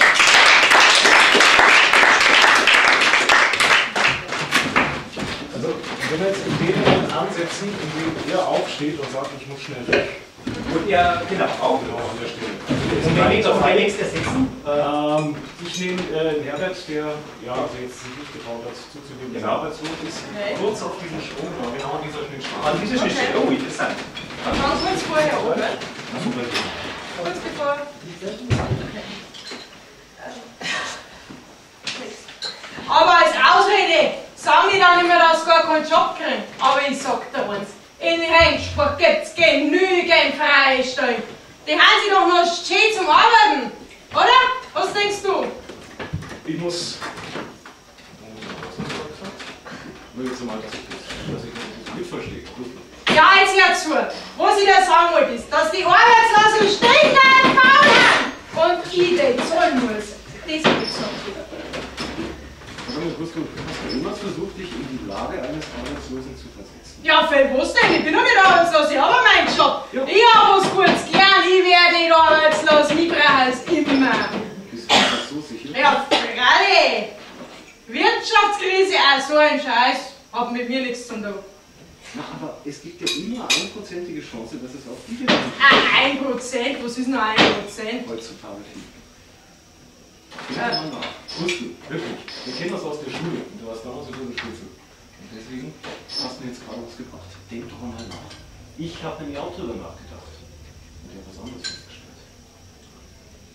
S15: Also, wenn wir jetzt in dem Moment ansetzen, indem er aufsteht und sagt, ich muss schnell weg.
S1: Und er, genau, auch.
S15: Genau, an der Stelle.
S1: Und wer liegt auf Alex ersetzen?
S15: Ähm, ich nehme äh, Herbert, der ja, also jetzt sich nicht getraut hat zuzugeben, dass er
S1: Genau.
S15: arbeitslos ist,
S6: Nee.
S15: kurz auf diesen Sprung, war, genau an dieser Schnittstelle.
S1: An dieser Schnittstelle, oh, interessant.
S6: Ganz kurz vorher, oder?
S1: Super.
S6: Kurz bevor. Aber als Ausrede sagen die dann immer, dass sie gar keinen Job kriegen. Aber ich sag dir eins, in Rennsport gibt's genügend freie Stellen. Die haben sie doch nur schön zum Arbeiten. Oder? Was denkst du?
S15: Ich muss. Du gesagt? Nur jetzt mal, dass ich das, dass ich das mitverstehe.
S6: Ja, jetzt hör zu. Was ich da sagen wollte, ist, dass die Arbeitslosen ständig faul haben und ich den zahlen muss. Das hab ich gesagt.
S15: Sag mal, Gusto, hast du jemals versucht, dich in die Lage eines Arbeitslosen zu?
S6: Ja, für was denn? Ich bin doch nicht arbeitslos, ich habe meinen Job. Ich habe was Gutes gelernt, ich werde nicht arbeitslos, ich brauche es immer.
S15: Bist du so sicher?
S6: Ja, gerade. Wirtschaftskrise, auch so ein Scheiß, hat mit mir nichts zu tun.
S15: Na, aber es gibt ja immer eine einprozentige Chance, dass es auch viele
S6: Ah, ein Prozent, was ist noch ein Prozent?
S15: heutzutage gibt. Denk mal nach. Gusto, wirklich. Wir kennen das aus der Schule. Du warst damals in der Stufe. Deswegen hast du mir jetzt gerade was gebracht. Denk doch mal nach. Ich habe nämlich auch drüber nachgedacht. Und ich habe was anderes festgestellt.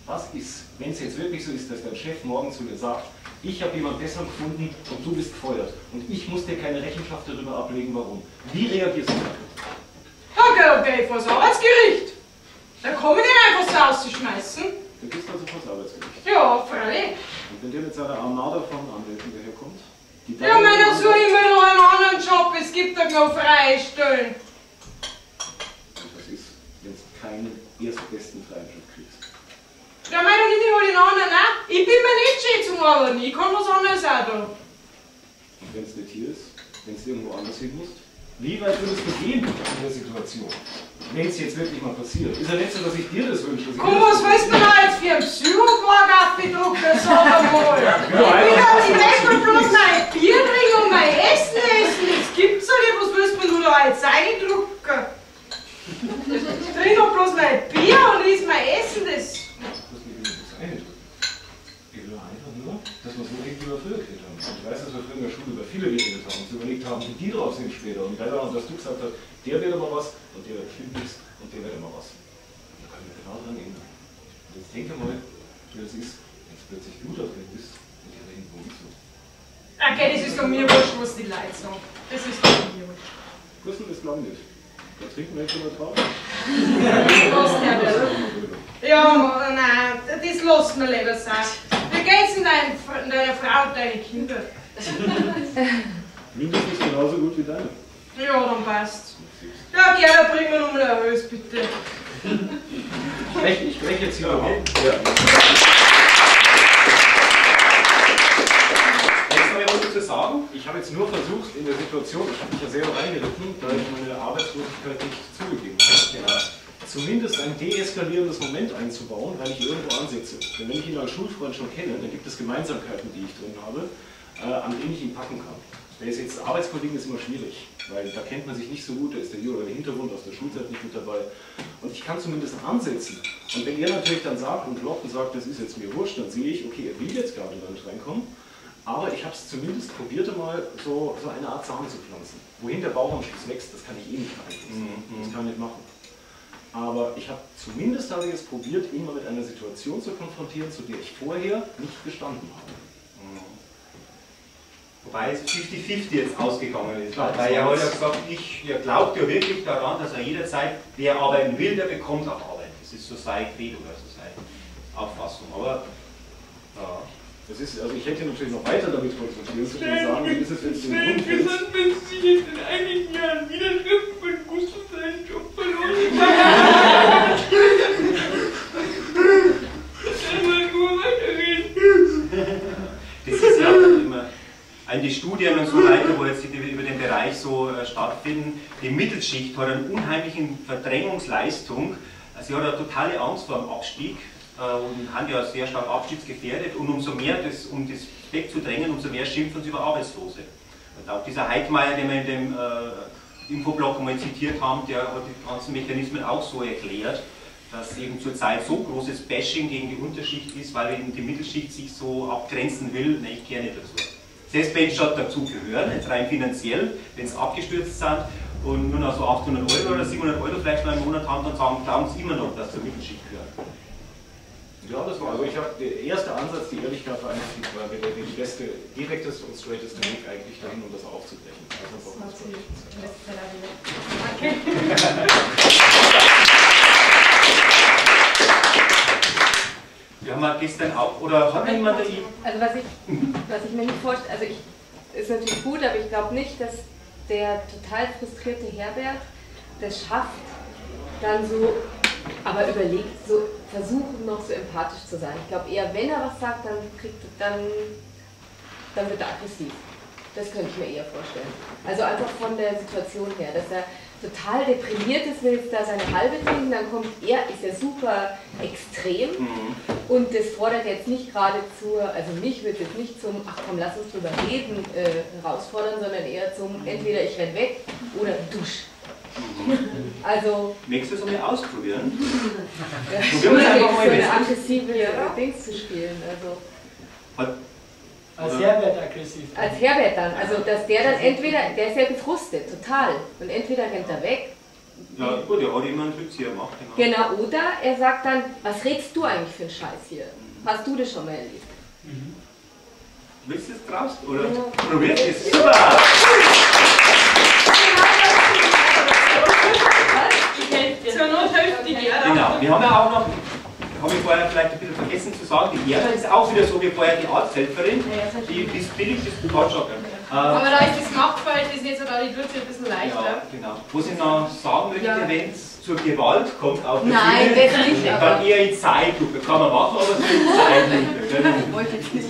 S15: Was ist, wenn es jetzt wirklich so ist, dass dein Chef morgen zu dir sagt, ich habe jemand besser gefunden und du bist gefeuert und ich muss dir keine Rechenschaft darüber ablegen, warum. Wie reagierst du da?
S6: Okay, okay, vors Arbeitsgericht. Da man den einfach so rausschmeißen.
S15: Du gehst also vors Arbeitsgericht.
S6: Ja, freilich.
S15: Und wenn der mit seiner Armada von Anwälten daherkommt, die
S6: Ja, meiner so immer noch einen anderen Job, es gibt doch noch freie Stellen.
S15: Und das ist, wenn du keinen erstbesten freien Job kriegst.
S6: Ja, meiner nicht, ich hol den anderen auch. Ich bin mir nicht schön zum Arbeiten, ich kann was anderes auch tun.
S15: Und wenn es nicht hier ist, wenn es irgendwo anders hin musst, wie weit würdest du gehen in der Situation? Wenn es jetzt wirklich mal passiert. Ist ja nicht so, dass ich dir das wünsche.
S6: Komm, was
S15: das
S6: willst du da jetzt für ein Psychoquark abgedruckt, sag mal? Ich will doch die Welt bloß mein Bier trinken und mein Essen essen. Das gibt's ja nicht, was willst du da jetzt eingedrucken? Ich trinke doch bloß mein Bier und iss mein Essen, das...
S15: Das will ich nicht will einfach nur, dass wir so irgendwie über Ich weiß, dass wir früher in der Schule über viele geredet haben und uns überlegt haben, wie die drauf sind später. Und leider, und dass du gesagt hast, der wird aber was und der wird bestimmt nichts und der wird immer was. Und da kann ich mich genau dran erinnern. Und jetzt denke mal, wie das ist, wenn es plötzlich du da drin bist und die da hinten nicht so.
S6: Okay, das ist doch mir wurscht, was die Leute sagen. Das ist doch mir wurscht.
S15: Das glaube ich nicht. Da trinken wir jetzt schon mal drauf.
S6: Lass der nicht. Ja, nein, das lassen wir lieber sein. Wie geht's denn dein, deiner Frau und deinen Kindern?
S15: Mindestens genauso gut wie deine.
S6: Ja, dann passt. Ja, gerne, bring mir nochmal ein Hös, bitte.
S15: Ich, ich spreche jetzt hier okay.
S1: Jetzt zu sagen?
S15: Ich habe jetzt nur versucht, in der Situation, ich habe mich ja selber reingeritten, da ich meine Arbeitslosigkeit nicht zugegeben habe, genau. zumindest ein deeskalierendes Moment einzubauen, weil ich irgendwo ansetze. Denn wenn ich ihn als Schulfreund schon kenne, dann gibt es Gemeinsamkeiten, die ich drin habe, äh, an denen ich ihn packen kann. Der ist jetzt Arbeitskollegen ist immer schwierig, weil da kennt man sich nicht so gut, da ist der oder der Hintergrund aus der Schulzeit nicht mit dabei. Und ich kann zumindest ansetzen. Und wenn er natürlich dann sagt und klopft und sagt, das ist jetzt mir wurscht, dann sehe ich, okay, er will jetzt gerade da nicht reinkommen. Aber ich habe es zumindest probiert einmal so, so eine Art Samen zu pflanzen. Wohin der Baum am Schluss wächst, das kann ich eh nicht beeinflussen. Das kann ich nicht machen. Aber ich habe zumindest habe ich jetzt probiert, ihn mal mit einer Situation zu konfrontieren, zu der ich vorher nicht gestanden habe.
S1: Wobei es 50-50 jetzt ausgegangen ist.
S15: Klar,
S1: weil er hat ja gesagt, ich, er glaubt ja wirklich daran, dass er jederzeit, wer arbeiten will, der bekommt auch Arbeit. Das ist so sein Credo oder so seine Auffassung. Aber ja.
S15: Das ist, also ich hätte natürlich noch weiter damit konfrontieren zu können, sagen, wie ist es jetzt Grundfeld?
S11: gesagt, wenn Sie sich jetzt in einigen Jahren wiedertrifft, wenn Gustav seinen Job verloren hat. Dann mal nur weiterreden.
S1: Das ist ja auch immer. Also die Studien und so weiter, wo jetzt die über den Bereich so äh, stattfinden, die Mittelschicht hat eine unheimliche Verdrängungsleistung. Sie hat eine totale Angst vor dem Abstieg und haben ja sehr stark abstiegsgefährdet und umso mehr, das, um das wegzudrängen, umso mehr schimpfen sie über Arbeitslose. Und auch dieser Heidmeier, den wir in dem äh, Infoblock mal zitiert haben, der hat die ganzen Mechanismen auch so erklärt, dass eben zurzeit so großes Bashing gegen die Unterschicht ist, weil eben die Mittelschicht sich so abgrenzen will, ne, ich kehre nicht dazu. Selbst wenn statt dazu gehören, jetzt rein finanziell, wenn sie abgestürzt sind und nur noch so 800 Euro oder 700 Euro vielleicht mal im Monat haben, dann sagen, glauben sie immer noch, dass sie zur Mittelschicht gehören.
S15: Ja, das war, also ich habe, der erste Ansatz, die Ehrlichkeit war eigentlich die, war der, die beste, direkteste und straighteste Weg eigentlich dahin, um das aufzubrechen. Also das
S1: Wir haben ja gestern auch, oder hat jemand
S14: Also was ich, was ich mir nicht vorstelle, also ich, ist natürlich gut, aber ich glaube nicht, dass der total frustrierte Herbert das schafft, dann so, aber überlegt, so versuchen noch so empathisch zu sein. Ich glaube eher, wenn er was sagt, dann kriegt dann, dann wird er aggressiv. Das könnte ich mir eher vorstellen. Also einfach von der Situation her, dass er total deprimiert ist, will jetzt da seine halbe trinken, dann kommt er, ist ja super extrem
S1: Mhm.
S14: und das fordert jetzt nicht gerade zur, also mich wird jetzt nicht zum, ach komm, lass uns drüber reden, äh, herausfordern, sondern eher zum, entweder ich renn weg oder dusch. Also,
S1: Möchtest du es einmal ausprobieren?
S14: ja,
S1: Probieren wir es einfach mal
S14: so eine
S1: mit.
S14: aggressive Dings zu spielen, also.
S8: Als
S1: Oder-
S8: Herbert aggressiv.
S14: Als Herbert dann, also dass der dann entweder, der ist ja gefrustet, total. Und entweder rennt er weg,
S1: Ja, gut, er hat immer einen Rückzieher gemacht. Genau.
S14: genau, oder er sagt dann, was redst du eigentlich für einen Scheiß hier? Hast du das schon mal erlebt?
S1: Willst du es draußen? Oder
S14: Ja.
S1: probiert es? Super!
S6: Zur Not hilft die Gerda.
S1: Genau, wir haben ja auch noch, habe ich vorher vielleicht ein bisschen vergessen zu sagen, die Gerda ist auch wieder so wie vorher die Arzthelferin, die, die ist billig, das ist Totschocker.
S6: Aber da ist das Machtverhältnis jetzt da die Würze ein bisschen leichter.
S1: Ja, genau. Was ich noch sagen möchte,
S6: Ja.
S1: wenn es zur Gewalt kommt auf der
S6: Nein,
S1: Bühne,
S6: das nicht,
S1: dann
S6: aber-
S1: eher in Zeitlupe. Kann man machen, aber so in Zeitlupe.
S6: Ich wollte jetzt nicht.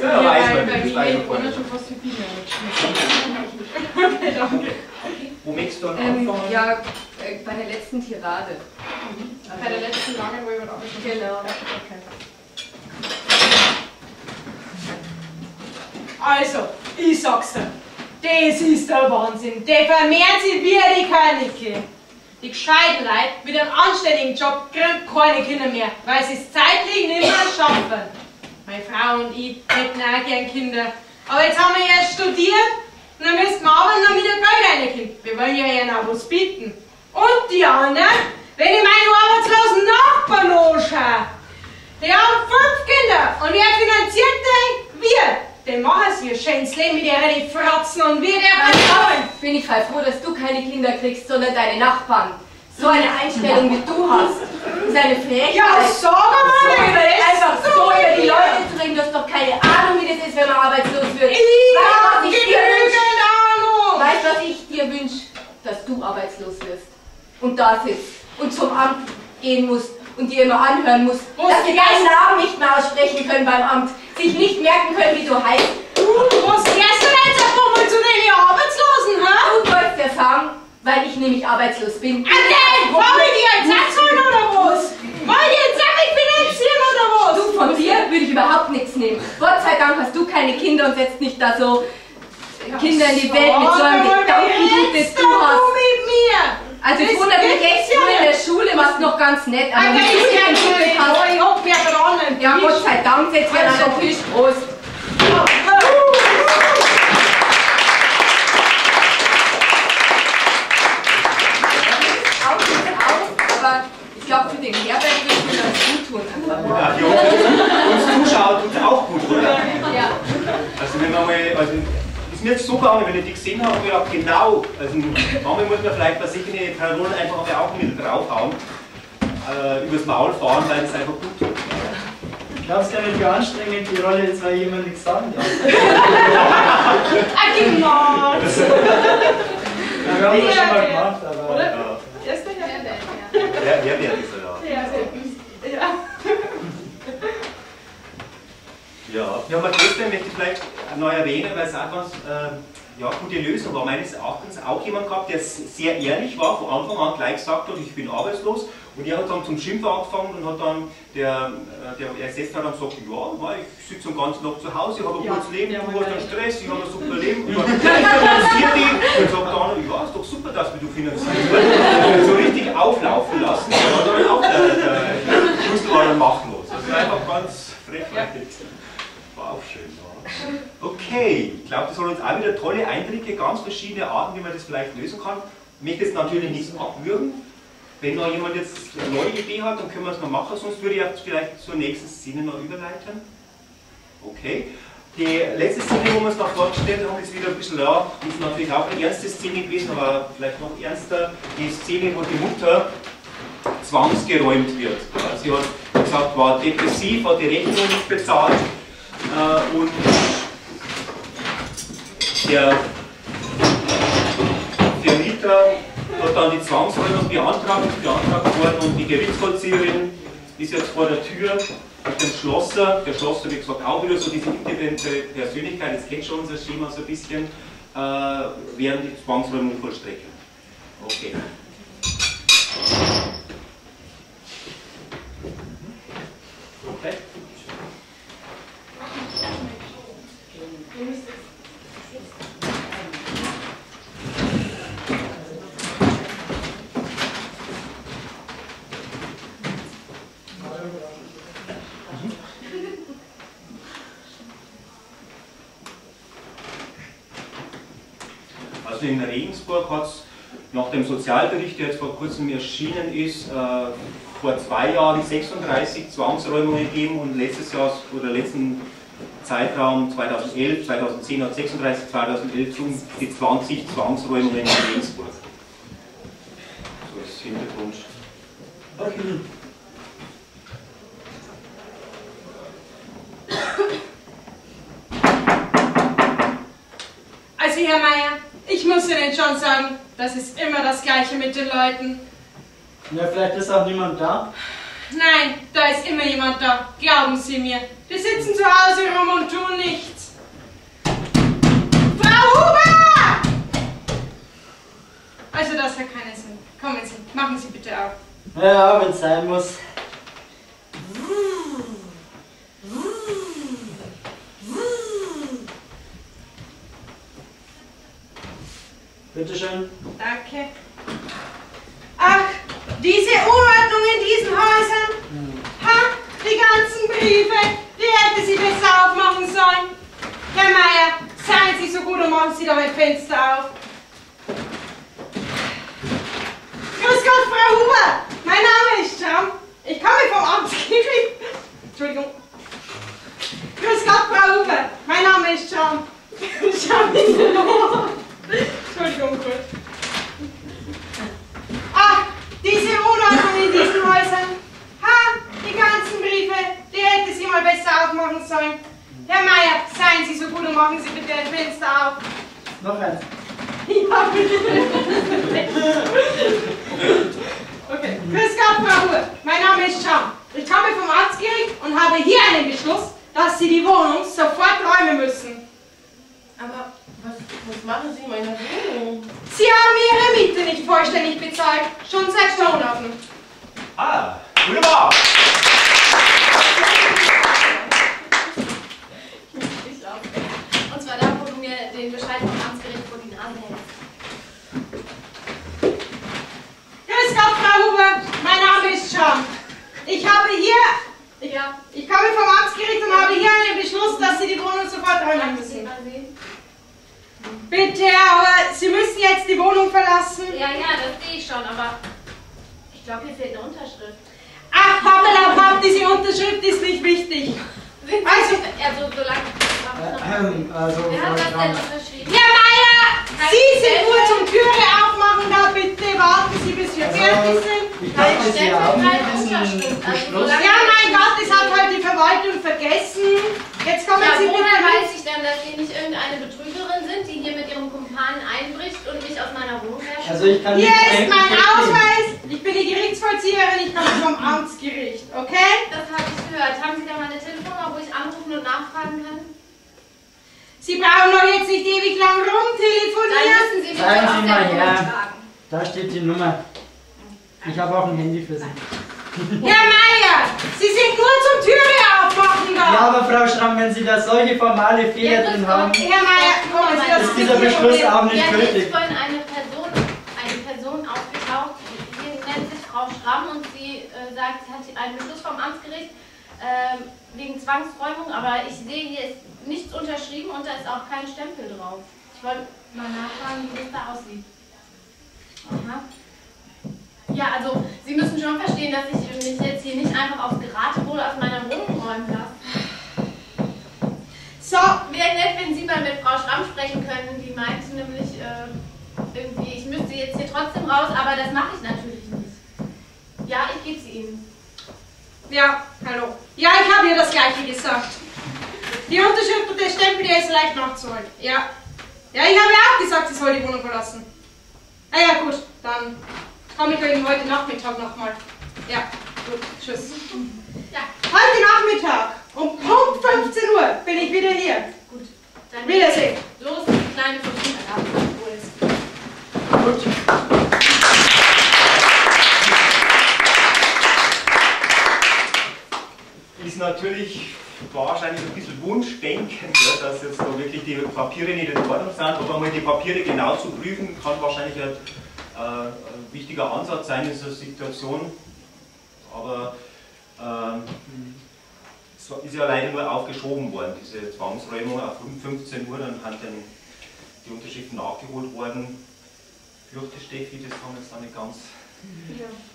S1: Ja, weiß man,
S6: bei
S1: das
S6: mir
S1: weiß man
S6: ist
S1: vorher.
S6: schon fast viel Okay, danke.
S1: Wo möchtest du dann
S14: Ähm,
S1: anfangen?
S14: ja, äh, bei der letzten Tirade.
S6: Bei der letzten langen, wo jemand abgeschlossen
S14: Genau.
S6: Okay. Also, ich sag's dir. Das ist der Wahnsinn. Die vermehren sich wie die Körnige. Die gescheiten Leute mit einem anständigen Job kriegen keine Kinder mehr, weil sie es zeitlich nicht mehr schaffen. Meine Frau und ich hätten auch gern Kinder. Aber jetzt haben wir erst studiert dann müssen wir arbeiten, damit der Geld reinkommt. Wir wollen ja ihnen auch was bieten. Und die anderen, wenn ich meine arbeitslosen Nachbarn anschaue, die haben fünf Kinder und wer finanziert die? Wir. Den machen sie ein schönes Leben mit ihren Fratzen und wir bezahlen.
S14: Bin ich voll froh, dass du keine Kinder kriegst, sondern deine Nachbarn. So eine Einstellung wie du hast, ist eine Frechheit.
S6: Ja, sag mal,
S14: so
S6: ist
S14: einfach
S6: so
S14: über die? Leute zu reden, du hast doch keine Ahnung, wie das ist, wenn man arbeitslos wird.
S6: Ich hab
S14: ich dir
S6: genügend Ahnung.
S14: Weißt du, was ich dir wünsche? Dass du arbeitslos wirst und da sitzt und zum Amt gehen musst und dir immer anhören musst,
S6: Wo
S14: dass sie deinen Namen nicht mehr aussprechen können beim Amt, sich nicht merken können, wie du heißt.
S6: Du jetzt einfach mal zu den Arbeitslosen, hä?
S14: Du sollst ja sagen, weil ich nämlich arbeitslos bin.
S6: Okay, wollen wir die jetzt erzählen oder was? Wollen die jetzt auch finanzieren oder was?
S14: Du, von dir würde ich überhaupt nichts nehmen. Gott sei Dank hast du keine Kinder und setzt nicht da so Kinder in die Welt mit so einem Gedankengut, das du hast.
S6: mit mir?
S14: Also ich wundere mich echt nur in der. Schule, was noch ganz nett, aber wie
S6: ich
S14: du dich
S6: bin
S14: entwickelt
S6: ich
S14: hast.
S6: hab mir dran.
S14: Ja, Gott sei Dank, setzt wir an den Tisch. Aber ich glaube, für den Herbert würde ich mir das gut tun.
S1: Ja, für uns, uns Zuschauer tut es auch gut, oder?
S14: Ja.
S1: Also wenn man mal, also mir jetzt so gegangen, wenn ich die gesehen habe, habe ich gedacht, genau, also manchmal muss man vielleicht bei sich in die Parolen einfach mal auch mit draufhauen, äh, übers Maul fahren, weil es einfach gut tut.
S8: Glaubst du nicht, wie anstrengend die Rolle ist, weil jemand nichts sagen darf?
S6: Ah, genau.
S8: Ja, wir haben das schon mal gemacht, aber.
S6: Oder?
S1: Ja. Wäre dieser da?
S6: Ja, ja.
S1: Ja. haben trotzdem, möchte ich vielleicht neu erwähnen, weil es auch ganz äh, ja, gute Lösung war, meines Erachtens auch jemand gehabt, der sehr ehrlich war, von Anfang an gleich gesagt hat, ich bin arbeitslos. Und er hat dann zum Schimpfen angefangen und hat dann, der, äh, der Ersetzer hat dann gesagt, ja, ich sitze den ganzen Tag zu Hause, ich habe ein
S3: Ja,
S1: gutes Leben,
S3: der
S1: du hast einen Stress, ich habe ein super Leben. Und dann finanziert die. Und sagt der andere, ja, ist doch super, dass wir du finanzierst. So richtig auflaufen lassen, da war dann auch der, der Schlüssel war dann machtlos. Also einfach ganz frech. War auch schön. Okay, ich glaube, das hat uns auch wieder tolle Eindrücke, ganz verschiedene Arten, wie man das vielleicht lösen kann. Ich möchte jetzt natürlich nichts abwürgen. Wenn noch jemand jetzt eine neue Idee hat, dann können wir es noch machen, sonst würde ich vielleicht zur nächsten Szene noch überleiten. Okay. Die letzte Szene, wo wir es noch vorgestellt haben, ist wieder ein bisschen, ja, ist natürlich auch eine ernste Szene gewesen, aber vielleicht noch ernster. Die Szene, wo die Mutter zwangsgeräumt wird. Sie hat gesagt, war depressiv, hat die Rechnung nicht bezahlt äh, und der Vermieter hat dann die Zwangsräumung beantragt, beantragt worden und die Gerichtsvollzieherin ist jetzt vor der Tür mit dem Schlosser, der Schlosser wie gesagt auch wieder so diese independente Persönlichkeit, das kennt schon unser Schema so ein bisschen, äh, während die Zwangsräumung vollstrecken. Okay. Also in Regensburg hat es nach dem Sozialbericht, der jetzt vor kurzem erschienen ist, äh, vor zwei Jahren 36 Zwangsräumungen gegeben und letztes Jahr oder letzten Zeitraum 2011, 2010 hat 36, 2011 um die 20 Zwangsräumungen in Regensburg. So als Hintergrund.
S8: Also Herr Meier, ich muss Ihnen schon sagen, das ist immer das Gleiche mit den Leuten.
S6: Ja, vielleicht ist auch niemand da.
S8: Nein, da ist immer jemand da, glauben Sie mir. Die sitzen zu Hause rum und tun nichts. Frau Huber! Also das hat keinen Sinn. Kommen Sie, machen Sie bitte auf.
S6: Ja, wenn es sein muss.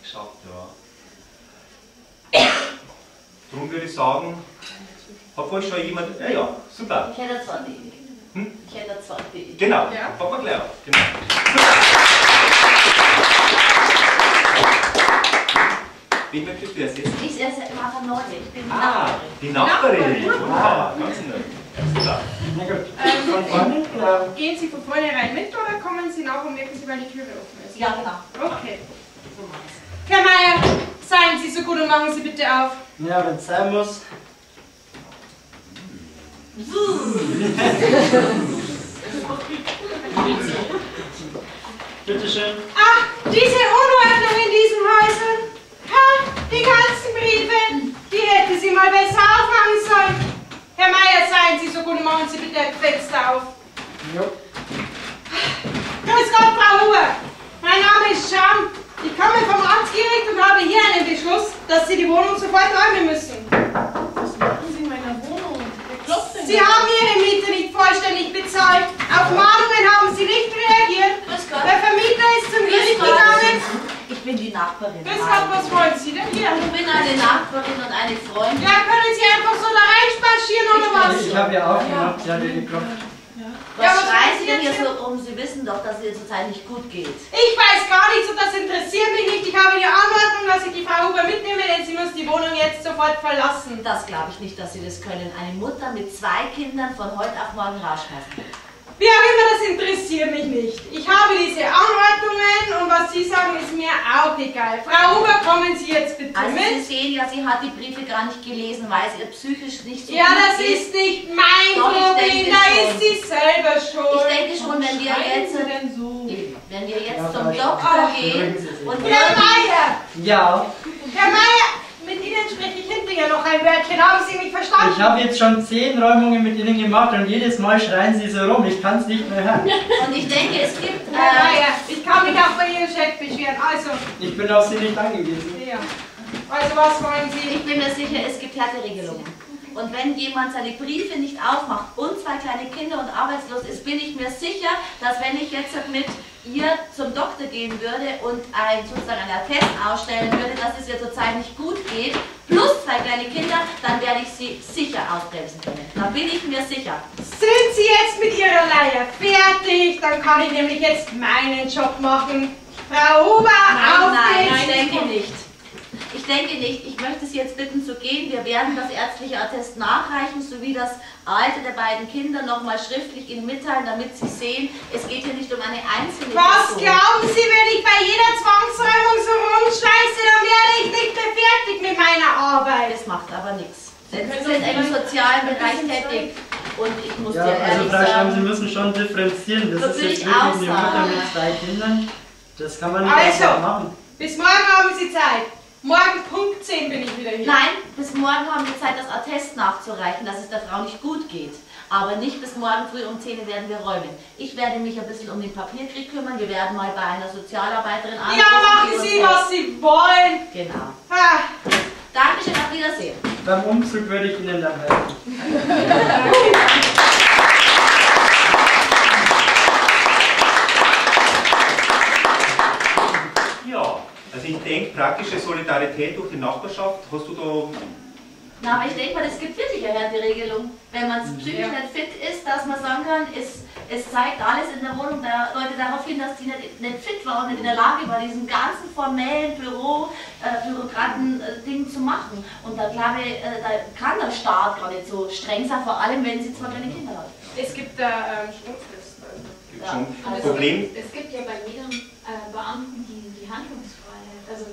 S1: Geschafft. Ja. Darum würde ich sagen, hat euch schon jemand. Ja, ja, super.
S17: Ich hätte zwei Idee.
S1: Hm?
S17: Ich hätte zwei Idee.
S1: Genau,
S17: Ja.
S1: fangen wir gleich auf. Genau. Wen möchtest du ersetzen?
S17: Ich erst Martha Neue. Ich bin die
S1: Ah,
S17: Nachbarin.
S1: die Nachbarin. Wunderbar, ganz nett. Super.
S6: Ähm, gehen Sie von vornherein mit oder kommen Sie nach und merken Sie, weil die Türe offen ist?
S17: Ja, genau.
S6: Okay. Herr Meier, seien Sie so gut und machen Sie bitte auf.
S8: ja, wenn es sein muss. Bitte schön.
S6: Ach, diese Unordnung in diesen Häusern. Ha, die ganzen Briefe, die hätte sie mal besser aufmachen sollen. Herr Meier, seien Sie so gut und machen Sie bitte ein Fenster auf.
S8: Jo.
S6: Grüß Gott, Frau Huber. Mein Name ist Schramm. Ich komme vom Amtsgericht und habe hier einen Beschluss, dass Sie die Wohnung sofort räumen müssen.
S3: Was machen Sie in meiner Wohnung? Wer klopft denn
S6: Sie haben Ihre Miete nicht vollständig bezahlt. Auf Mahnungen haben Sie nicht reagiert. Der Vermieter ist zum Gericht gegangen.
S17: Ich bin die Nachbarin.
S6: Grüß Gott, was wollen Sie denn hier?
S17: Ich bin eine Nachbarin und eine Freundin.
S6: Ja, können Sie einfach so da reinspazieren oder was?
S8: Ich habe ja auch gemacht, sie hat ja geklopft.
S17: Was
S6: Ja,
S17: Sie denn hier so rum? Sie wissen doch, dass es Ihnen zurzeit nicht gut geht.
S6: Ich weiß gar nichts und das interessiert mich nicht. Ich habe die Anordnung, dass ich die Frau Huber mitnehme, denn sie muss die Wohnung jetzt sofort verlassen.
S17: Das glaube ich nicht, dass Sie das können. Eine Mutter mit zwei Kindern von heute auf morgen rausschmeißen.
S6: Wie auch immer, das interessiert mich nicht. Ich habe diese Anordnungen und was Sie sagen, ist mir auch egal. Frau Huber, kommen Sie jetzt bitte
S17: Also Sie
S6: mit.
S17: sehen ja, sie hat die Briefe gar nicht gelesen, weil es ihr psychisch nicht so
S6: Ja,
S17: gut
S6: das
S17: geht.
S6: ist nicht mein
S17: Doch, ich
S6: Problem,
S17: denke
S6: da
S17: schon.
S6: ist sie selber schuld.
S17: Ich denke schon, wenn wir jetzt,
S6: Sie denn so?
S17: Wenn wir jetzt
S8: Ja,
S17: zum Doktor gehen
S8: Sie
S17: und
S6: Herr Meier!
S8: Ja,
S6: Herr Meier, mit Ihnen spreche ich hinterher noch ein Wörtchen. Haben Sie mich verstanden?
S8: ich habe jetzt schon zehn Räumungen mit Ihnen gemacht und jedes Mal schreien Sie so rum, ich kann es nicht mehr hören.
S17: Und ich denke, es gibt. Äh,
S6: Meier, ich kann mich auch bei Ihrem Chef beschweren. Also,
S8: Ich bin auf Sie nicht angewiesen.
S6: ja. Also, was wollen Sie?
S17: ich bin mir sicher, es gibt Härteregelungen. Und wenn jemand seine Briefe nicht aufmacht und zwei kleine Kinder und arbeitslos ist, bin ich mir sicher, dass wenn ich jetzt mit ihr zum Doktor gehen würde und ein, sozusagen einen Attest ausstellen würde, dass es ihr zurzeit nicht gut geht, plus zwei kleine Kinder, dann werde ich sie sicher ausbremsen können. Da bin ich mir sicher.
S6: Sind Sie jetzt mit Ihrer Leier fertig? Dann kann ich nämlich jetzt meinen Job machen. Frau Huber,
S17: Nein,
S6: auf
S17: nein, ich denke nicht. Ich denke nicht. Ich möchte Sie jetzt bitten zu gehen. Wir werden das ärztliche Attest nachreichen, sowie das Alter der beiden Kinder nochmal schriftlich Ihnen mitteilen, damit Sie sehen, es geht hier nicht um eine einzelne
S6: Was
S17: Person.
S6: glauben Sie, wenn ich bei jeder Zwangsräumung so rumscheiße, dann werde ich nicht mehr fertig mit meiner Arbeit.
S17: Das macht aber nichts. Sie sind im sozialen Bereich tätig und ich muss
S8: Ja,
S17: dir
S8: also
S17: ehrlich
S8: Frau Stamm,
S17: sagen,
S8: Sie müssen schon differenzieren. Das
S17: So
S8: ist jetzt
S17: ich
S8: wirklich
S17: auch
S8: eine Mutter mit zwei Kindern. Das kann man nicht
S6: Also,
S8: machen.
S6: bis morgen haben Sie Zeit. Morgen Punkt 10 bin ich wieder hier.
S17: Nein, bis morgen haben wir Zeit, das Attest nachzureichen, dass es der Frau nicht gut geht. Aber nicht bis morgen früh um 10 Uhr werden wir räumen. Ich werde mich ein bisschen um den Papierkrieg kümmern. Wir werden mal bei einer Sozialarbeiterin anrufen.
S6: Ja, machen Sie, was Sie wollen.
S17: Genau.
S6: Ah.
S17: Dankeschön, auf Wiedersehen.
S8: Beim Umzug würde ich Ihnen dann helfen.
S1: Ja, also ich denke, praktische Solidarität durch die Nachbarschaft, hast du da
S17: Na, aber ich denke mal, es gibt wirklich eine Härteregelung, wenn man psychisch nicht fit ist, dass man sagen kann, es, es zeigt alles in der Wohnung. Der Leute darauf hin, dass die nicht, nicht fit waren und nicht in der Lage waren, diesen ganzen formellen Büro, äh, Bürokraten-Ding zu machen. Und da glaube ich, äh, da kann der Staat gar nicht so streng sein, vor allem wenn sie zwar kleine Kinder haben.
S6: Es gibt da ähm,
S1: schon
S2: Aber
S1: Problem?
S2: Es, gibt, es gibt ja bei jedem äh, Beamten die, die Handlungsfreiheit, also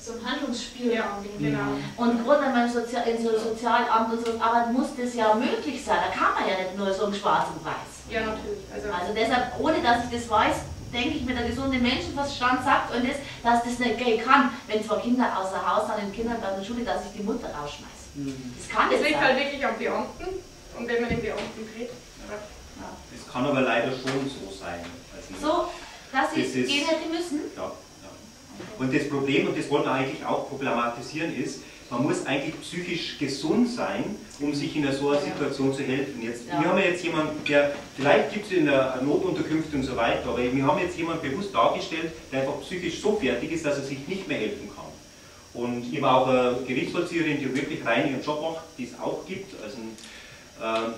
S2: so ein Handlungsspielraum. den-
S6: genau.
S17: Und gerade wenn man im Sozial in so einem Sozialamt und so arbeitet, muss das ja möglich sein. Da kann man ja nicht nur so im Schwarz und Weiß.
S6: Ja, natürlich. Also,
S17: Also deshalb, ohne dass ich das weiß, denke ich mir, der gesunde Menschenverstand sagt und das, dass das nicht gehen kann, wenn zwei Kinder außer Haus sind, in Kindergarten und Schule, dass ich die Mutter rausschmeiße. Das kann
S6: es
S17: nicht
S6: liegt
S17: sein.
S6: halt wirklich am Beamten. Und wenn man den Beamten kriegt.
S1: Das kann aber leider schon so sein. Also
S17: So, dass sie
S1: Das ist-
S17: gehen hätte müssen.
S1: Ja, ja. Und das Problem, und das wollen wir eigentlich auch problematisieren, ist, man muss eigentlich psychisch gesund sein, um sich in so einer Situation zu helfen. Jetzt,
S17: Ja.
S1: Wir haben ja jetzt jemanden, der, vielleicht gibt es in der Notunterkünfte und so weiter, aber wir haben jetzt jemanden bewusst dargestellt, der einfach psychisch so fertig ist, dass er sich nicht mehr helfen kann. Und eben auch eine Gerichtsvollzieherin, die wirklich rein ihren Job macht, die es auch gibt. Also, ähm,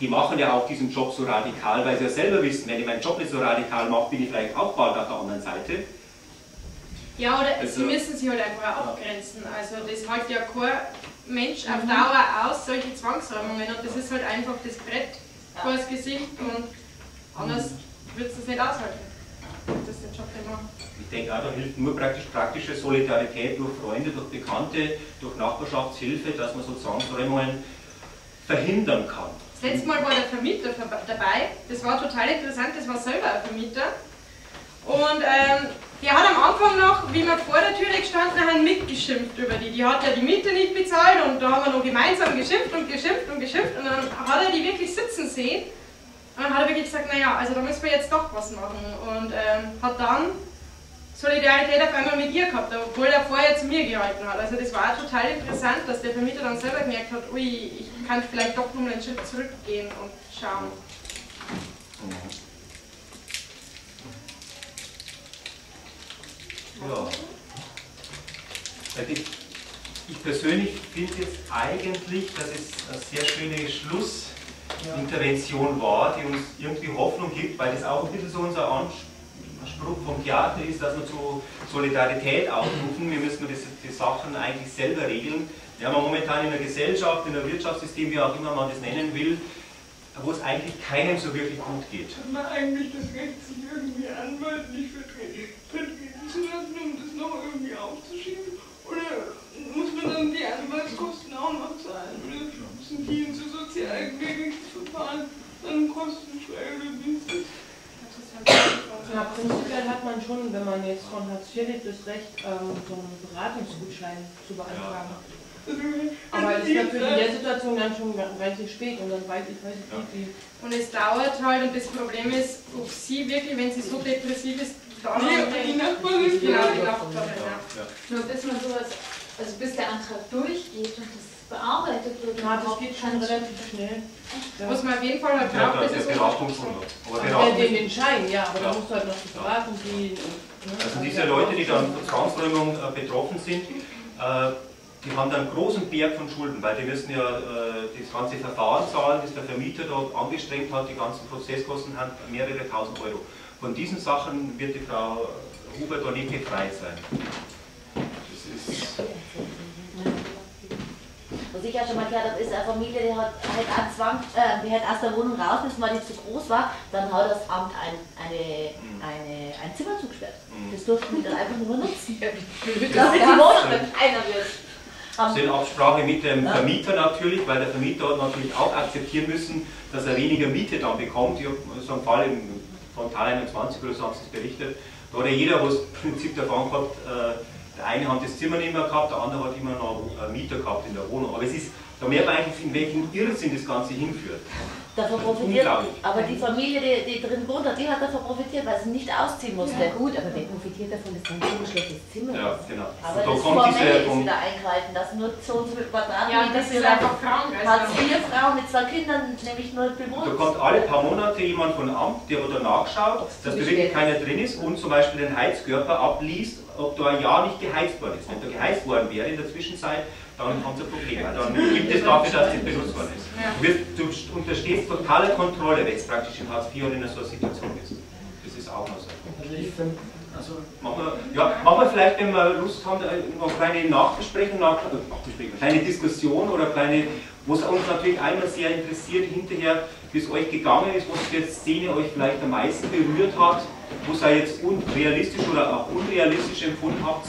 S1: die machen ja auch diesen Job so radikal, weil sie ja selber wissen, wenn ich meinen Job nicht so radikal mache, bin ich vielleicht auch bald auf der anderen Seite.
S6: Ja, oder
S1: Also-
S6: sie müssen sich halt einfach auch abgrenzen. Also das hält ja kein Mensch auf Dauer aus, solche Zwangsräumungen. Und das ist halt einfach das Brett vor das Gesicht und anders wird es das nicht aushalten. Das Job.
S1: Ich denke auch, da hilft nur praktisch praktische Solidarität durch Freunde, durch Bekannte, durch Nachbarschaftshilfe, dass man so Zwangsräumungen verhindern kann.
S6: Das letzte Mal war der Vermieter ver- dabei. Das war total interessant. Das war selber ein Vermieter. Und ähm, der hat am Anfang noch, wie wir vor der Tür gestanden haben, mitgeschimpft über die. Die hat ja die Miete nicht bezahlt und da haben wir noch gemeinsam geschimpft und geschimpft und geschimpft und dann hat er die wirklich sitzen sehen. Und dann hat er wirklich gesagt, naja, also da müssen wir jetzt doch was machen. Und ähm, hat dann Solidarität auf einmal mit ihr gehabt, obwohl er vorher zu mir gehalten hat. Also das war auch total interessant, dass der Vermieter dann selber gemerkt hat, ui, ich kann vielleicht doch noch mal einen Schritt zurückgehen und schauen.
S1: Ja. Also Ich, ich persönlich finde jetzt eigentlich, dass es eine sehr schöne Schlussintervention war, die uns irgendwie Hoffnung gibt, weil das auch ein bisschen so unser Anspruch vom Theater ist, dass wir zu Solidarität aufrufen. Wir müssen das, die Sachen eigentlich selber regeln. Wir haben momentan in der Gesellschaft, in der Wirtschaftssystem, wie auch immer man das nennen will, wo es eigentlich keinem so wirklich gut geht.
S11: Hat man eigentlich das Recht, sich irgendwie anwaltlich vertreten zu lassen, um das noch irgendwie aufzuschieben? Oder muss man dann die Anwaltskosten auch noch zahlen? Oder müssen die in so Sozialgerichtsverfahren dann kostenfrei oder wie ist das?
S3: Ja, prinzipiell hat man schon, wenn man jetzt von Hartz IV lebt, das Recht, ähm, so einen Beratungsgutschein zu beantragen. Aber es ist natürlich in der Situation dann schon relativ spät und dann weiß ich, weiß ich nicht, wie.
S6: Und es dauert halt und das Problem ist, ob sie wirklich, wenn sie so depressiv ist, da
S11: Nee, die Nachbarin
S6: Genau, die. Nachbarin, ja.
S2: Nur bis man sowas, also bis der Antrag durchgeht und das bearbeitet wird.
S3: Ja, das geht schon relativ schnell.
S6: Was man auf jeden Fall halt
S1: Ja, der,
S6: das ist
S1: noch. Aber
S3: Ja, den, den Schein, ja, aber
S1: Ja.
S3: da musst du halt noch zur Beratung gehen. Und, ne?
S1: Also diese Leute, die dann von Zwangsräumung äh, betroffen sind, äh, die haben dann einen großen Berg von Schulden, weil die müssen ja äh, das ganze Verfahren zahlen, das der Vermieter dort angestrengt hat, die ganzen Prozesskosten haben mehrere tausend Euro. Von diesen Sachen wird die Frau Huber da nicht befreit sein. Das ist
S17: Was ich ja schon mal gehört habe, ist eine Familie, die hat halt auch Zwang, äh, die hat aus der Wohnung raus müssen, weil die zu groß war, dann hat das Amt ein, eine, eine, ein Zimmer zugesperrt. Das durften die dann einfach mehr nutzen. Damit die Wohnung dann kleiner wird.
S1: Das ist in Absprache mit dem
S17: Ja.
S1: Vermieter natürlich, weil der Vermieter hat natürlich auch akzeptieren müssen, dass er weniger Miete dann bekommt. Ich habe so einen Fall im Frontal 21 oder so haben sie es berichtet. Da hat ja jeder was im Prinzip davon gehabt, äh, der eine hat das Zimmer nicht mehr gehabt, der andere hat immer noch einen Mieter gehabt in der Wohnung. Aber es ist, da merkt man eigentlich, in welchen Irrsinn das Ganze hinführt.
S17: Davon profitiert, aber die Familie, die, die drin wohnt, hat, die hat davon profitiert, weil sie nicht ausziehen musste.
S14: Ja, gut, aber wer profitiert davon, dass dann so ein schlechtes Zimmer
S1: Ja, genau.
S17: Aber
S1: da
S17: das
S1: kommt
S17: Formelle
S1: diese,
S17: ist wieder eingreifen, dass nur so und so viel Quadratmeter
S6: Ja, das
S17: für
S6: einfach krank, also-
S17: Hat vier Frauen mit zwei Kindern nämlich nur bewohnt.
S1: Da kommt alle paar Monate jemand von Amt, der da nachschaut, dass da wirklich keiner drin ist und zum Beispiel den Heizkörper abliest, ob da ein Jahr nicht geheizt worden ist. Wenn da geheizt worden wäre in der Zwischenzeit, dann haben sie ein Problem. Dann gibt es dafür, dass das benutzt worden ist. Du, wirst, du unterstehst totaler Kontrolle, wenn es praktisch in Hartz IV oder in so einer Situation ist. Das ist auch noch so.
S8: Also ich finde, also
S1: Machen wir, ja, machen wir vielleicht, wenn wir Lust haben, äh, noch eine kleine Nachbesprechung, nach, äh, Nachbesprechung, kleine Diskussion oder kleine, wo es uns natürlich einmal sehr interessiert, hinterher, wie es euch gegangen ist, was für Szene euch vielleicht am meisten berührt hat, wo ihr jetzt unrealistisch oder auch unrealistisch empfunden habt.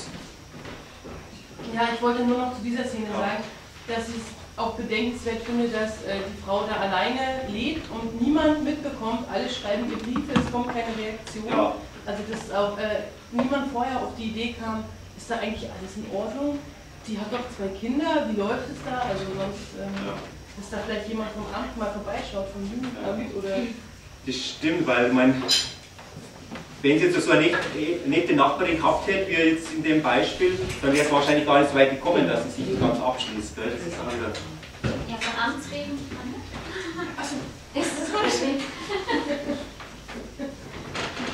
S3: Ja, ich wollte nur noch zu dieser Szene sagen, dass ich es auch bedenkenswert finde, dass äh, die Frau da alleine lebt und niemand mitbekommt. Alle schreiben ihr Briefe, es kommt keine Reaktion.
S1: Ja.
S3: Also dass auch äh, niemand vorher auf die Idee kam, ist da eigentlich alles in Ordnung? Die hat doch zwei Kinder, wie läuft es da? Also sonst, ähm, dass da vielleicht jemand vom Amt mal vorbeischaut, vom Jugendamt oder...
S1: Das stimmt, weil mein, wenn sie jetzt so eine nette, nette Nachbarin gehabt hätte, wie jetzt in dem Beispiel, dann wäre es wahrscheinlich gar nicht so weit gekommen, dass sie sich nicht ganz abschließt. Gell? Das ist auch wieder
S2: Ja, von Amts wegen. Ist das Beispiel.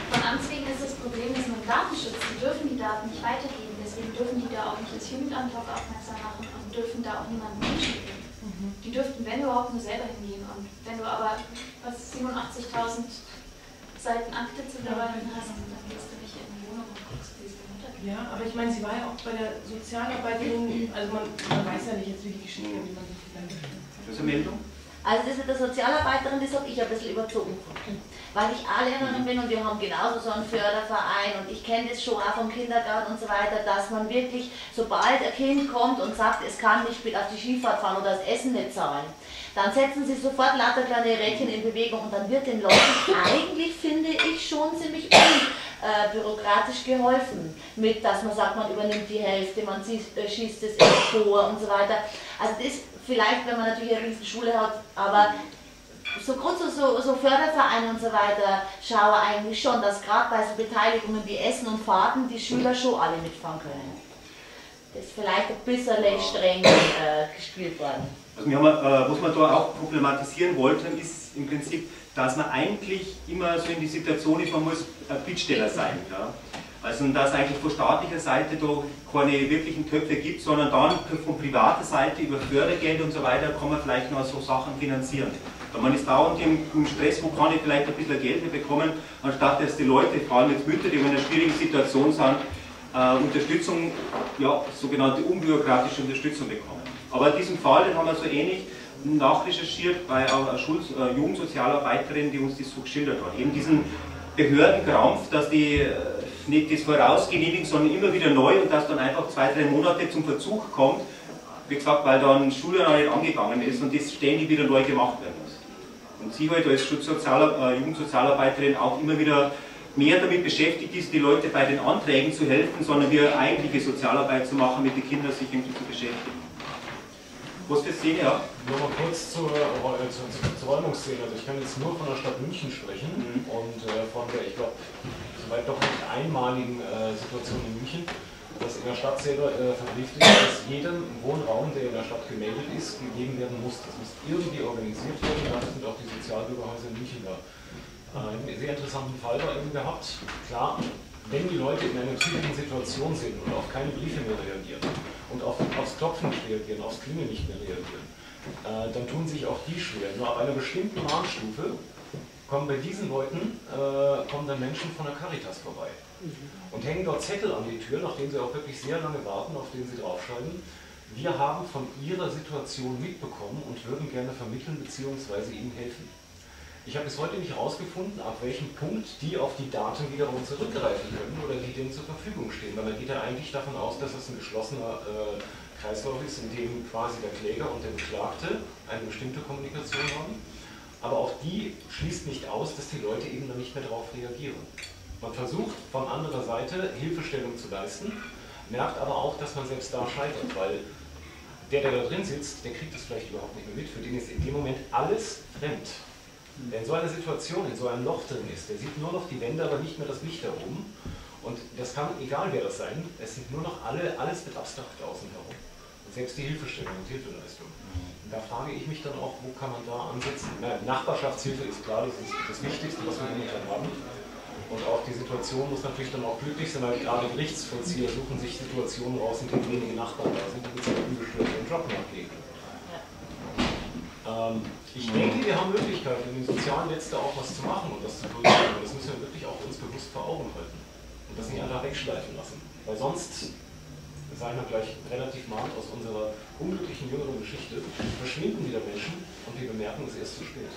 S2: Von Amts wegen ist das Problem, dass man Datenschutz, die dürfen die Daten nicht weitergeben, deswegen dürfen die da auch nicht das Jugendamt darauf aufmerksam machen und dürfen da auch niemanden hinschicken. Die dürften, wenn überhaupt, nur selber hingehen. Und wenn du aber was 87.000 Seiten Akte zu bearbeiten hast, dann gehst du nicht in die Wohnung und guckst, wie es der Mutter geht.
S3: Ja, aber ich meine, sie war ja auch bei der Sozialarbeiterin, also man, man weiß ja nicht jetzt, wie die Geschichte, wie man sich dann
S1: Das ist eine Meldung?
S17: Also das mit der Sozialarbeiterin, das habe ich ein bisschen überzogen. Weil ich A-Lehrerin bin und wir haben genauso so einen Förderverein und ich kenne das schon auch vom Kindergarten und so weiter, dass man wirklich, sobald ein Kind kommt und sagt, es kann nicht mit auf die Skifahrt fahren oder das Essen nicht zahlen, dann setzen sie sofort lauter kleine Rädchen in Bewegung und dann wird den Leuten eigentlich, finde ich, schon ziemlich unbürokratisch geholfen. Mit, dass man sagt, man übernimmt die Hälfte, man äh, schießt es vor und so weiter. Also das vielleicht, wenn man natürlich eine riesen Schule hat, aber so Grund so, so, so Fördervereine und so weiter schaue eigentlich schon, dass gerade bei so Beteiligungen wie Essen und Fahrten die Schüler schon alle mitfahren können. Das ist vielleicht ein bisschen streng äh, gespielt worden.
S1: Also haben, äh, was wir da auch problematisieren wollten, ist im Prinzip, dass man eigentlich immer so in die Situation ist, man muss ein Bittsteller sein. Ja? Also dass eigentlich von staatlicher Seite da keine wirklichen Töpfe gibt, sondern dann von privater Seite über Fördergeld und so weiter kann man vielleicht noch so Sachen finanzieren. Weil man ist dauernd im, im Stress, wo kann ich vielleicht ein bisschen Geld mehr bekommen, anstatt dass die Leute, vor allem jetzt Mütter, die in einer schwierigen Situation sind, äh, Unterstützung, ja, sogenannte unbürokratische Unterstützung bekommen. Aber in diesem Fall, den haben wir so ähnlich nachrecherchiert bei einer Schul äh, Jugendsozialarbeiterin, die uns das so geschildert hat. Eben diesen Behördenkrampf, dass die äh, nicht das vorausgenehmigen, sondern immer wieder neu und dass dann einfach zwei, drei Monate zum Verzug kommt. Wie gesagt, weil dann Schule noch nicht angegangen ist und das ständig wieder neu gemacht werden muss. Und sie halt als Schutzsozialar, äh, Jugendsozialarbeiterin auch immer wieder mehr damit beschäftigt ist, die Leute bei den Anträgen zu helfen, sondern wir eigentliche Sozialarbeit zu machen, mit den Kindern sich irgendwie zu beschäftigen. Was für Szene, ja?
S15: Nur mal kurz zur, äh, zur, zur Räumungsszene. Also ich kann jetzt nur von der Stadt München sprechen und äh, von der, ich glaube, soweit doch nicht einmaligen äh, Situation in München, dass in der Stadt selber äh, verbrieft ist, dass jedem Wohnraum, der in der Stadt gemeldet ist, gegeben werden muss. Das muss irgendwie organisiert werden. Da sind auch die Sozialbürgerhäuser in München da. Äh, einen sehr interessanten Fall da eben gehabt. Klar, wenn die Leute in einer kritischen Situation sind und auf keine Briefe mehr reagieren und auf, aufs Klopfen nicht reagieren, aufs Klingeln nicht mehr reagieren, äh, dann tun sich auch die schwer. Nur ab einer bestimmten Mahnstufe kommen bei diesen Leuten, äh, kommen dann Menschen von der Caritas vorbei und hängen dort Zettel an die Tür, nachdem sie auch wirklich sehr lange warten, auf denen sie draufschreiben, wir haben von Ihrer Situation mitbekommen und würden gerne vermitteln bzw. Ihnen helfen. Ich habe bis heute nicht herausgefunden, ab welchem Punkt die auf die Daten wiederum zurückgreifen können oder die denen zur Verfügung stehen, weil man geht ja eigentlich davon aus, dass es ein geschlossener äh, Kreislauf ist, in dem quasi der Kläger und der Beklagte eine bestimmte Kommunikation haben. Aber auch die schließt nicht aus, dass die Leute eben dann nicht mehr darauf reagieren. Man versucht von anderer Seite Hilfestellung zu leisten, merkt aber auch, dass man selbst da scheitert, weil der, der da drin sitzt, der kriegt das vielleicht überhaupt nicht mehr mit. Für den ist in dem Moment alles fremd. Der in so einer Situation, in so einem Loch drin ist, der sieht nur noch die Wände, aber nicht mehr das Licht oben. Und das kann, egal wer das sein, es sind nur noch alle, alles mit abstrakt außen herum. Und selbst die Hilfestellung und Hilfeleistung. Und da frage ich mich dann auch, wo kann man da ansetzen? Na, Nachbarschaftshilfe ist klar, das ist das Wichtigste, was wir momentan haben. Und auch die Situation muss natürlich dann auch glücklich sein, weil gerade Gerichtsvollzieher suchen sich Situationen raus, in denen wenige Nachbarn da sind, die sich ungestört ihren Job nachlegen. Ähm, ich denke, wir haben Möglichkeiten, in den sozialen Netz da auch was zu machen und das zu durchführen. Das müssen wir wirklich auch uns bewusst vor Augen halten und das nicht einfach wegschleifen lassen. Weil sonst, sagen wir gleich relativ mahnt aus unserer unglücklichen jüngeren Geschichte, verschwinden wieder Menschen und wir bemerken es erst zu spät.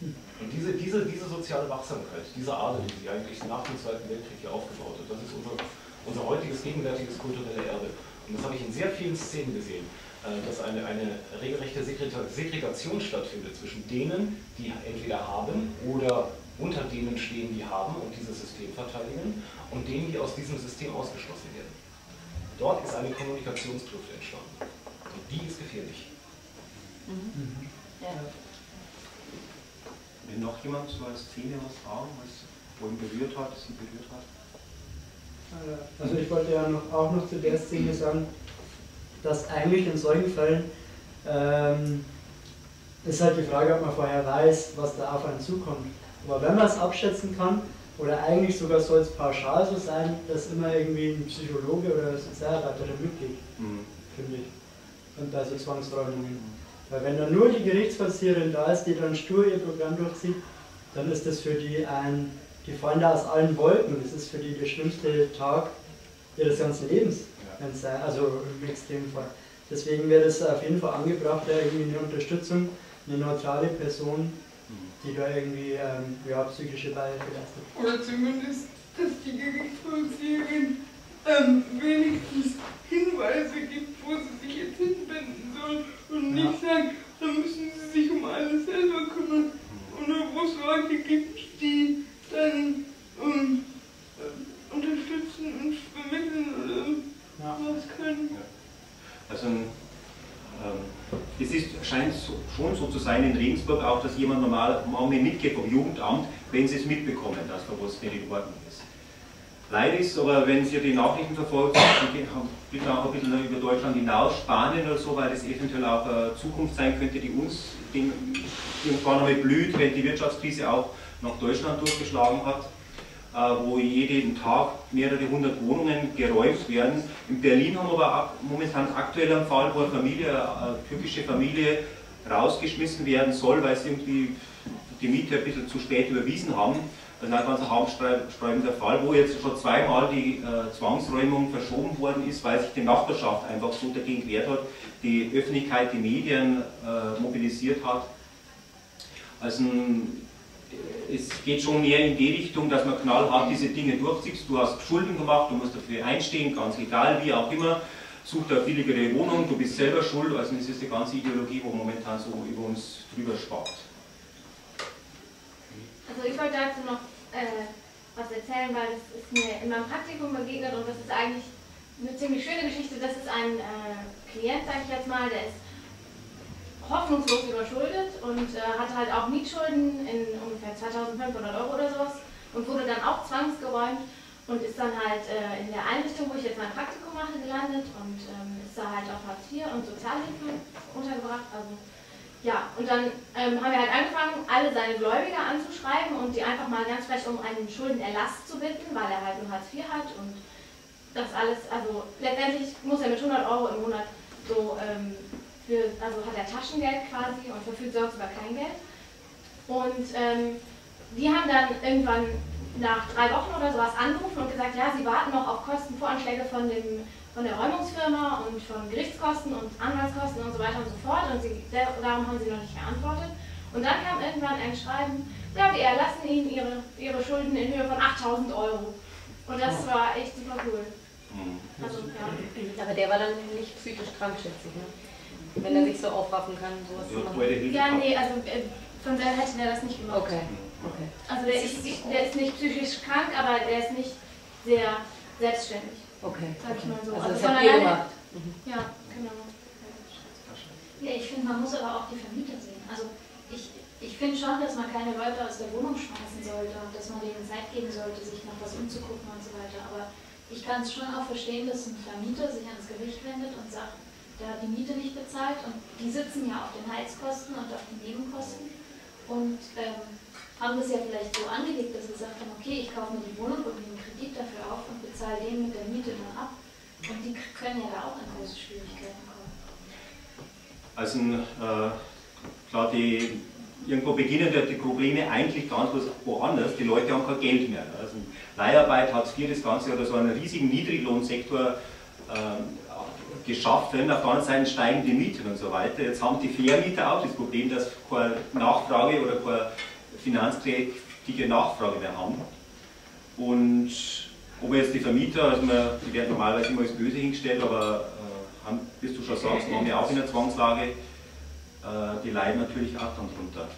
S15: Und diese, diese, diese soziale Wachsamkeit, diese Ader, die sie eigentlich nach dem Zweiten Weltkrieg hier aufgebaut hat, das ist unser, unser heutiges, gegenwärtiges kulturelle Erbe. Und das habe ich in sehr vielen Szenen gesehen, dass eine, eine regelrechte Segregation stattfindet zwischen denen, die entweder haben oder unter denen stehen, die haben und dieses System verteidigen, und denen, die aus diesem System ausgeschlossen werden. Dort ist eine Kommunikationskluft entstanden. Und die ist gefährlich.
S1: Mhm. Ja. Wenn noch jemand so als Szene was sagen, was wo ihn berührt hat, sie berührt hat?
S8: Also ich wollte ja noch, auch noch zu der Szene sagen, dass eigentlich in solchen Fällen ähm, ist halt die Frage, ob man vorher weiß, was da auf einen zukommt. Aber wenn man es abschätzen kann, oder eigentlich sogar soll es pauschal so sein, dass immer irgendwie ein Psychologe oder ein Sozialarbeiter mitgeht, mhm. finde ich. Und bei so Zwangsräumungen. Weil wenn dann nur die Gerichtsvollzieherin da ist, die dann stur ihr Programm durchzieht, dann ist das für die ein, die fallen da aus allen Wolken. Das ist für die der schlimmste Tag ihres ganzen Lebens sein, also im Extremfall. Deswegen wäre es auf jeden Fall angebracht, da irgendwie eine Unterstützung, eine neutrale Person, die da irgendwie ähm, ja, psychische Beihilfe leistet.
S11: Oder zumindest, dass die Gerichtsvollzieherin ähm, wenigstens Hinweise gibt, wo sie sich jetzt hinwenden soll und ja. nicht sagt, da müssen sie sich um alles selber kümmern. Oder wo es Leute gibt, die dann um, äh, unterstützen und vermitteln oder ja. was können. Ja.
S1: Also ähm, es ist, scheint so, schon so zu sein in Regensburg auch, dass jemand normal mal mitgeht vom Jugendamt, wenn sie es mitbekommen, dass da was nicht in Ordnung ist. Leider ist aber, wenn Sie die Nachrichten verfolgen, die blicken auch ein bisschen über Deutschland hinaus, Spanien oder so, weil das eventuell auch eine Zukunft sein könnte, die uns irgendwann einmal blüht, wenn die Wirtschaftskrise auch nach Deutschland durchgeschlagen hat. Äh, wo jeden Tag mehrere hundert Wohnungen geräumt werden. In Berlin haben wir aber momentan aktuell einen Fall, wo eine Familie, eine türkische Familie rausgeschmissen werden soll, weil sie irgendwie die Miete ein bisschen zu spät überwiesen haben. Das ist ein ganz hauptstreibender Fall, wo jetzt schon zweimal die äh, Zwangsräumung verschoben worden ist, weil sich die Nachbarschaft einfach so dagegen gewehrt hat, die Öffentlichkeit, die Medien äh, mobilisiert hat. Also es geht schon mehr in die Richtung, dass man knallhart diese Dinge durchzieht. Du hast Schulden gemacht, du musst dafür einstehen, ganz egal, wie auch immer. Such dir billigere Wohnung, du bist selber schuld. Also das ist die ganze Ideologie, wo momentan so über uns drüber spart.
S2: Also ich wollte dazu noch äh, was erzählen, weil das ist mir in meinem Praktikum begegnet und das ist eigentlich eine ziemlich schöne Geschichte. Das ist ein äh, Klient, sage ich jetzt mal, der ist hoffnungslos überschuldet und äh, hatte halt auch Mietschulden in ungefähr 2500 Euro oder sowas und wurde dann auch zwangsgeräumt und ist dann halt äh, in der Einrichtung, wo ich jetzt mein Praktikum mache, gelandet und ähm, ist da halt auf Hartz IV und Sozialhilfe untergebracht. Also ja, und dann ähm, haben wir halt angefangen, alle seine Gläubiger anzuschreiben und die einfach mal ganz frech um einen Schuldenerlass zu bitten, weil er halt nur Hartz IV hat und das alles, also letztendlich muss er mit 100 Euro im Monat so ähm, für, also hat er Taschengeld quasi und verfügt sonst über kein Geld. Und ähm, die haben dann irgendwann nach drei Wochen oder sowas angerufen und gesagt, ja, sie warten noch auf Kostenvoranschläge von, dem, von der Räumungsfirma und von Gerichtskosten und Anwaltskosten und so weiter und so fort. Und sie, darum haben sie noch nicht geantwortet. Und dann kam irgendwann ein Schreiben, ja, wir erlassen Ihnen Ihre, Ihre Schulden in Höhe von 8000 Euro. Und das war echt super cool. Also, ja.
S14: Aber der war dann nicht psychisch krank, schätze ich, ne? Wenn er sich so aufraffen kann, sowas zu machen.
S2: Ja, nee, also äh, von selber hätte der das nicht gemacht.
S14: Okay. okay.
S2: Also der ist, der ist nicht psychisch krank, aber der ist nicht sehr selbstständig.
S14: Okay.
S2: Sag ich mal so.
S14: Also das
S2: von alleine-
S14: gemacht. Mhm.
S2: Ja, genau.
S13: Ja, ich finde, man muss aber auch die Vermieter sehen. Also ich, ich finde schon, dass man keine Leute aus der Wohnung schmeißen sollte und dass man denen Zeit geben sollte, sich nach was umzugucken und so weiter. Aber ich kann es schon auch verstehen, dass ein Vermieter sich ans Gericht wendet und sagt, hat die Miete nicht bezahlt und die sitzen ja auf den Heizkosten und auf den Nebenkosten und ähm, haben das ja vielleicht so angelegt, dass sie gesagt haben, okay, ich kaufe mir die Wohnung und nehme Kredit dafür auf und bezahle den mit der Miete dann ab. Und die können ja da auch in große Schwierigkeiten kommen.
S1: Also äh, klar, die, irgendwo beginnen die Probleme eigentlich ganz woanders. Die Leute haben kein Geld mehr. Also Leiharbeit, Hartz IV, das Ganze hat so einen riesigen Niedriglohnsektor ähm, geschafft. Wenn auf der anderen Seite steigen die Mieten und so weiter. Jetzt haben die Vermieter auch das Problem, dass keine Nachfrage oder keine finanzkräftige Nachfrage mehr haben. Und ob jetzt die Vermieter, also man, die werden normalerweise immer als böse hingestellt, aber äh, haben, wie du schon sagst, waren ja auch in der Zwangslage, äh, die leiden natürlich auch dann drunter,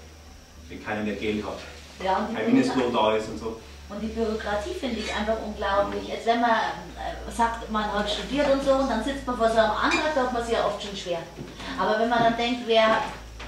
S1: wenn keiner mehr Geld hat,
S17: Ja,
S1: kein Mindestlohn da ist und so.
S17: Und die Bürokratie finde ich einfach unglaublich. Jetzt wenn man äh, sagt, man hat studiert und so, und dann sitzt man vor so einem Antrag, da hat man sich ja oft schon schwer. Aber wenn man dann denkt, wer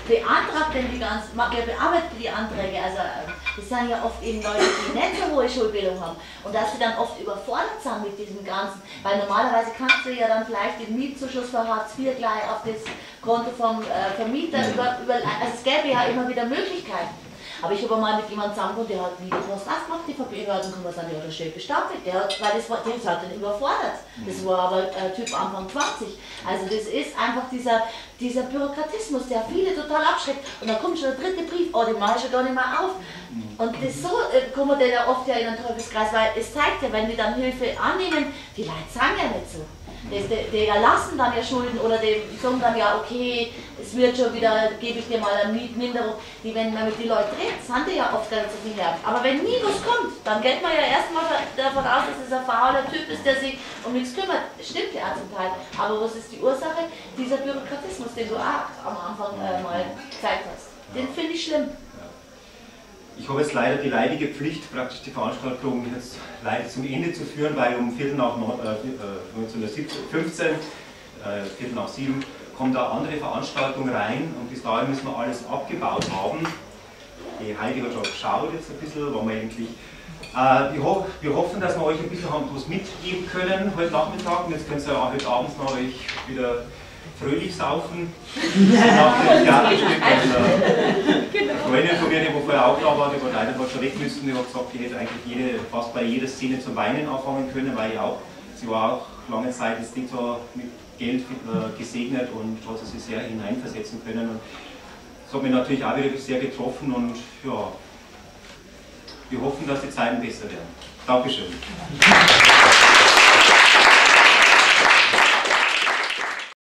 S17: beantragt denn die ganzen, wer bearbeitet die Anträge, also äh, das sind ja oft eben Leute, die nicht so hohe Schulbildung haben und dass sie dann oft überfordert sind mit diesem Ganzen, weil normalerweise kannst du ja dann vielleicht den Mietzuschuss für Hartz IV gleich auf das Konto vom äh, Vermieter über, über, also es gäbe ja immer wieder Möglichkeiten. Aber ich habe mal mit jemandem zusammengekommen, der hat Videopost ausgemacht, die Behörden kommen dann, der hat das schön gestapelt, der hat, weil das war, der hat den überfordert. Das war aber äh, Typ Anfang 20. Also das ist einfach dieser, dieser Bürokratismus, der viele total abschreckt. Und dann kommt schon der dritte Brief, oh, den mache ich schon gar nicht mehr auf. Und das so äh, kommen die ja oft ja in den Teufelskreis, weil es zeigt ja, wenn die dann Hilfe annehmen, die Leute sagen ja nicht so. Die, erlassen dann ja Schulden oder die sagen dann ja, okay, es wird schon wieder, gebe ich dir mal eine Mietminderung. Die, wenn man mit den Leuten redet, sind die ja oft gar nicht so viel her. Aber wenn nie was kommt, dann geht man ja erstmal davon aus, dass es ein fauler Typ ist, der sich um nichts kümmert. Stimmt ja zum Teil. Aber was ist die Ursache? Dieser Bürokratismus, den du auch am Anfang äh, mal gezeigt hast. Den finde ich schlimm.
S1: Ich habe jetzt leider die leidige Pflicht, praktisch die Veranstaltung jetzt leider zum Ende zu führen, weil um Viertel nach neun- äh, 19.15 äh, Viertel nach sieben, kommt eine andere Veranstaltung rein und bis dahin müssen wir alles abgebaut haben. Die Heidi hat schon geschaut jetzt ein bisschen, wann wir endlich. Äh, wir, ho wir hoffen, dass wir euch ein bisschen haben was mitgeben können heute Nachmittag und jetzt könnt ihr ja heute Abend noch euch wieder fröhlich saufen. Nach dem Theaterstück. Äh, eine Freundin von mir, die vorher auch da war, die war leider schon weg müssen, die hat gesagt, die hätte eigentlich jede, fast bei jeder Szene zum Weinen anfangen können, weil ich auch, sie war auch lange Zeit nicht so mit Geld äh, gesegnet und hat sich sehr hineinversetzen können. Und das hat mich natürlich auch wieder sehr getroffen und ja, wir hoffen, dass die Zeiten besser werden. Dankeschön.